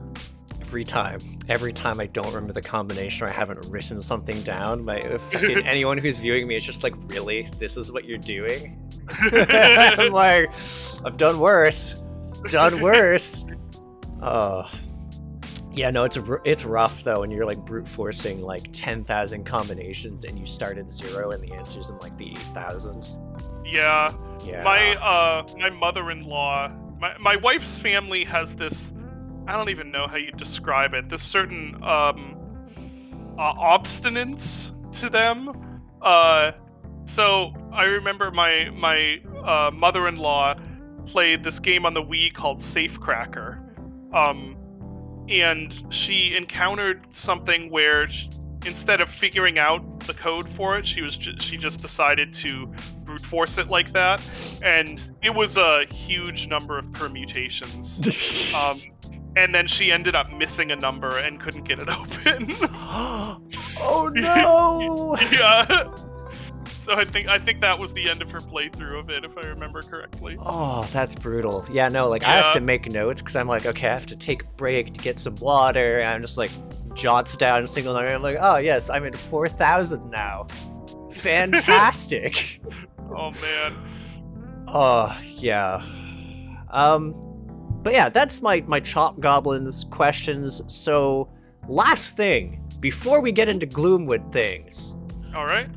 every time, every time I don't remember the combination or I haven't written something down, my fucking, anyone who's viewing me is just like, really, this is what you're doing? I'm like, I've done worse, done worse. Oh, yeah, no, it's r- it's rough though and you're like brute forcing like ten thousand combinations and you start at zero and the answers in like the eight thousands. Yeah. Yeah, My uh my mother-in-law, my my wife's family has this I don't even know how you describe it. This certain um uh, obstinance to them. Uh so I remember my my uh, mother-in-law played this game on the Wii called Safecracker. Um and she encountered something where sh instead of figuring out the code for it, she was ju- she just decided to brute force it like that, and it was a huge number of permutations. Um, and then she ended up missing a number and couldn't get it open. oh no! yeah. So I think I think that was the end of her playthrough of it, if I remember correctly. Oh, that's brutal. Yeah, no, like I have to make notes because I'm like, okay, I have to take a break to get some water. And I'm just like jots down a single number. I'm like, oh yes, I'm at four thousand now. Fantastic. Oh man. oh yeah. Um, but yeah, that's my my chop goblins questions. So last thing before we get into Gloomwood things. All right.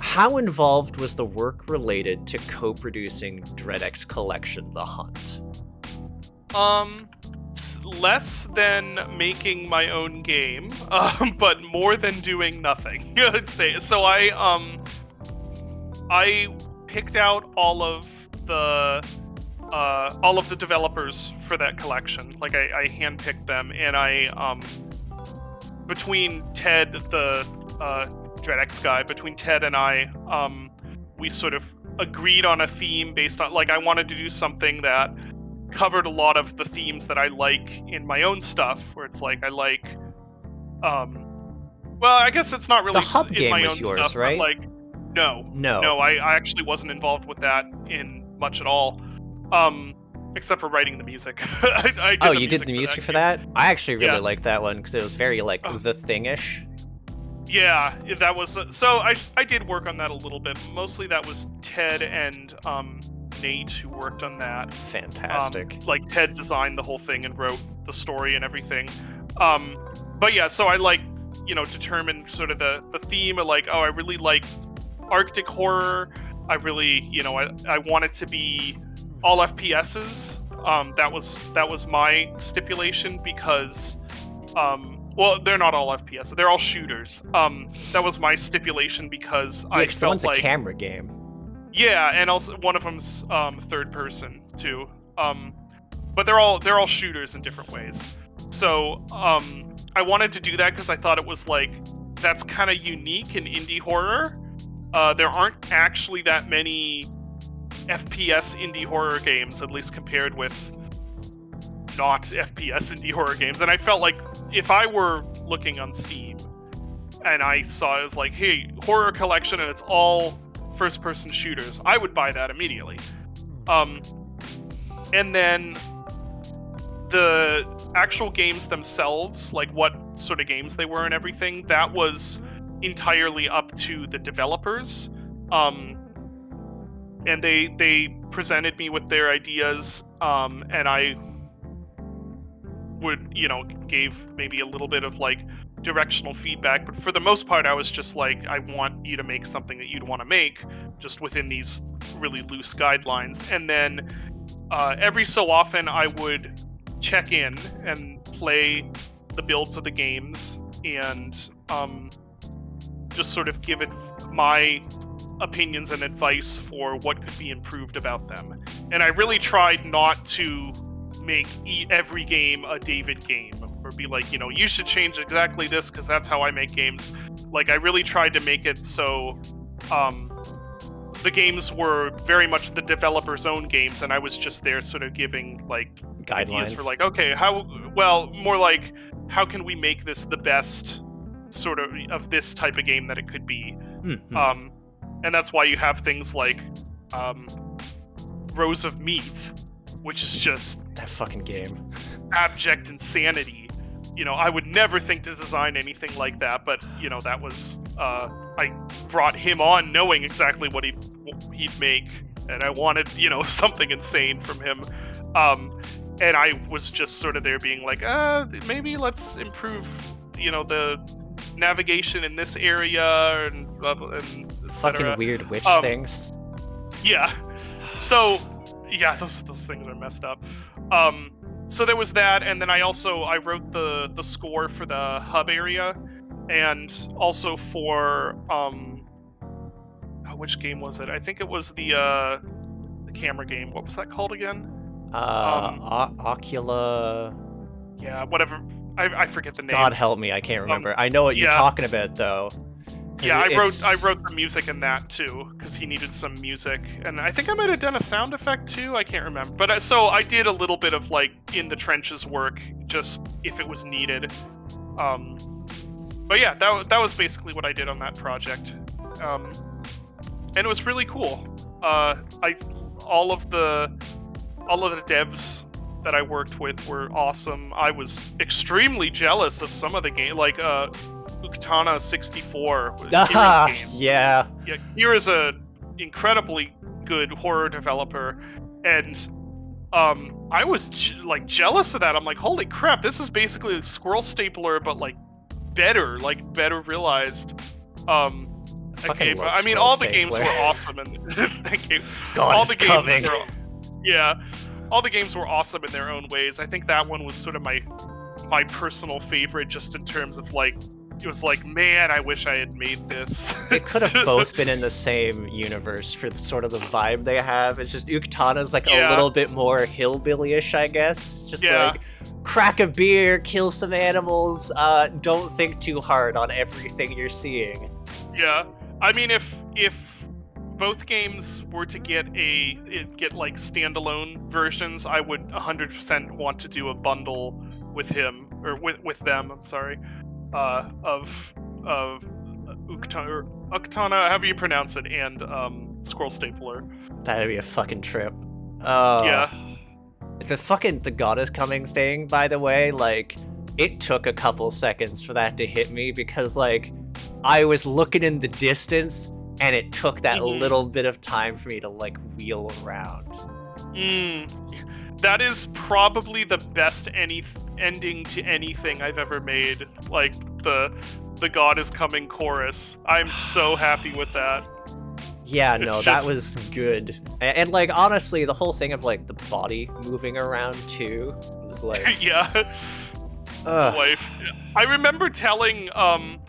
How involved was the work related to co-producing Dreadx Collection The Hunt? Um, less than making my own game, um, but more than doing nothing. I'd say. So I um, I picked out all of the uh, all of the developers for that collection. Like I, I handpicked them, and I um, between Ted, the uh, DreadX guy, between Ted and I, um, we sort of agreed on a theme based on like I wanted to do something that covered a lot of the themes that I like in my own stuff, where it's like I like, um, well, I guess it's not really The hub in game my was yours, stuff, right? like, no, No. no, I, I actually wasn't involved with that in much at all, um, except for writing the music. I, I did Oh, the you did the music for game. that? I actually really Yeah. liked that one because it was very like Oh. the thingish. Yeah, that was so. I I did work on that a little bit. Mostly that was Ted and um, Nate who worked on that. Um, Fantastic. like Ted designed the whole thing and wrote the story and everything. Um, but yeah, so I like you know determined sort of the the theme of like oh I really like Arctic horror. I really you know I I want it to be all FPSs. Um, that was that was my stipulation because um, well they're not all FPS. They're all shooters. Um, that was my stipulation because yeah, I felt one's like a camera game. yeah, and also one of them's um, third person too. Um, but they're all they're all shooters in different ways. So um, I wanted to do that because I thought it was like that's kind of unique in indie horror. Uh, there aren't actually that many FPS indie horror games, at least compared with not FPS indie horror games. And I felt like if I were looking on Steam and I saw it was like, hey, horror collection and it's all first person shooters, I would buy that immediately. Um, and then the actual games themselves, like what sort of games they were and everything, that was entirely up to the developers. Um, and they they presented me with their ideas, um, and I would you know gave maybe a little bit of like directional feedback but for the most part i was just like i want you to make something that you'd want to make just within these really loose guidelines. And then uh, every so often i would check in and play the builds of the games and um, just sort of give it my opinions and advice for what could be improved about them. And i really tried not to make every game a David game or be like, you know, you should change exactly this because that's how I make games. Like, I really tried to make it so um, the games were very much the developer's own games, and I was just there sort of giving like ideas Guidelines. for like, okay, how well, more like, how can we make this the best sort of of this type of game that it could be? Mhm. Um, and that's why you have things like um, Rows of Meat, which is just that fucking game. abject insanity. You know, I would never think to design anything like that, but you know, that was uh, I brought him on knowing exactly what he'd he'd make, and I wanted you know something insane from him. Um, and I was just sort of there being like, uh, maybe let's improve, you know, the navigation in this area and and et Fucking weird witch Um, things. Yeah. So yeah, those those things are messed up. Um so there was that and then I also I wrote the the score for the hub area and also for um oh, which game was it? I think it was the uh the camera game. What was that called again? Uh, um, O- Ocula. Yeah, whatever. I, I forget the name. God help me, I can't remember. I know what you're Um, yeah. talking about though. Yeah, I wrote I wrote the music in that too because he needed some music, and I think I might have done a sound effect too. I can't remember, but I, so I did a little bit of like in the trenches work, just if it was needed. Um, but yeah, that that was basically what I did on that project, um, and it was really cool. Uh, I all of the all of the devs that I worked with were awesome. I was extremely jealous of some of the game, like uh, Uktena 64 was Ah, yeah. Yeah, Kira's a incredibly good horror developer, and um, I was j- like jealous of that. I'm like, holy crap, this is basically a Squirrel Stapler, but like better, like better realized. Um, okay, but I mean, all the games were awesome, and thank you God all the games coming. were yeah all the games were awesome in their own ways i think that one was sort of my my personal favorite just in terms of like it was like man i wish i had made this They could have both been in the same universe for the sort of the vibe they have. It's just Uktena's like a little bit more hillbilly-ish, I guess. It's just Yeah. like crack a beer, kill some animals. Uh, don't think too hard on everything you're seeing. Yeah, I mean, if if both games were to get a get like standalone versions, I would 100% want to do a bundle with him or with with them. I'm sorry, uh, of of Uktena, Uktena, however you pronounce it, and um, Squirrel Stapler. That'd be a fucking trip. Uh, Yeah. The fucking the goddess coming thing, by the way, like it took a couple seconds for that to hit me because like I was looking in the distance and it took that Mhm. little bit of time for me to like wheel around. Mm, that is probably the best any ending to anything I've ever made. Like the the God is coming chorus. I'm so happy with that. Yeah, It's no, just- that was good. And, and like honestly, the whole thing of like the body moving around too was like, yeah. wife. I remember telling um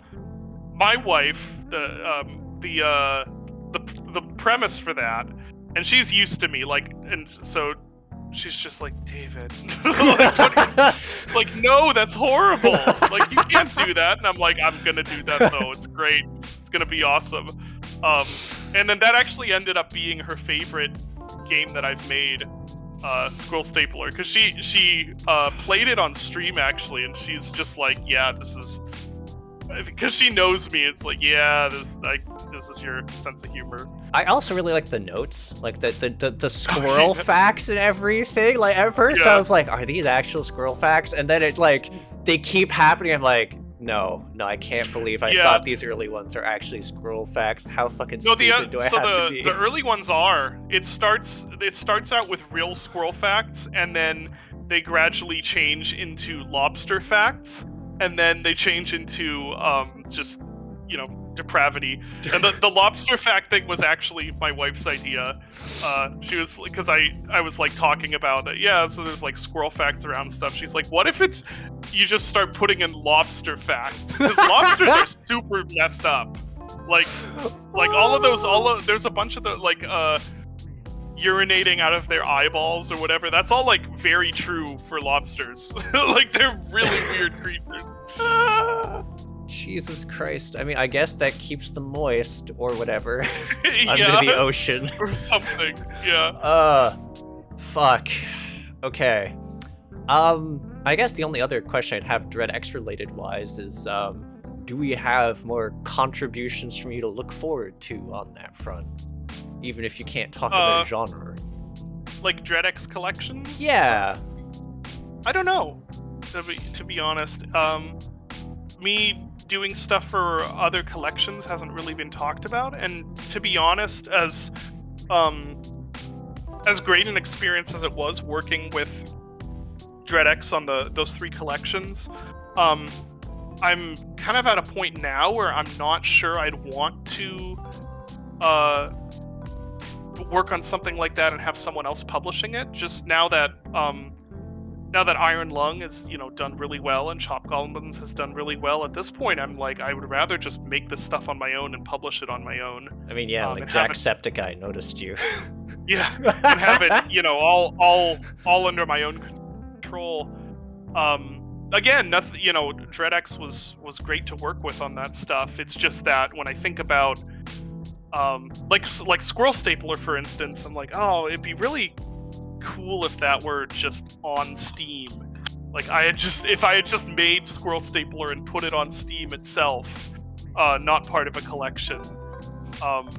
my wife the um the uh the the premise for that, and she's used to me like, and so she's just like David. Like, it's like no, that's horrible. Like you can't do that, and I'm like, I'm gonna do that though. It's great. It's gonna be awesome. Um, and then that actually ended up being her favorite game that I've made uh, Squirrel Stapler because she she uh, played it on stream actually, and she's just like, yeah, this is because she knows me. It's like, yeah, this like this is your sense of humor. I also really like the notes, like the the, the, the squirrel facts and everything. Like at first I was like, are these actual squirrel facts? And then it like they keep happening. I'm like, no, no, I can't believe I Yeah. thought these early ones are actually squirrel facts. How fucking No, the uh, stupid do I so have to the be? the early ones are. It starts it starts out with real squirrel facts, and then they gradually change into lobster facts, and then they change into um just you know depravity. And the, the lobster fact thing was actually my wife's idea. Uh, she was because I I was like talking about it. Yeah, so there's like squirrel facts around stuff. She's like, what if it's you just start putting in lobster facts because lobsters are super messed up. Like like all of those all of there's a bunch of the like uh urinating out of their eyeballs or whatever that's all like very true for lobsters like they're really weird creatures Jesus Christ. I mean, I guess that keeps them moist or whatever under the ocean. or something yeah Uh, fuck. Okay. Um, I guess the only other question I'd have Dread X related wise is, um, do we have more contributions from you to look forward to on that front? Even if you can't talk Uh, about genre. like dreadx collections Yeah. i don't know to be, to be honest um me doing stuff for other collections hasn't really been talked about and to be honest as um as great an experience as it was working with DreadX on the those three collections, um, I'm kind of at a point now where I'm not sure I'd want to uh, work on something like that and have someone else publishing it. Just now that um, now that Iron Lung has you know done really well and Chop Goblins has done really well, at this point I'm like I would rather just make this stuff on my own and publish it on my own. I mean, yeah, Um, like have it- noticed you. Yeah, and have it you know all all all under my own control. Um, again, nothing. You know, DreadX was was great to work with on that stuff. It's just that when I think about um, like like Squirrel Stapler, for instance, I'm like, oh, it'd be really cool if that were just on Steam. Like I had just if I had just made Squirrel Stapler and put it on Steam itself, uh, not part of a collection. Um,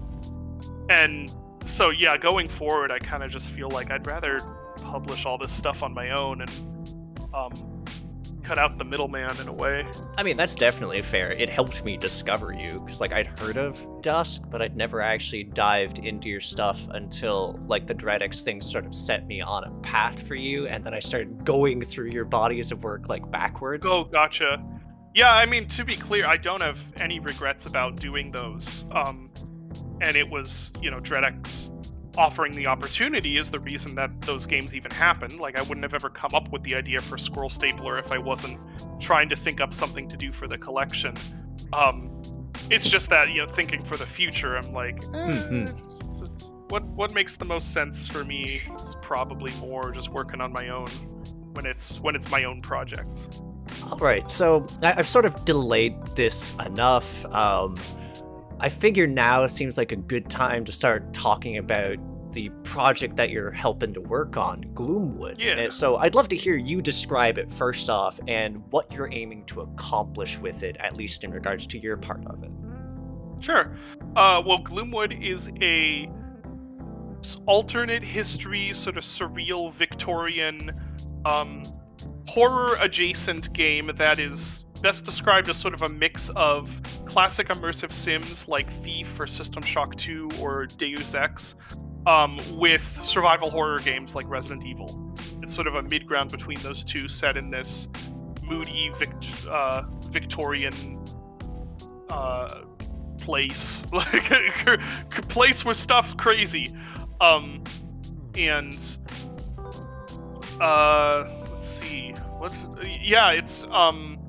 and so yeah, going forward, I kind of just feel like I'd rather publish all this stuff on my own and um, cut out the middleman in a way. I mean, that's definitely fair. It helped me discover you because, like, I'd heard of Dusk, but I'd never actually dived into your stuff until, like, the DreadX thing sort of set me on a path for you, and then I started going through your bodies of work, like, backwards. Oh, gotcha. Yeah, I mean, to be clear, I don't have any regrets about doing those. Um, and it was, you know, DreadX offering the opportunity is the reason that those games even happened. Like, I wouldn't have ever come up with the idea for Squirrel Stapler if I wasn't trying to think up something to do for the collection. Um, it's just that, you know, thinking for the future, I'm like, eh, Mhm. it's- what what makes the most sense for me is probably more just working on my own. when it's when it's my own project. All right, so I, have sort of delayed this enough. Um, I figure now seems like a good time to start talking about the project that you're helping to work on, Gloomwood. Yeah. And so I'd love to hear you describe it first off and what you're aiming to accomplish with it, at least in regards to your part of it. Sure. Uh, well, Gloomwood is a alternate history, sort of surreal Victorian um, horror adjacent game that is best described as sort of a mix of classic immersive sims like Thief or System Shock 2 or Deus Ex um, with survival horror games like Resident Evil. It's sort of a mid ground between those two, set in this moody Vict- uh, Victorian uh, place, like a place where stuff's crazy. Um, and uh, let's see, what? Yeah, it's um,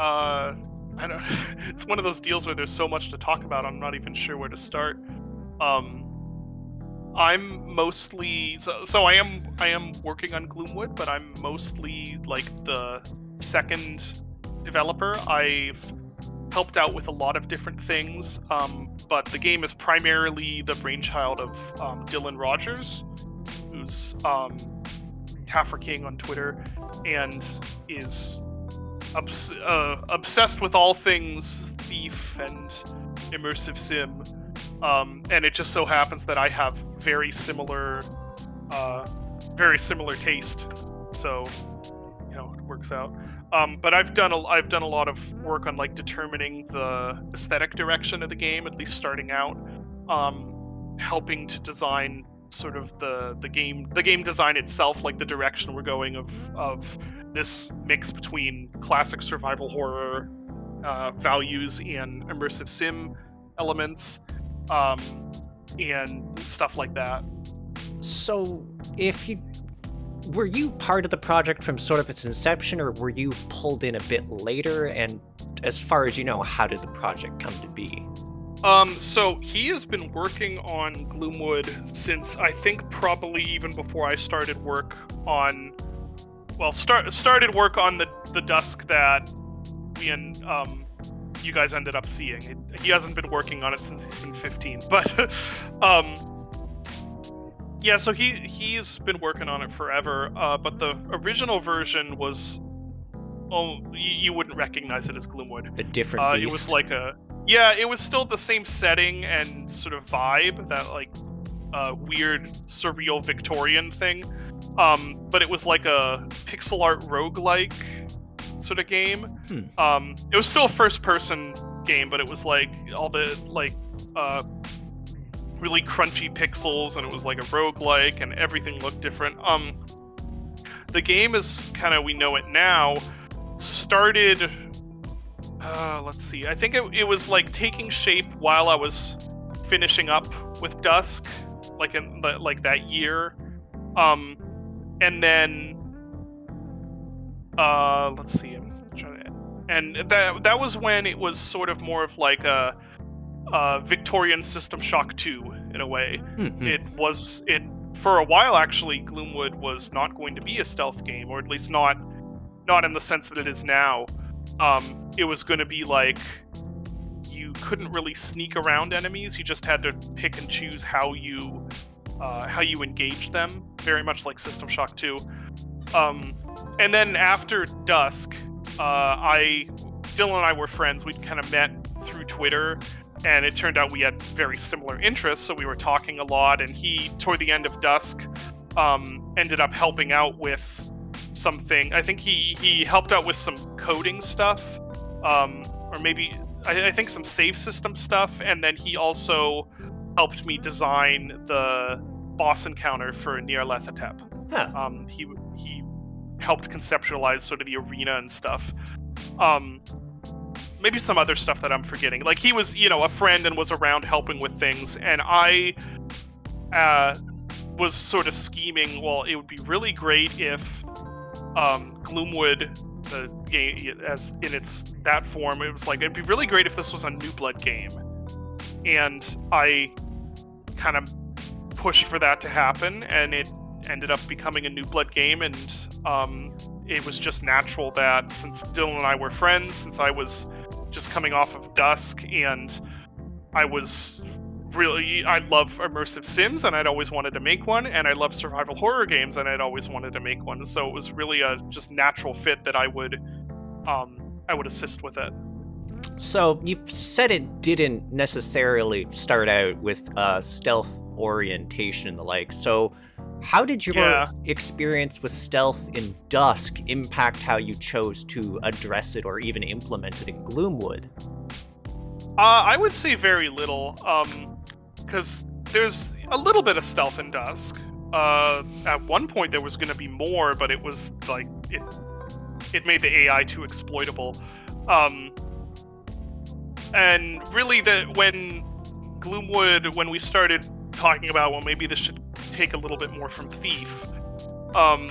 uh, I don't. It's one of those deals where there's so much to talk about. I'm not even sure where to start. Um, I'm mostly so, so I am I am working on Gloomwood, but I'm mostly like the second developer. I've helped out with a lot of different things, um, but the game is primarily the brainchild of um, Dillon Rogers, who's um, Taffer King on Twitter, and is obs- uh, obsessed with all things thief and immersive sim. Um, and it just so happens that I have very similar, uh, very similar taste. So, you know, it works out. Um, but I've done a, I've done a lot of work on like determining the aesthetic direction of the game, at least starting out, um, helping to design sort of the the game the game design itself, like the direction we're going of of this mix between classic survival horror uh, values and immersive sim elements, um, and stuff like that. So, if you were you part of the project from sort of its inception, or were you pulled in a bit later? And as far as you know, how did the project come to be? Um, so he has been working on Gloomwood since I think probably even before I started work on, well, start started work on the the Dusk that we and um, you guys ended up seeing. It, he hasn't been working on it since he's been 15, but um, yeah, so he he's been working on it forever. Uh, but the original version was, oh, you, you wouldn't recognize it as Gloomwood. A different. Uh, it was like a yeah, it was still the same setting and sort of vibe that like uh, weird surreal Victorian thing. Um, but it was like a pixel art roguelike sort of game. Hmm. Um, it was still a first person game, but it was like all the like uh, really crunchy pixels and it was like a roguelike and everything looked different. Um, the game is kind of we know it now started uh, let's see. I think it, it was like taking shape while I was finishing up with Dusk, like in the, like that year. Um, and then uh, let's see. To, and that that was when it was sort of more of like a, a Victorian System Shock 2 in a way. Mhm. It was it for a while actually. Gloomwood was not going to be a stealth game, or at least not not in the sense that it is now. Um, it was going to be like you couldn't really sneak around enemies. You just had to pick and choose how you uh, how you engage them. Very much like System Shock 2. Um, and then after Dusk, uh, I Dillon and I were friends. We'd kind of met through Twitter, and it turned out we had very similar interests. So we were talking a lot. And he, toward the end of Dusk, um, ended up helping out with something. I think he he helped out with some coding stuff, um, or maybe I, I think some save system stuff. And then he also helped me design the boss encounter for Nyarlathotep. Huh. Um, he he helped conceptualize sort of the arena and stuff. Um, maybe some other stuff that I'm forgetting. Like he was, you know, a friend and was around helping with things, and I uh, was sort of scheming. Well, it would be really great if um, Gloomwood, the game, as in its that form, it was like it'd be really great if this was a New Blood game, and I kind of pushed for that to happen, and it ended up becoming a New Blood game, and um, it was just natural that since Dillon and I were friends, since I was just coming off of Dusk, and I was really I love immersive sims, and I'd always wanted to make one, and I love survival horror games, and I'd always wanted to make one. So it was really a just natural fit that I would um, I would assist with it. So you said it didn't necessarily start out with uh, stealth orientation and the like. So how did your Yeah. experience with stealth in Dusk impact how you chose to address it or even implement it in Gloomwood? Uh, I would say very little, because there's a little bit of stealth in Dusk. Uh, at one point, there was going to be more, but it was like it it made the AI too exploitable. Um, and really, the when Gloomwood, when we started talking about well, maybe this should take a little bit more from Thief. Um,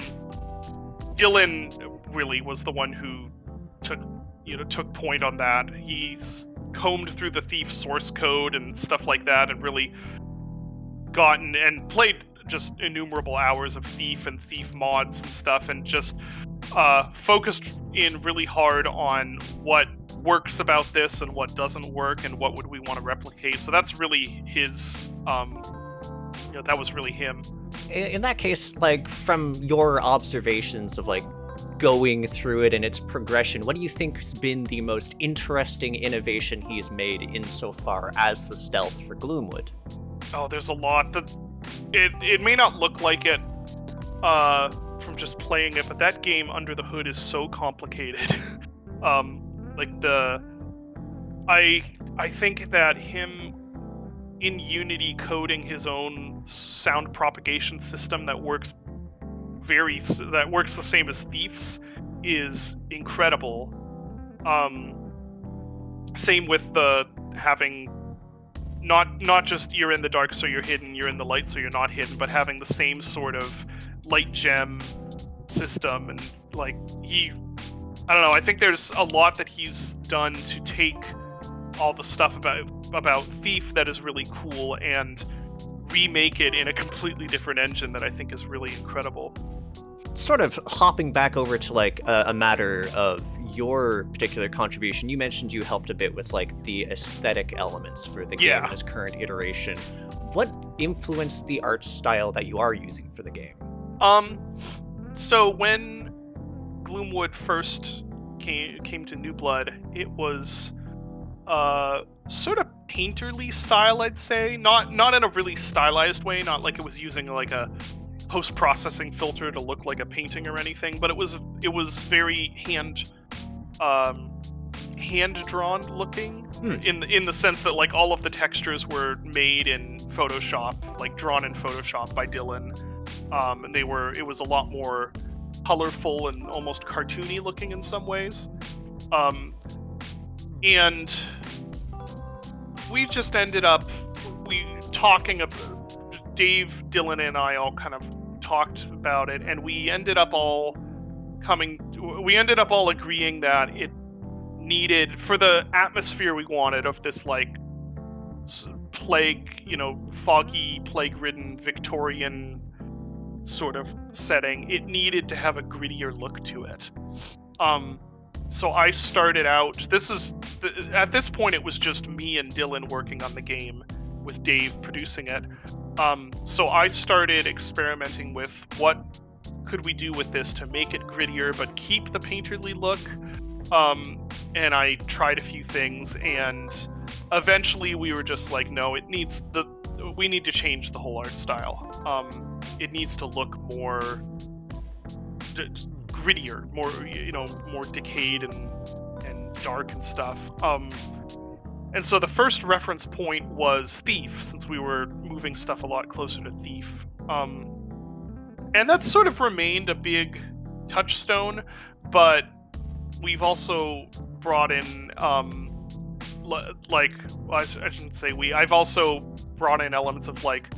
Dillon really was the one who took you know took point on that. He's combed through the thief source code and stuff like that and really gotten and played just innumerable hours of thief and thief mods and stuff and just uh, focused in really hard on what works about this and what doesn't work and what would we want to replicate. So that's really his um you know that was really him. In in that case, like from your observations of like going through it and its progression, what do you think has been the most interesting innovation he's made insofar as the stealth for Gloomwood? oh there's a lot that it it may not look like it uh from just playing it but that game under the hood is so complicated um like the i i think that him in unity coding his own sound propagation system that works very that works the same as thieves is incredible. Um same with the having not not just you're in the dark so you're hidden you're in the light so you're not hidden but having the same sort of light gem system and like he i don't know i think there's a lot that he's done to take all the stuff about about thief that is really cool and remake it in a completely different engine that i think is really incredible Sort of hopping back over to like a, a matter of your particular contribution, you mentioned you helped a bit with like the aesthetic elements for the game Yeah. in its current iteration. What influenced the art style that you are using for the game? Um, so when Gloomwood first came came to New Blood, it was uh sort of painterly style, I'd say. Not not in a really stylized way, not like it was using like a post processing filter to look like a painting or anything, but it was it was very hand um hand drawn looking Hmm. in the, in the sense that like all of the textures were made in Photoshop, like drawn in Photoshop by Dillon um, and they were it was a lot more colorful and almost cartoony looking in some ways um, and we just ended up we talking about dave Dillon and i all kind of talked about it and we ended up all coming we ended up all agreeing that it needed for the atmosphere we wanted of this like plague you know foggy plague ridden victorian sort of setting, it needed to have a grittier look to it. Um, so I started out. This is at this point it was just me and Dillon working on the game, with Dave producing it. Um, so I started experimenting with what could we do with this to make it grittier but keep the painterly look. Um, and I tried a few things, and eventually we were just like, no, it needs the we need to change the whole art style. Um, it needs to look more grittier, more you know, more decayed and and dark and stuff. Um, and so the first reference point was Thief, since we were moving stuff a lot closer to Thief. Um, and that's sort of remained a big touchstone, but we've also brought in um, like I shouldn't say we. I've also brought in elements of like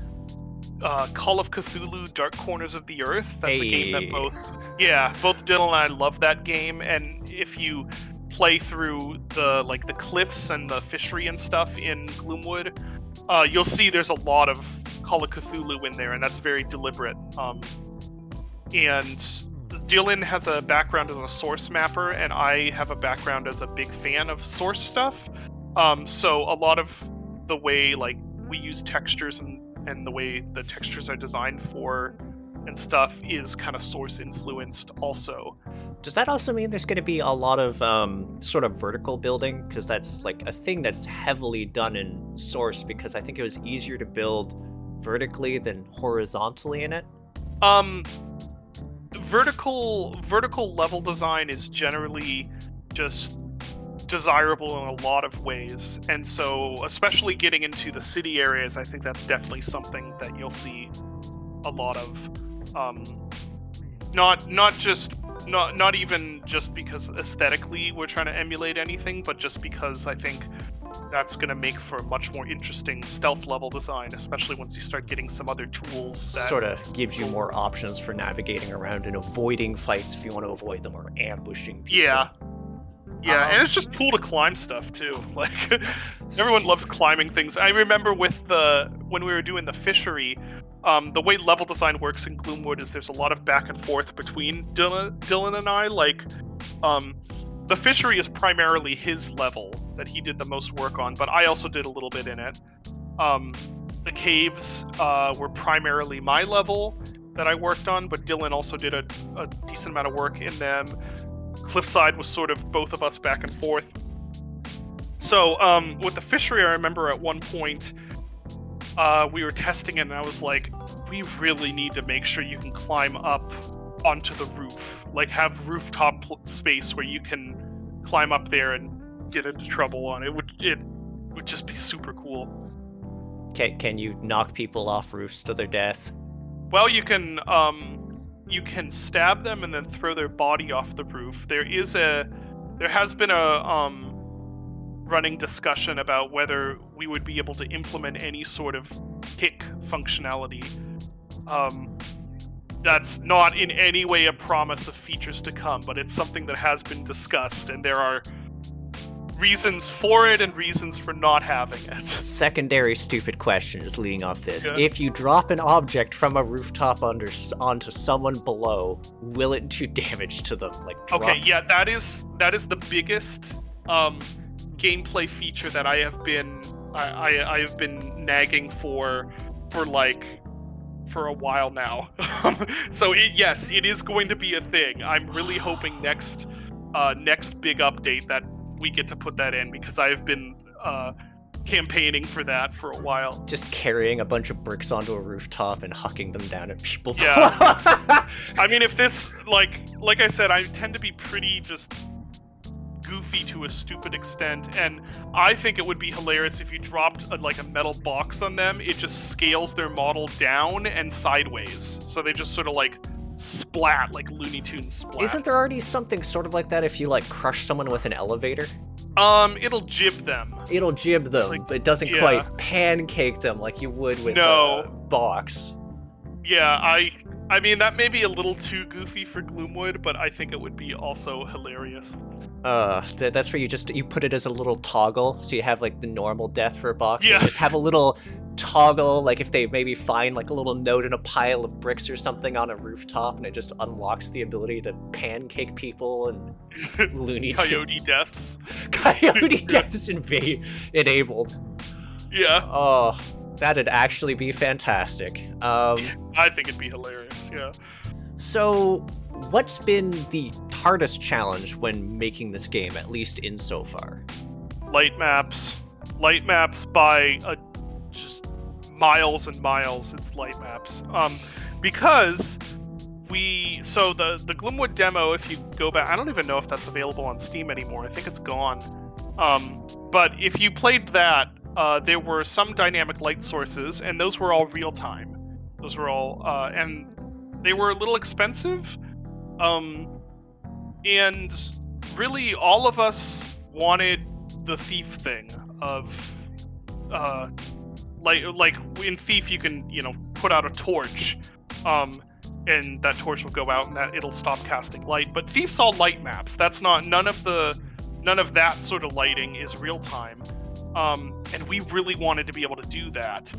uh, Call of Cthulhu: Dark Corners of the Earth. That's a game that both yeah, both Dillon and I love that game. And if you play through the like the cliffs and the fishery and stuff in Gloomwood, uh, you'll see there's a lot of Call of Cthulhu in there, and that's very deliberate. Um, and Dillon has a background as a source mapper, and I have a background as a big fan of source stuff. Um, so a lot of the way like we use textures and and the way the textures are designed for and stuff is kind of source influenced also. Does that also mean there's going to be a lot of um, sort of vertical building? Because that's like a thing that's heavily done in Source because I think it was easier to build vertically than horizontally in it. Um, vertical vertical level design is generally just desirable in a lot of ways, and so especially getting into the city areas, I think that's definitely something that you'll see a lot of. Um, not not just not not even just because aesthetically we're trying to emulate anything, but just because I think that's going to make for a much more interesting stealth level design, especially once you start getting some other tools that sort of gives you more options for navigating around and avoiding fights if you want to avoid them or ambushing people. Yeah. Yeah, um, and it's just cool to climb stuff too. Like everyone loves climbing things. I remember with the when we were doing the fishery, um, the way level design works in Gloomwood is there's a lot of back and forth between Dillon, Dillon and I. Like, um, the fishery is primarily his level that he did the most work on, but I also did a little bit in it. Um, the caves uh, were primarily my level that I worked on, but Dillon also did a, a decent amount of work in them. Cliffside was sort of both of us back and forth. So um, with the fishery, I remember at one point uh, we were testing it, and I was like, we really need to make sure you can climb up onto the roof. Like, have rooftop space where you can climb up there and get into trouble on it. Would it would just be super cool. Can can you knock people off roofs to their death? Well, you can um you can stab them and then throw their body off the roof. There is a there has been a um running discussion about whether we would be able to implement any sort of kick functionality. Um, that's not in any way a promise of features to come, but it's something that has been discussed, and there are reasons for it and reasons for not having it. Secondary stupid question is leading off this. Yeah. If you drop an object from a rooftop under onto someone below, will it do damage to them? Like drop- Okay, yeah, that is that is the biggest um, gameplay feature that I have been I, I, I have been nagging for for like for a while now. so it, yes, it is going to be a thing. I'm really hoping next uh, next big update that we get to put that in because I have been uh, campaigning for that for a while. Just carrying a bunch of bricks onto a rooftop and hucking them down at people. Yeah. I mean, if this like like I said, I tend to be pretty just goofy to a stupid extent, and I think it would be hilarious if you dropped a, like a metal box on them. It just scales their model down and sideways, so they just sort of like splat like Looney Tunes splat. Isn't there already something sort of like that if you like crush someone with an elevator? Um, it'll gib them. It'll gib them, Like, but it doesn't yeah. quite pancake them like you would with No. a box. Yeah, I I mean that may be a little too goofy for Gloomwood, but I think it would be also hilarious. Uh, th- that's where you just you put it as a little toggle, so you have like the normal death for a box. and Yeah. just have a little toggle, like if they maybe find like a little note in a pile of bricks or something on a rooftop, and it just unlocks the ability to pancake people and loony Coyote deaths. Coyote deaths enabled. Yeah, Oh, that'd actually be fantastic. Um, I think it'd be hilarious. Yeah. so, what's been the hardest challenge when making this game, at least in so far? light maps light maps by a, miles and miles it's light maps. Um because we so the the gloomwood demo if you go back i don't even know if that's available on steam anymore. I think it's gone. Um but if you played that uh there were some dynamic light sources and those were all real time. Those were all uh and they were a little expensive um and really all of us wanted the thief thing of uh like like in thief you can you know put out a torch um and that torch will go out and that it'll stop casting light. But thief's all light maps. That's not none of the none of that sort of lighting is real time. Um and we really wanted to be able to do that.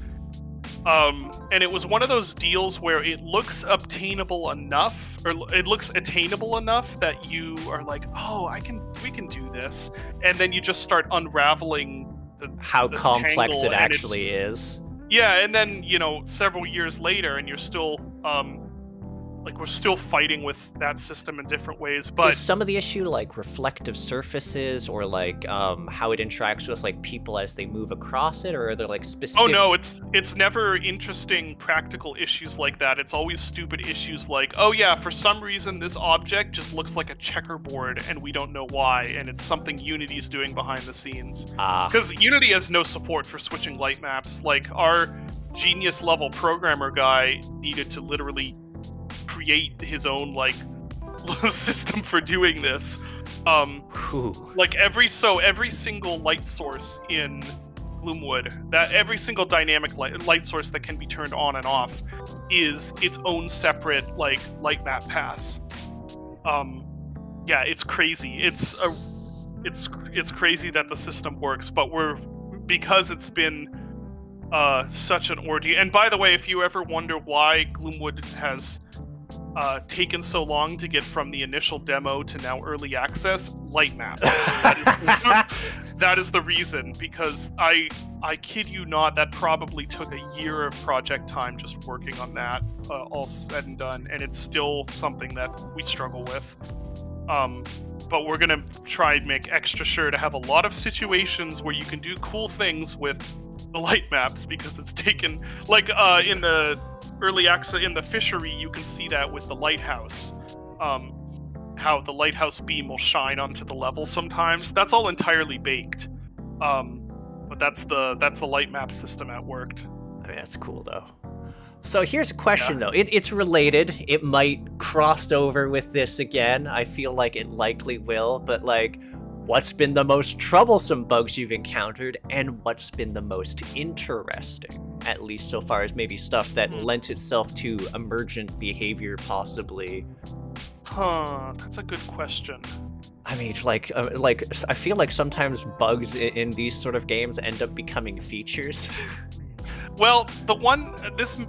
Um, and it was one of those deals where it looks obtainable enough, or it looks attainable enough that you are like, "Oh, I can, we can do this," and then you just start unraveling the, How the complex it actually is. Yeah, and then you know, several years later, and you're still, um, like we're still fighting with that system in different ways. But is some of the issue like reflective surfaces or like um, how it interacts with like people as they move across it, or are there like specific Oh no, it's it's never interesting practical issues like that. It's always stupid issues like, oh yeah, for some reason this object just looks like a checkerboard and we don't know why, and it's something Unity's doing behind the scenes. Ah, Because Unity has no support for switching light maps. Like our genius level programmer guy needed to literally create his own like system for doing this. Um, like every so every single light source in Gloomwood, that every single dynamic light, light source that can be turned on and off is its own separate like light map pass. Um, yeah, it's crazy. It's a it's it's crazy that the system works, but we're because it's been uh, such an ordeal. And by the way, if you ever wonder why Gloomwood has uh, taken so long to get from the initial demo to now early access, light maps. that, is, that is the reason. Because I I kid you not, that probably took a year of project time just working on that, uh, all said and done, and it's still something that we struggle with. Um, but we're gonna try and make extra sure to have a lot of situations where you can do cool things with the light maps because it's taken like uh, in the early access in the fishery you can see that with the lighthouse. Um, how the lighthouse beam will shine onto the level sometimes. That's all entirely baked. Um, but that's the that's the light map system at work. I mean, that's cool though. So here's a question though. It, it's related. It might cross over with this again. I feel like it likely will. But like, what's been the most troublesome bugs you've encountered, and what's been the most interesting? At least so far as maybe stuff that Hmm. lent itself to emergent behavior, possibly. huh that's a good question I mean, like, uh, like I feel like sometimes bugs in, in these sort of games end up becoming features. Well, the one this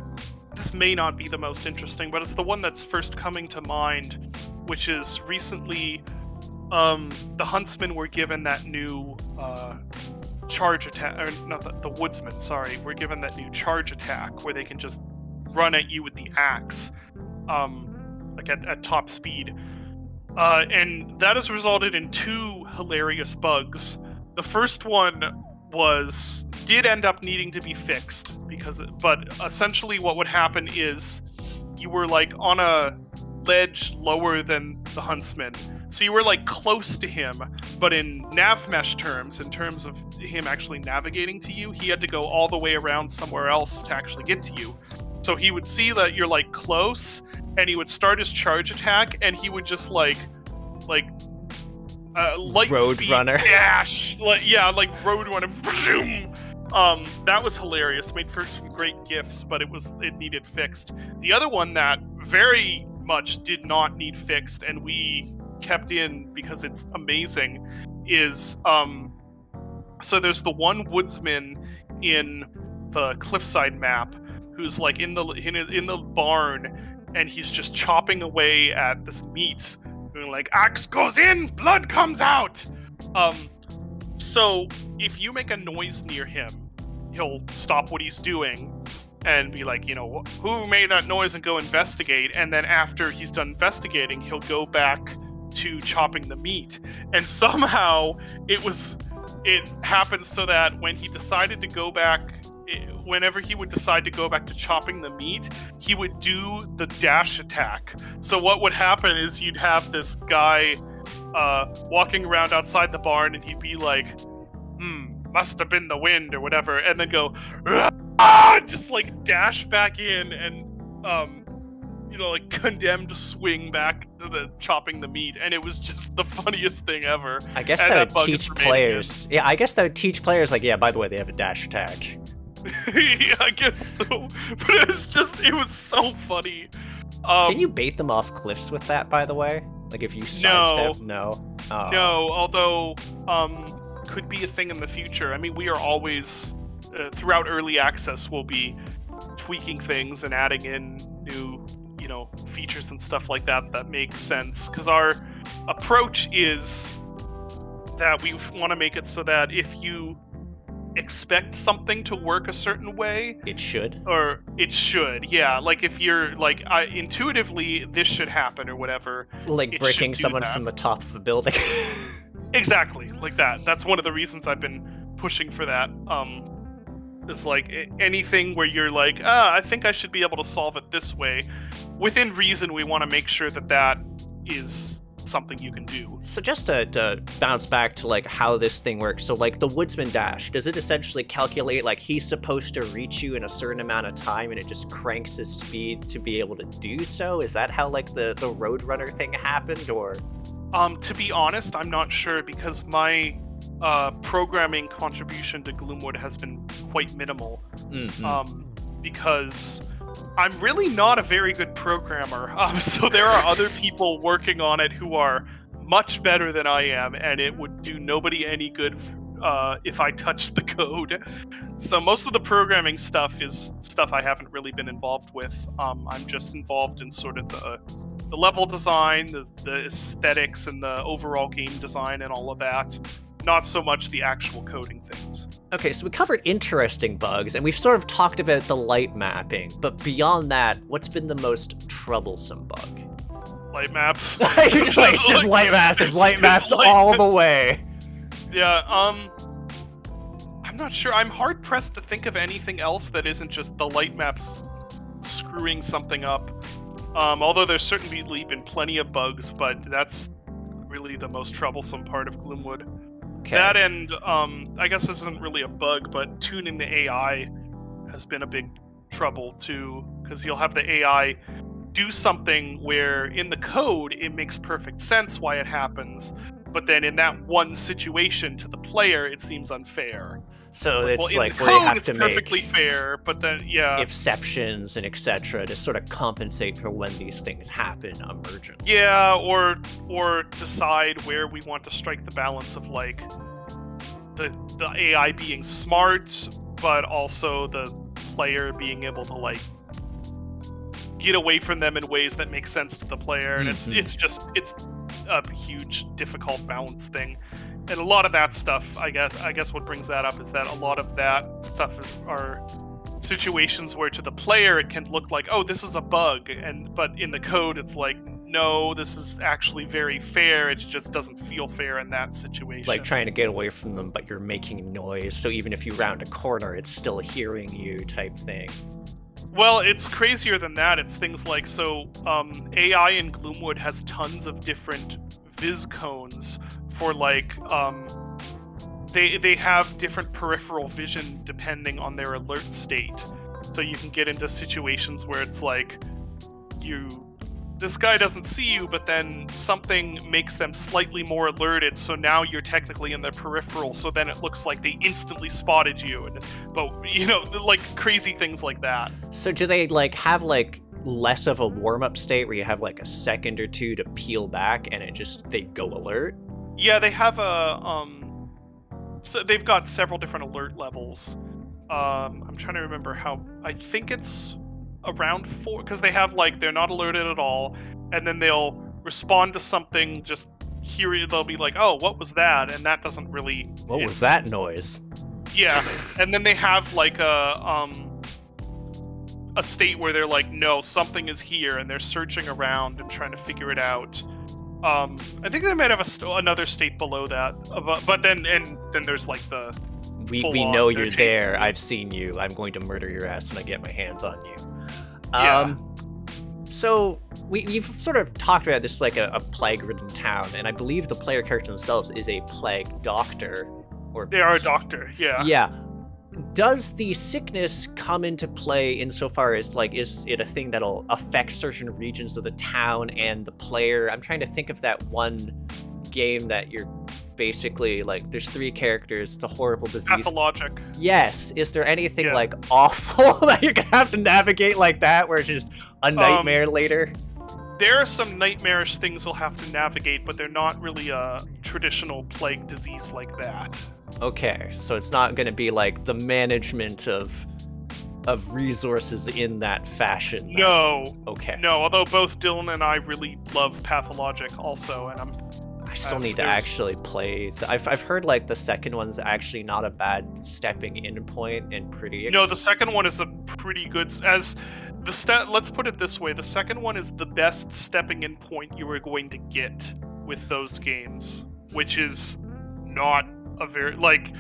this may not be the most interesting, but it's the one that's first coming to mind, which is recently um, the huntsmen were given that new uh, charge attack, or not the, the woodsman. Sorry, were given that new charge attack where they can just run at you with the axe, um, like at, at top speed. Uh, and that has resulted in two hilarious bugs. The first one was did end up needing to be fixed because but essentially what would happen is you were like on a ledge lower than the huntsman. So you were like close to him but in nav mesh terms in terms of him actually navigating to you he had to go all the way around somewhere else to actually get to you. So he would see that you're like close and he would start his charge attack and he would just like like uh, light Road speed runner. dash like yeah like road runner um that was hilarious. Made for some great gifs but it was it needed fixed. The other one that very much did not need fixed and we kept in because it's amazing is um so there's the one woodsman in the cliffside map who's like in the in, in the barn and he's just chopping away at this meat like axe goes in blood comes out! Um so if you make a noise near him he'll stop what he's doing and be like you know who made that noise and go investigate? And then after he's done investigating he'll go back to chopping the meat. And somehow it was it happened so that when he decided to go back whenever he would decide to go back to chopping the meat he would do the dash attack so what would happen is you'd have this guy uh, walking around outside the barn and he'd be like hmm must have been the wind or whatever and then go "Ah!" just like dash back in and um you know like condemned swing back to the chopping the meat and it was just the funniest thing ever I guess And that would teach players. Yeah, I guess that would teach players like, yeah, by the way, they have a dash attack. yeah, I guess so. But it was just, it was so funny. Um, Can you bait them off cliffs with that, by the way? Like if you No. sidestep? No. Oh. No, although, um, could be a thing in the future. I mean, we are always, uh, throughout early access, we'll be tweaking things and adding in new, you know, features and stuff like that that make sense. Because our approach is that we want to make it so that if you expect something to work a certain way It should. or it should yeah like if you're like I, intuitively this should happen or whatever Like breaking someone from the top of a building. exactly like that that's one of the reasons i've been pushing for that um is like anything where you're like ah i think i should be able to solve it this way within reason we want to make sure that that is something you can do So just to, to bounce back to like how this thing works, so like the woodsman dash, does it essentially calculate like he's supposed to reach you in a certain amount of time and it just cranks his speed to be able to do so? Is that how like the the roadrunner thing happened or Um, to be honest, I'm not sure because my uh, programming contribution to Gloomwood has been quite minimal. Mhm. Um, because I'm really not a very good programmer. Um, so there are other people working on it who are much better than I am, and it would do nobody any good uh, if I touched the code. So most of the programming stuff is stuff I haven't really been involved with. Um, I'm just involved in sort of the the level design, the, the aesthetics, and the overall game design, and all of that. Not so much the actual coding things. Okay, so we covered interesting bugs, and we've sort of talked about the light mapping, but beyond that, what's been the most troublesome bug? Light maps. Just like, it's just light maps, it's It's light maps light- all the way. Yeah, um I'm not sure. I'm hard pressed to think of anything else that isn't just the light maps screwing something up. Um, although there's certainly been plenty of bugs, but that's really the most troublesome part of Gloomwood. Okay. That and um, I guess this isn't really a bug, but tuning the AI has been a big trouble too, because you'll have the AI do something where in the code it makes perfect sense why it happens, but then in that one situation to the player it seems unfair. So It's it's, like, well, like the where you have to perfectly make fair, but then yeah, exceptions and etc. to sort of compensate for when these things happen emergent. yeah, or or decide where we want to strike the balance of like the the AI being smart, but also the player being able to like get away from them in ways that make sense to the player and it's Mhm. it's just it's a huge difficult balance thing and a lot of that stuff i guess i guess what brings that up is that a lot of that stuff are situations where to the player it can look like oh this is a bug and but in the code it's like no this is actually very fair it just doesn't feel fair in that situation Like trying to get away from them, but you're making noise, so even if you round a corner, it's still hearing you type thing. Well, it's crazier than that. It's things like so um, AI in Gloomwood has tons of different vis cones for like um, they they have different peripheral vision depending on their alert state. So you can get into situations where it's like you this guy doesn't see you, but then something makes them slightly more alerted. So now you're technically in their peripheral. So then it looks like they instantly spotted you, and but you know like crazy things like that. So do they like have like less of a warm up state where you have like a second or two to peel back and it just they go alert? Yeah, they have a um so they've got several different alert levels. Um I'm trying to remember how I think it's around 4 cuz they have like they're not alerted at all and then they'll respond to something just hear it they'll be like, "Oh, what was that?" and that doesn't really What was that noise? Yeah. and then they have like a um a state where they're like, "No, something is here," and they're searching around and trying to figure it out. Um, I think they might have a st- another state below that, uh, but, but then and then there's like the We, we know you're there. I've seen you. I'm going to murder your ass when I get my hands on you. Yeah. Um, so we, you've sort of talked about this like a, a plague-ridden town, and I believe the player character themselves is a plague doctor. Or they are a doctor. Yeah. Yeah. Does the sickness come into play insofar as like is it a thing that'll affect certain regions of the town and the player? I'm trying to think of that one game that you're basically like there's three characters, it's a horrible disease. Pathologic. Yes. Is there anything Yeah. like awful that you're gonna have to navigate like that where it's just a Um, nightmare later? There are some nightmarish things you'll have to navigate, but they're not really a traditional plague disease like that. Okay, so it's not gonna be like the management of of resources in that fashion. No, Okay. no. Although both Dillon and I really love Pathologic also, and I'm I still uh, need to actually play. I've, I've heard like the second one's actually not a bad stepping in point and pretty. no. The second one is a pretty good as the stat. Let's put it this way: the second one is the best stepping in point you are going to get with those games, which is not a very like.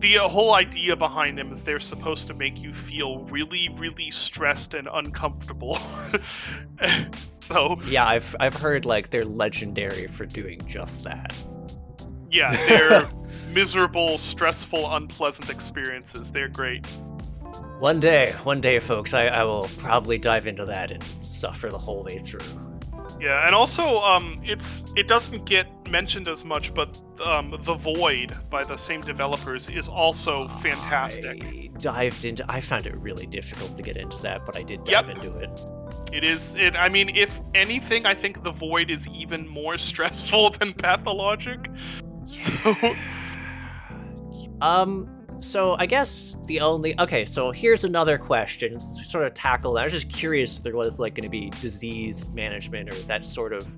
The uh, whole idea behind them is they're supposed to make you feel really, really stressed and uncomfortable. so Yeah, I've I've heard like they're legendary for doing just that. yeah, they're miserable, stressful, unpleasant experiences. They're great. One day, one day, folks, I, I will probably dive into that and suffer the whole way through. Yeah, and also, um, it's it doesn't get mentioned as much, but um, the Void by the same developers is also fantastic. I dived into. I found it really difficult to get into that, but I did dive Yep. into it. It is. It. I mean, if anything, I think the Void is even more stressful than Pathologic. So, Um. So I guess the only okay. So here's another question. Sort of tackle. that. I was just curious if there was like going to be disease management or that sort of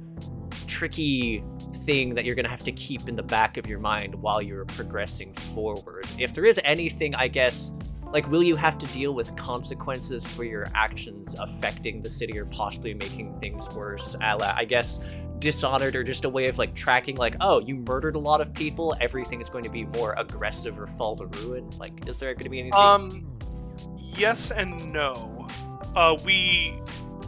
tricky thing that you're going to have to keep in the back of your mind while you're progressing forward. If there is anything, I guess, like, will you have to deal with consequences for your actions affecting the city or possibly making things worse? A la, I guess, Dishonored or just a way of like tracking, like, oh, you murdered a lot of people, everything is going to be more aggressive or fall to ruin. Like, is there going to be anything? um, yes and no. Uh, we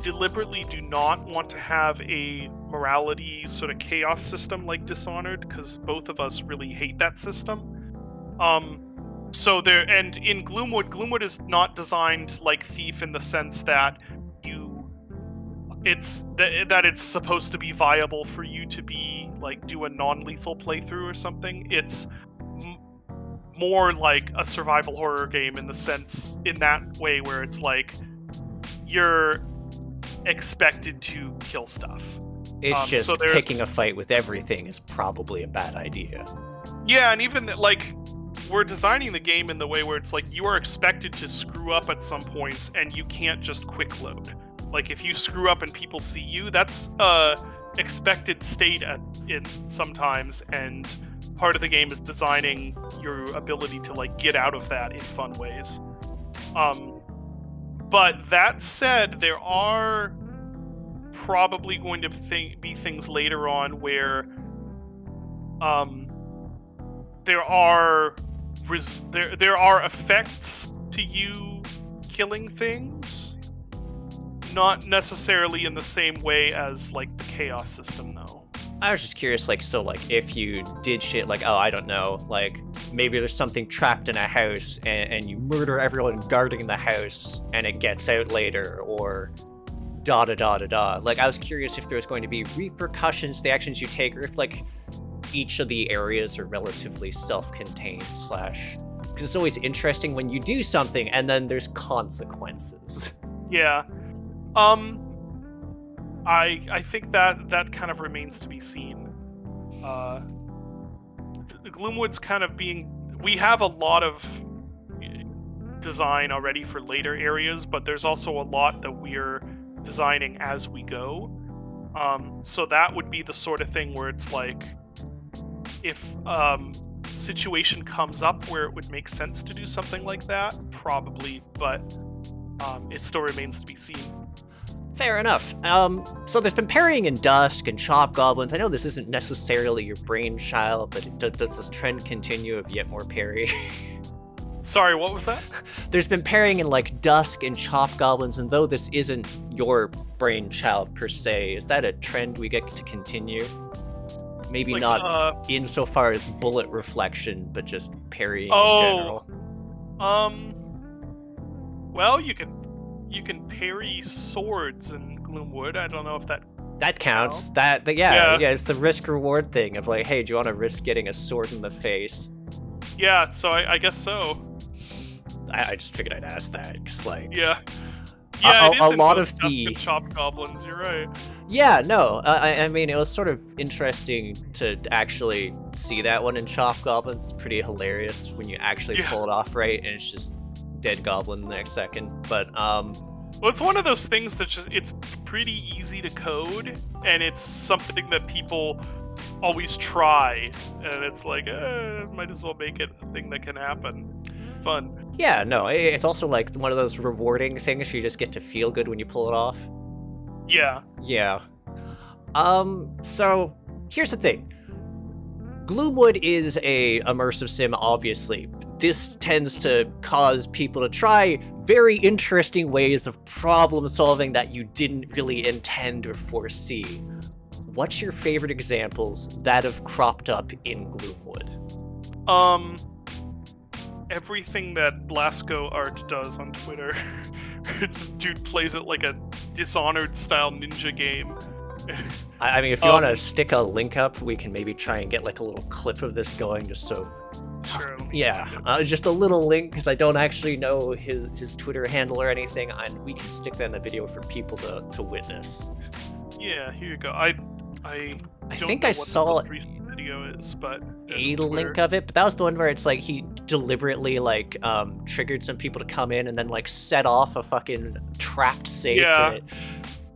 deliberately do not want to have a morality sort of chaos system like Dishonored because both of us really hate that system. Um, so there, and in Gloomwood, Gloomwood is not designed like Thief in the sense that you, it's that, that it's supposed to be viable for you to be like do a non-lethal playthrough or something. It's m- more like a survival horror game in the sense in that way where it's like you're expected to kill stuff. it's um, just so picking a fight with everything is probably a bad idea. Yeah, and even like we're designing the game in the way where it's like you are expected to screw up at some points and you can't just quick load. Like if you screw up and people see you, that's a expected state at in sometimes and part of the game is designing your ability to like get out of that in fun ways. Um but that said, there are probably going to be things later on where um there are there there are effects to you killing things not necessarily in the same way as like the chaos system though I was just curious, like, so, like, if you did shit, like, oh, I don't know, like, maybe there's something trapped in a house and, and you murder everyone guarding the house and it gets out later, or da da da da da. Like, I was curious if there was going to be repercussions to the actions you take, or if, like, each of the areas are relatively self contained, slash. Because it's always interesting when you do something and then there's consequences. yeah um i i think that that kind of remains to be seen uh gloomwood's kind of being we have a lot of design already for later areas but there's also a lot that we're designing as we go um so that would be the sort of thing where it's like if um situation comes up where it would make sense to do something like that probably but um, it still remains to be seen Fair enough. Um, so there's been parrying in Dusk and Chop Goblins. I know this isn't necessarily your brainchild, but does, does this trend continue of yet more parry? Sorry, what was that? there's been parrying in like Dusk and Chop Goblins, and though this isn't your brainchild per se, is that a trend we get to continue? Maybe Like, not uh, insofar as bullet reflection, but just parrying Oh. in general. um. Well, you can you can parry swords in Gloomwood. I don't know if that. That counts. That, that yeah, yeah, Yeah. it's the risk reward thing of like, hey, do you want to risk getting a sword in the face? Yeah, so I, I guess so. I, I just figured I'd ask that because like Yeah. Yeah, a- a lot of the- Chop Goblins. You're right. Yeah, no. I, I mean, it was sort of interesting to actually see that one in Chop Goblins. It's pretty hilarious when you actually Yeah. pull it off right, and it's just dead goblin the next second. But um, well, it's one of those things that's just it's pretty easy to code, and it's something that people always try, and it's like, eh, might as well make it a thing that can happen. Fun. Yeah, no, it's also like one of those rewarding things you just get to feel good when you pull it off. Yeah. Yeah. Um, so here's the thing. Gloomwood is a immersive sim, obviously. This tends to cause people to try very interesting ways of problem solving that you didn't really intend or foresee. What's your favorite examples that have cropped up in Gloomwood? Um, everything that Blasco Art does on Twitter. Dude plays it like a Dishonored style ninja game. I mean, if you um, want to stick a link up, we can maybe try and get like a little clip of this going, just so. True. Yeah, uh, just a little link because I don't actually know his his Twitter handle or anything, and we can stick that in the video for people to to witness. Yeah, here you go. I I I think I saw video is, but a link of it. But that was the one where it's like he deliberately like um triggered some people to come in and then like set off a fucking trapped safe. Yeah.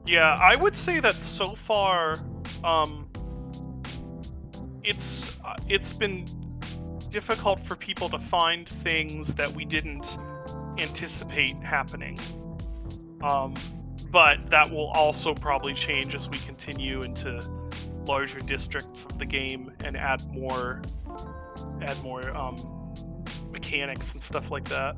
Yeah, I would say that so far, um, it's uh, it's been difficult for people to find things that we didn't anticipate happening. Um, but that will also probably change as we continue into larger districts of the game and add more add more um, mechanics and stuff like that.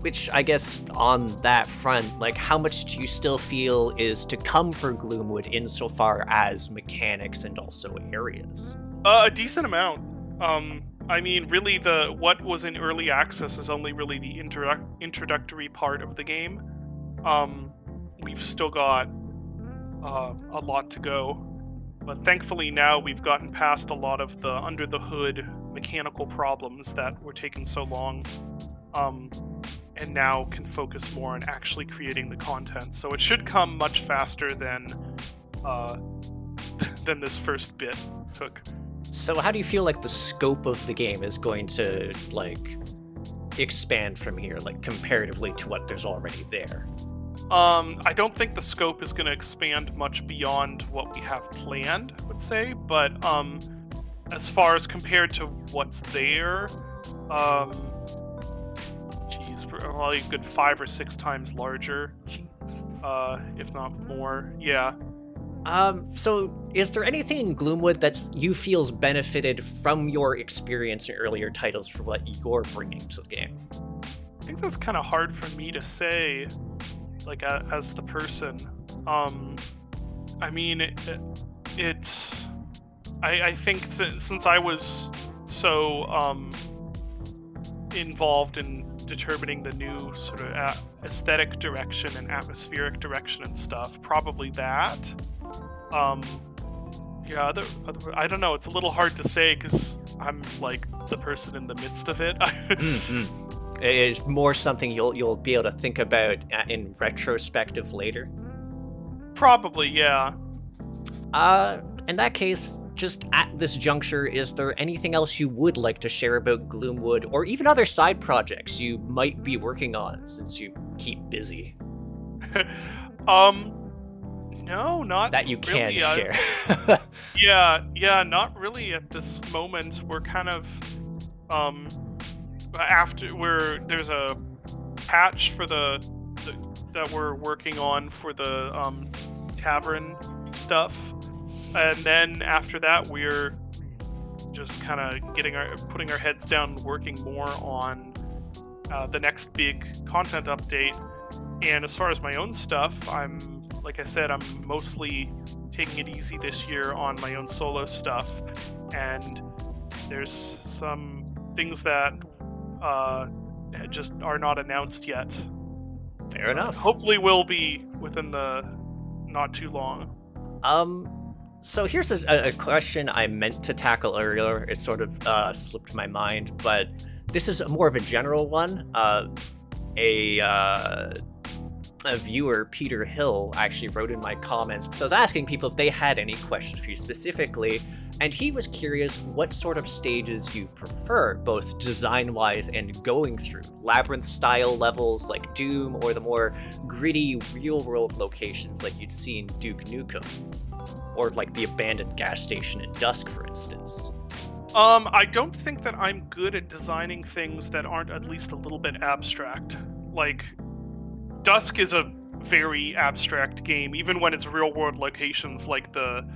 Which I guess on that front, like how much do you still feel is to come for Gloomwood insofar as mechanics and also areas? Uh, a decent amount. Um, I mean, really, the what was in early access is only really the introdu- introductory part of the game. Um, we've still got uh, a lot to go. But thankfully now we've gotten past a lot of the under the hood mechanical problems that were taking so long. Um, and now can focus more on actually creating the content. So it should come much faster than uh, than this first bit took. So how do you feel like the scope of the game is going to like expand from here, like comparatively to what there's already there? Um, I don't think the scope is going to expand much beyond what we have planned, I would say. But um, as far as compared to what's there, um, geez, probably a good five or six times larger. Uh, if not more. Yeah. Um, so is there anything in Gloomwood that you feels benefited from your experience in earlier titles for what you're bringing to the game? I think that's kind of hard for me to say like as the person. Um, I mean, it, it's. I, I think since I was so um, involved in determining the new sort of aesthetic direction and atmospheric direction and stuff, probably that. Um, yeah, other, other, I don't know. It's a little hard to say because I'm like the person in the midst of it. It's more something you'll you'll be able to think about in retrospective later. Probably, yeah. Uh, in that case, just at this juncture, is there anything else you would like to share about Gloomwood, or even other side projects you might be working on since you keep busy? um, no, not that you really. can share. yeah, yeah, not really at this moment. We're kind of um after where there's a patch for the, the, that we're working on for the um, tavern stuff, and then after that we're just kind of getting our putting our heads down, working more on uh, the next big content update. And as far as my own stuff, I'm like I said, I'm mostly taking it easy this year on my own solo stuff, and there's some things that uh, just are not announced yet. Fair enough. Hopefully, will be within the not too long. Um, so here's a, a question I meant to tackle earlier. It sort of uh, slipped my mind, but this is more of a general one. Uh, a uh, a viewer, Peter Hill, actually wrote in my comments because I was asking people if they had any questions for you specifically, and he was curious what sort of stages you prefer, both design wise and going through. Labyrinth style levels like Doom, or the more gritty, real world locations like you'd see in Duke Nukem, or like the abandoned gas station in Dusk, for instance. Um, I don't think that I'm good at designing things that aren't at least a little bit abstract. Like, Dusk is a very abstract game, even when it's real world locations like the,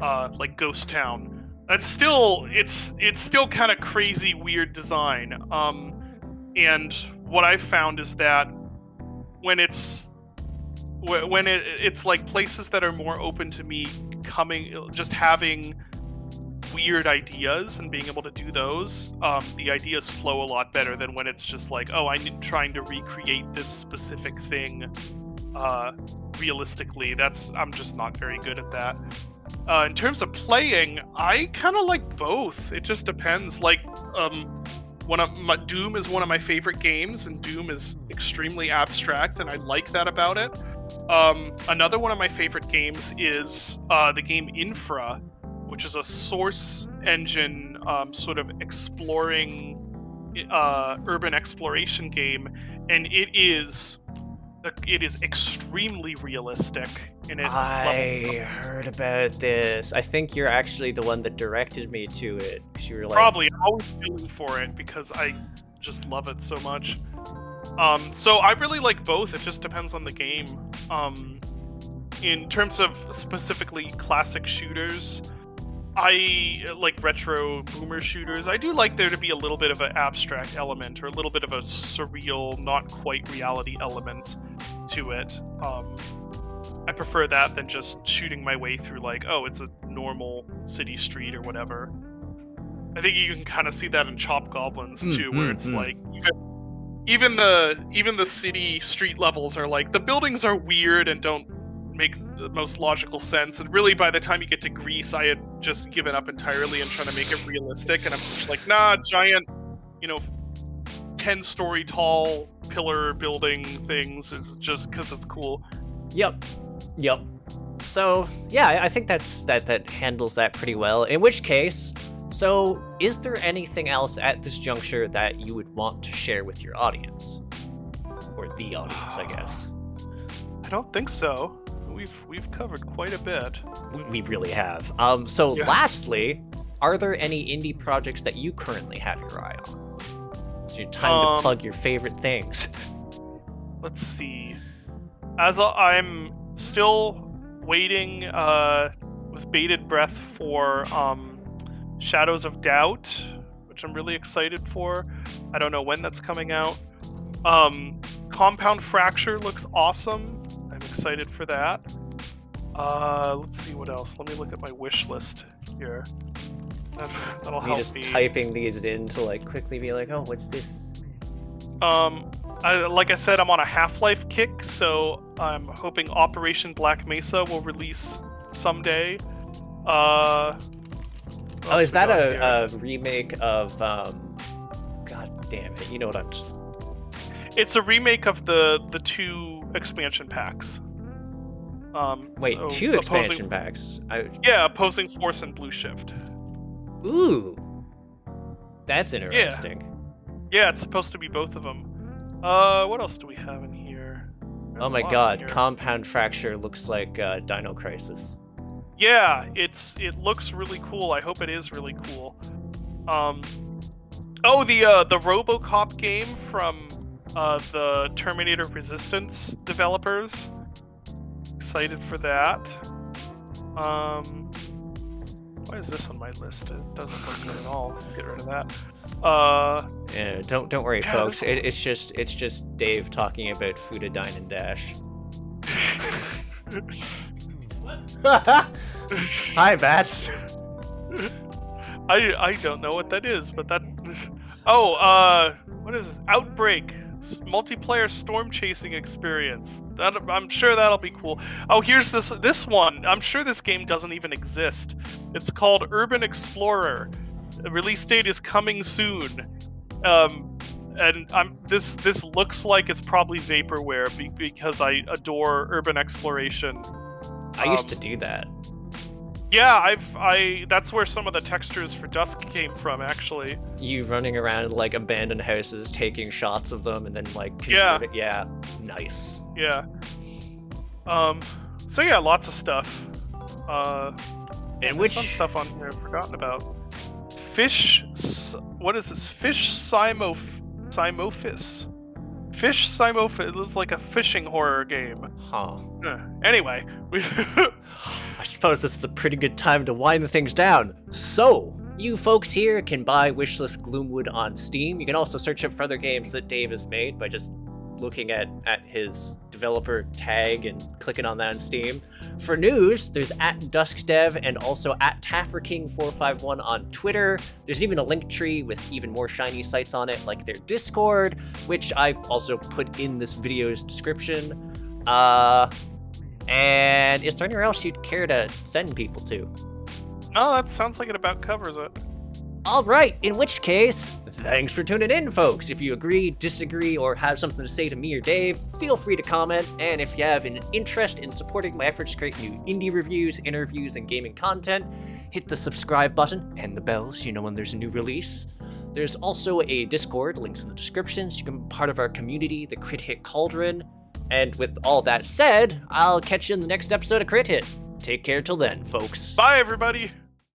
uh, like Ghost Town. That's still it's it's still kind of crazy, weird design. Um, and what I've found is that when it's when it, it's like places that are more open to me coming, just having weird ideas and being able to do those, um, the ideas flow a lot better than when it's just like, oh, I'm trying to recreate this specific thing uh, realistically. That's I'm just not very good at that. Uh, in terms of playing, I kind of like both. It just depends. Like, um, one of my, Doom is one of my favorite games, and Doom is extremely abstract, and I like that about it. Um, another one of my favorite games is uh, the game Infra, which is a source engine um, sort of exploring uh, urban exploration game, and it is it is extremely realistic in its. I level. heard about this. I think you're actually the one that directed me to it. you were like, Probably, I'm always feeling for it because I just love it so much. Um, so I really like both. It just depends on the game. Um, in terms of specifically classic shooters, I like retro boomer shooters. I do like there to be a little bit of an abstract element or a little bit of a surreal, not quite reality element to it. Um, I prefer that than just shooting my way through like, oh, it's a normal city street or whatever. I think you can kind of see that in Chop Goblins Mm, too, where mm, it's mm. like even, even the even the city street levels are like the buildings are weird and don't make the most logical sense. And really, by the time you get to Greece, I had just given up entirely and trying to make it realistic. And I'm just like, nah, giant, you know, ten story tall pillar building things is just because it's cool. Yep. Yep. So yeah, I- I think that's that that handles that pretty well. In which case, so is there anything else at this juncture that you would want to share with your audience? Or the audience, I guess. I don't think so. We've we've covered quite a bit. We, we really have. Um so Yeah. lastly, are there any indie projects that you currently have your eye on? It's your time Um, to plug your favorite things. Let's see. As I'm still waiting uh, with bated breath for um, Shadows of Doubt, which I'm really excited for. I don't know when that's coming out. Um, Compound Fracture looks awesome. Excited for that. Uh, let's see what else. Let me look at my wish list here. That, that'll Me help just me. typing these in to like quickly be like, oh, what's this? Um, I, like I said, I'm on a Half-Life kick, so I'm hoping Operation Black Mesa will release someday. Uh, Oh, is that a, a remake of um God damn it, you know what I'm just It's a remake of the the two expansion packs. Um, Wait, so two opposing- expansion packs. I, Yeah, opposing force and blue shift. ooh. That's interesting. Yeah, it's supposed to be both of them. Uh, what else do we have in here? There's oh my god. Compound Fracture looks like uh, Dino Crisis. Yeah, it's it looks really cool. I hope it is really cool. Um, oh, the uh, the RoboCop game from uh, the Terminator Resistance developers. Excited for that. Um, why is this on my list? It doesn't look good at all. Let's get rid of that. Uh, Yeah, don't don't worry, Yeah, folks. It, it's just it's just Dave talking about Fuda Dine and Dash. Hi, Bats. I I don't know what that is, but that. Oh, uh, what is this? Outbreak multiplayer storm chasing experience. That I'm sure that'll be cool. Oh, here's this this one. I'm sure this game doesn't even exist. It's called Urban Explorer. The release date is coming soon. Um, and I'm this this looks like it's probably vaporware be, because I adore urban exploration. I used Um, to do that. Yeah, I've I that's where some of the textures for Dusk came from actually. You running around like abandoned houses, taking shots of them, and then like Yeah. it- yeah, nice. Yeah. Um. So yeah, lots of stuff. Uh. And which some stuff on here I've forgotten about. Fish. What is this? Fish Simoph Simophis. Fish. This is like a fishing horror game. huh? Uh, anyway, we. I suppose this is a pretty good time to wind things down. So, you folks here can buy Wishlist Gloomwood on Steam. You can also search up for other games that Dave has made by just looking at, at his developer tag and clicking on that on Steam. For news, there's at DuskDev and also at TafferKing451 on Twitter. There's even a link tree with even more shiny sites on it, like their Discord, which I also put in this video's description. Uh, and is there anywhere else you'd care to send people to? no, that sounds like it about covers it. All right, in which case, thanks for tuning in, folks. If you agree, disagree, or have something to say to me or Dave, feel free to comment. And if you have an interest in supporting my efforts to create new indie reviews, interviews, and gaming content, hit the subscribe button and the bell so you know when there's a new release. There's also a Discord, links in the description, so you can be part of our community, the Crit Hit Cauldron. And with all that said, I'll catch you in the next episode of Crit Hit. Take care till then, folks. Bye, everybody.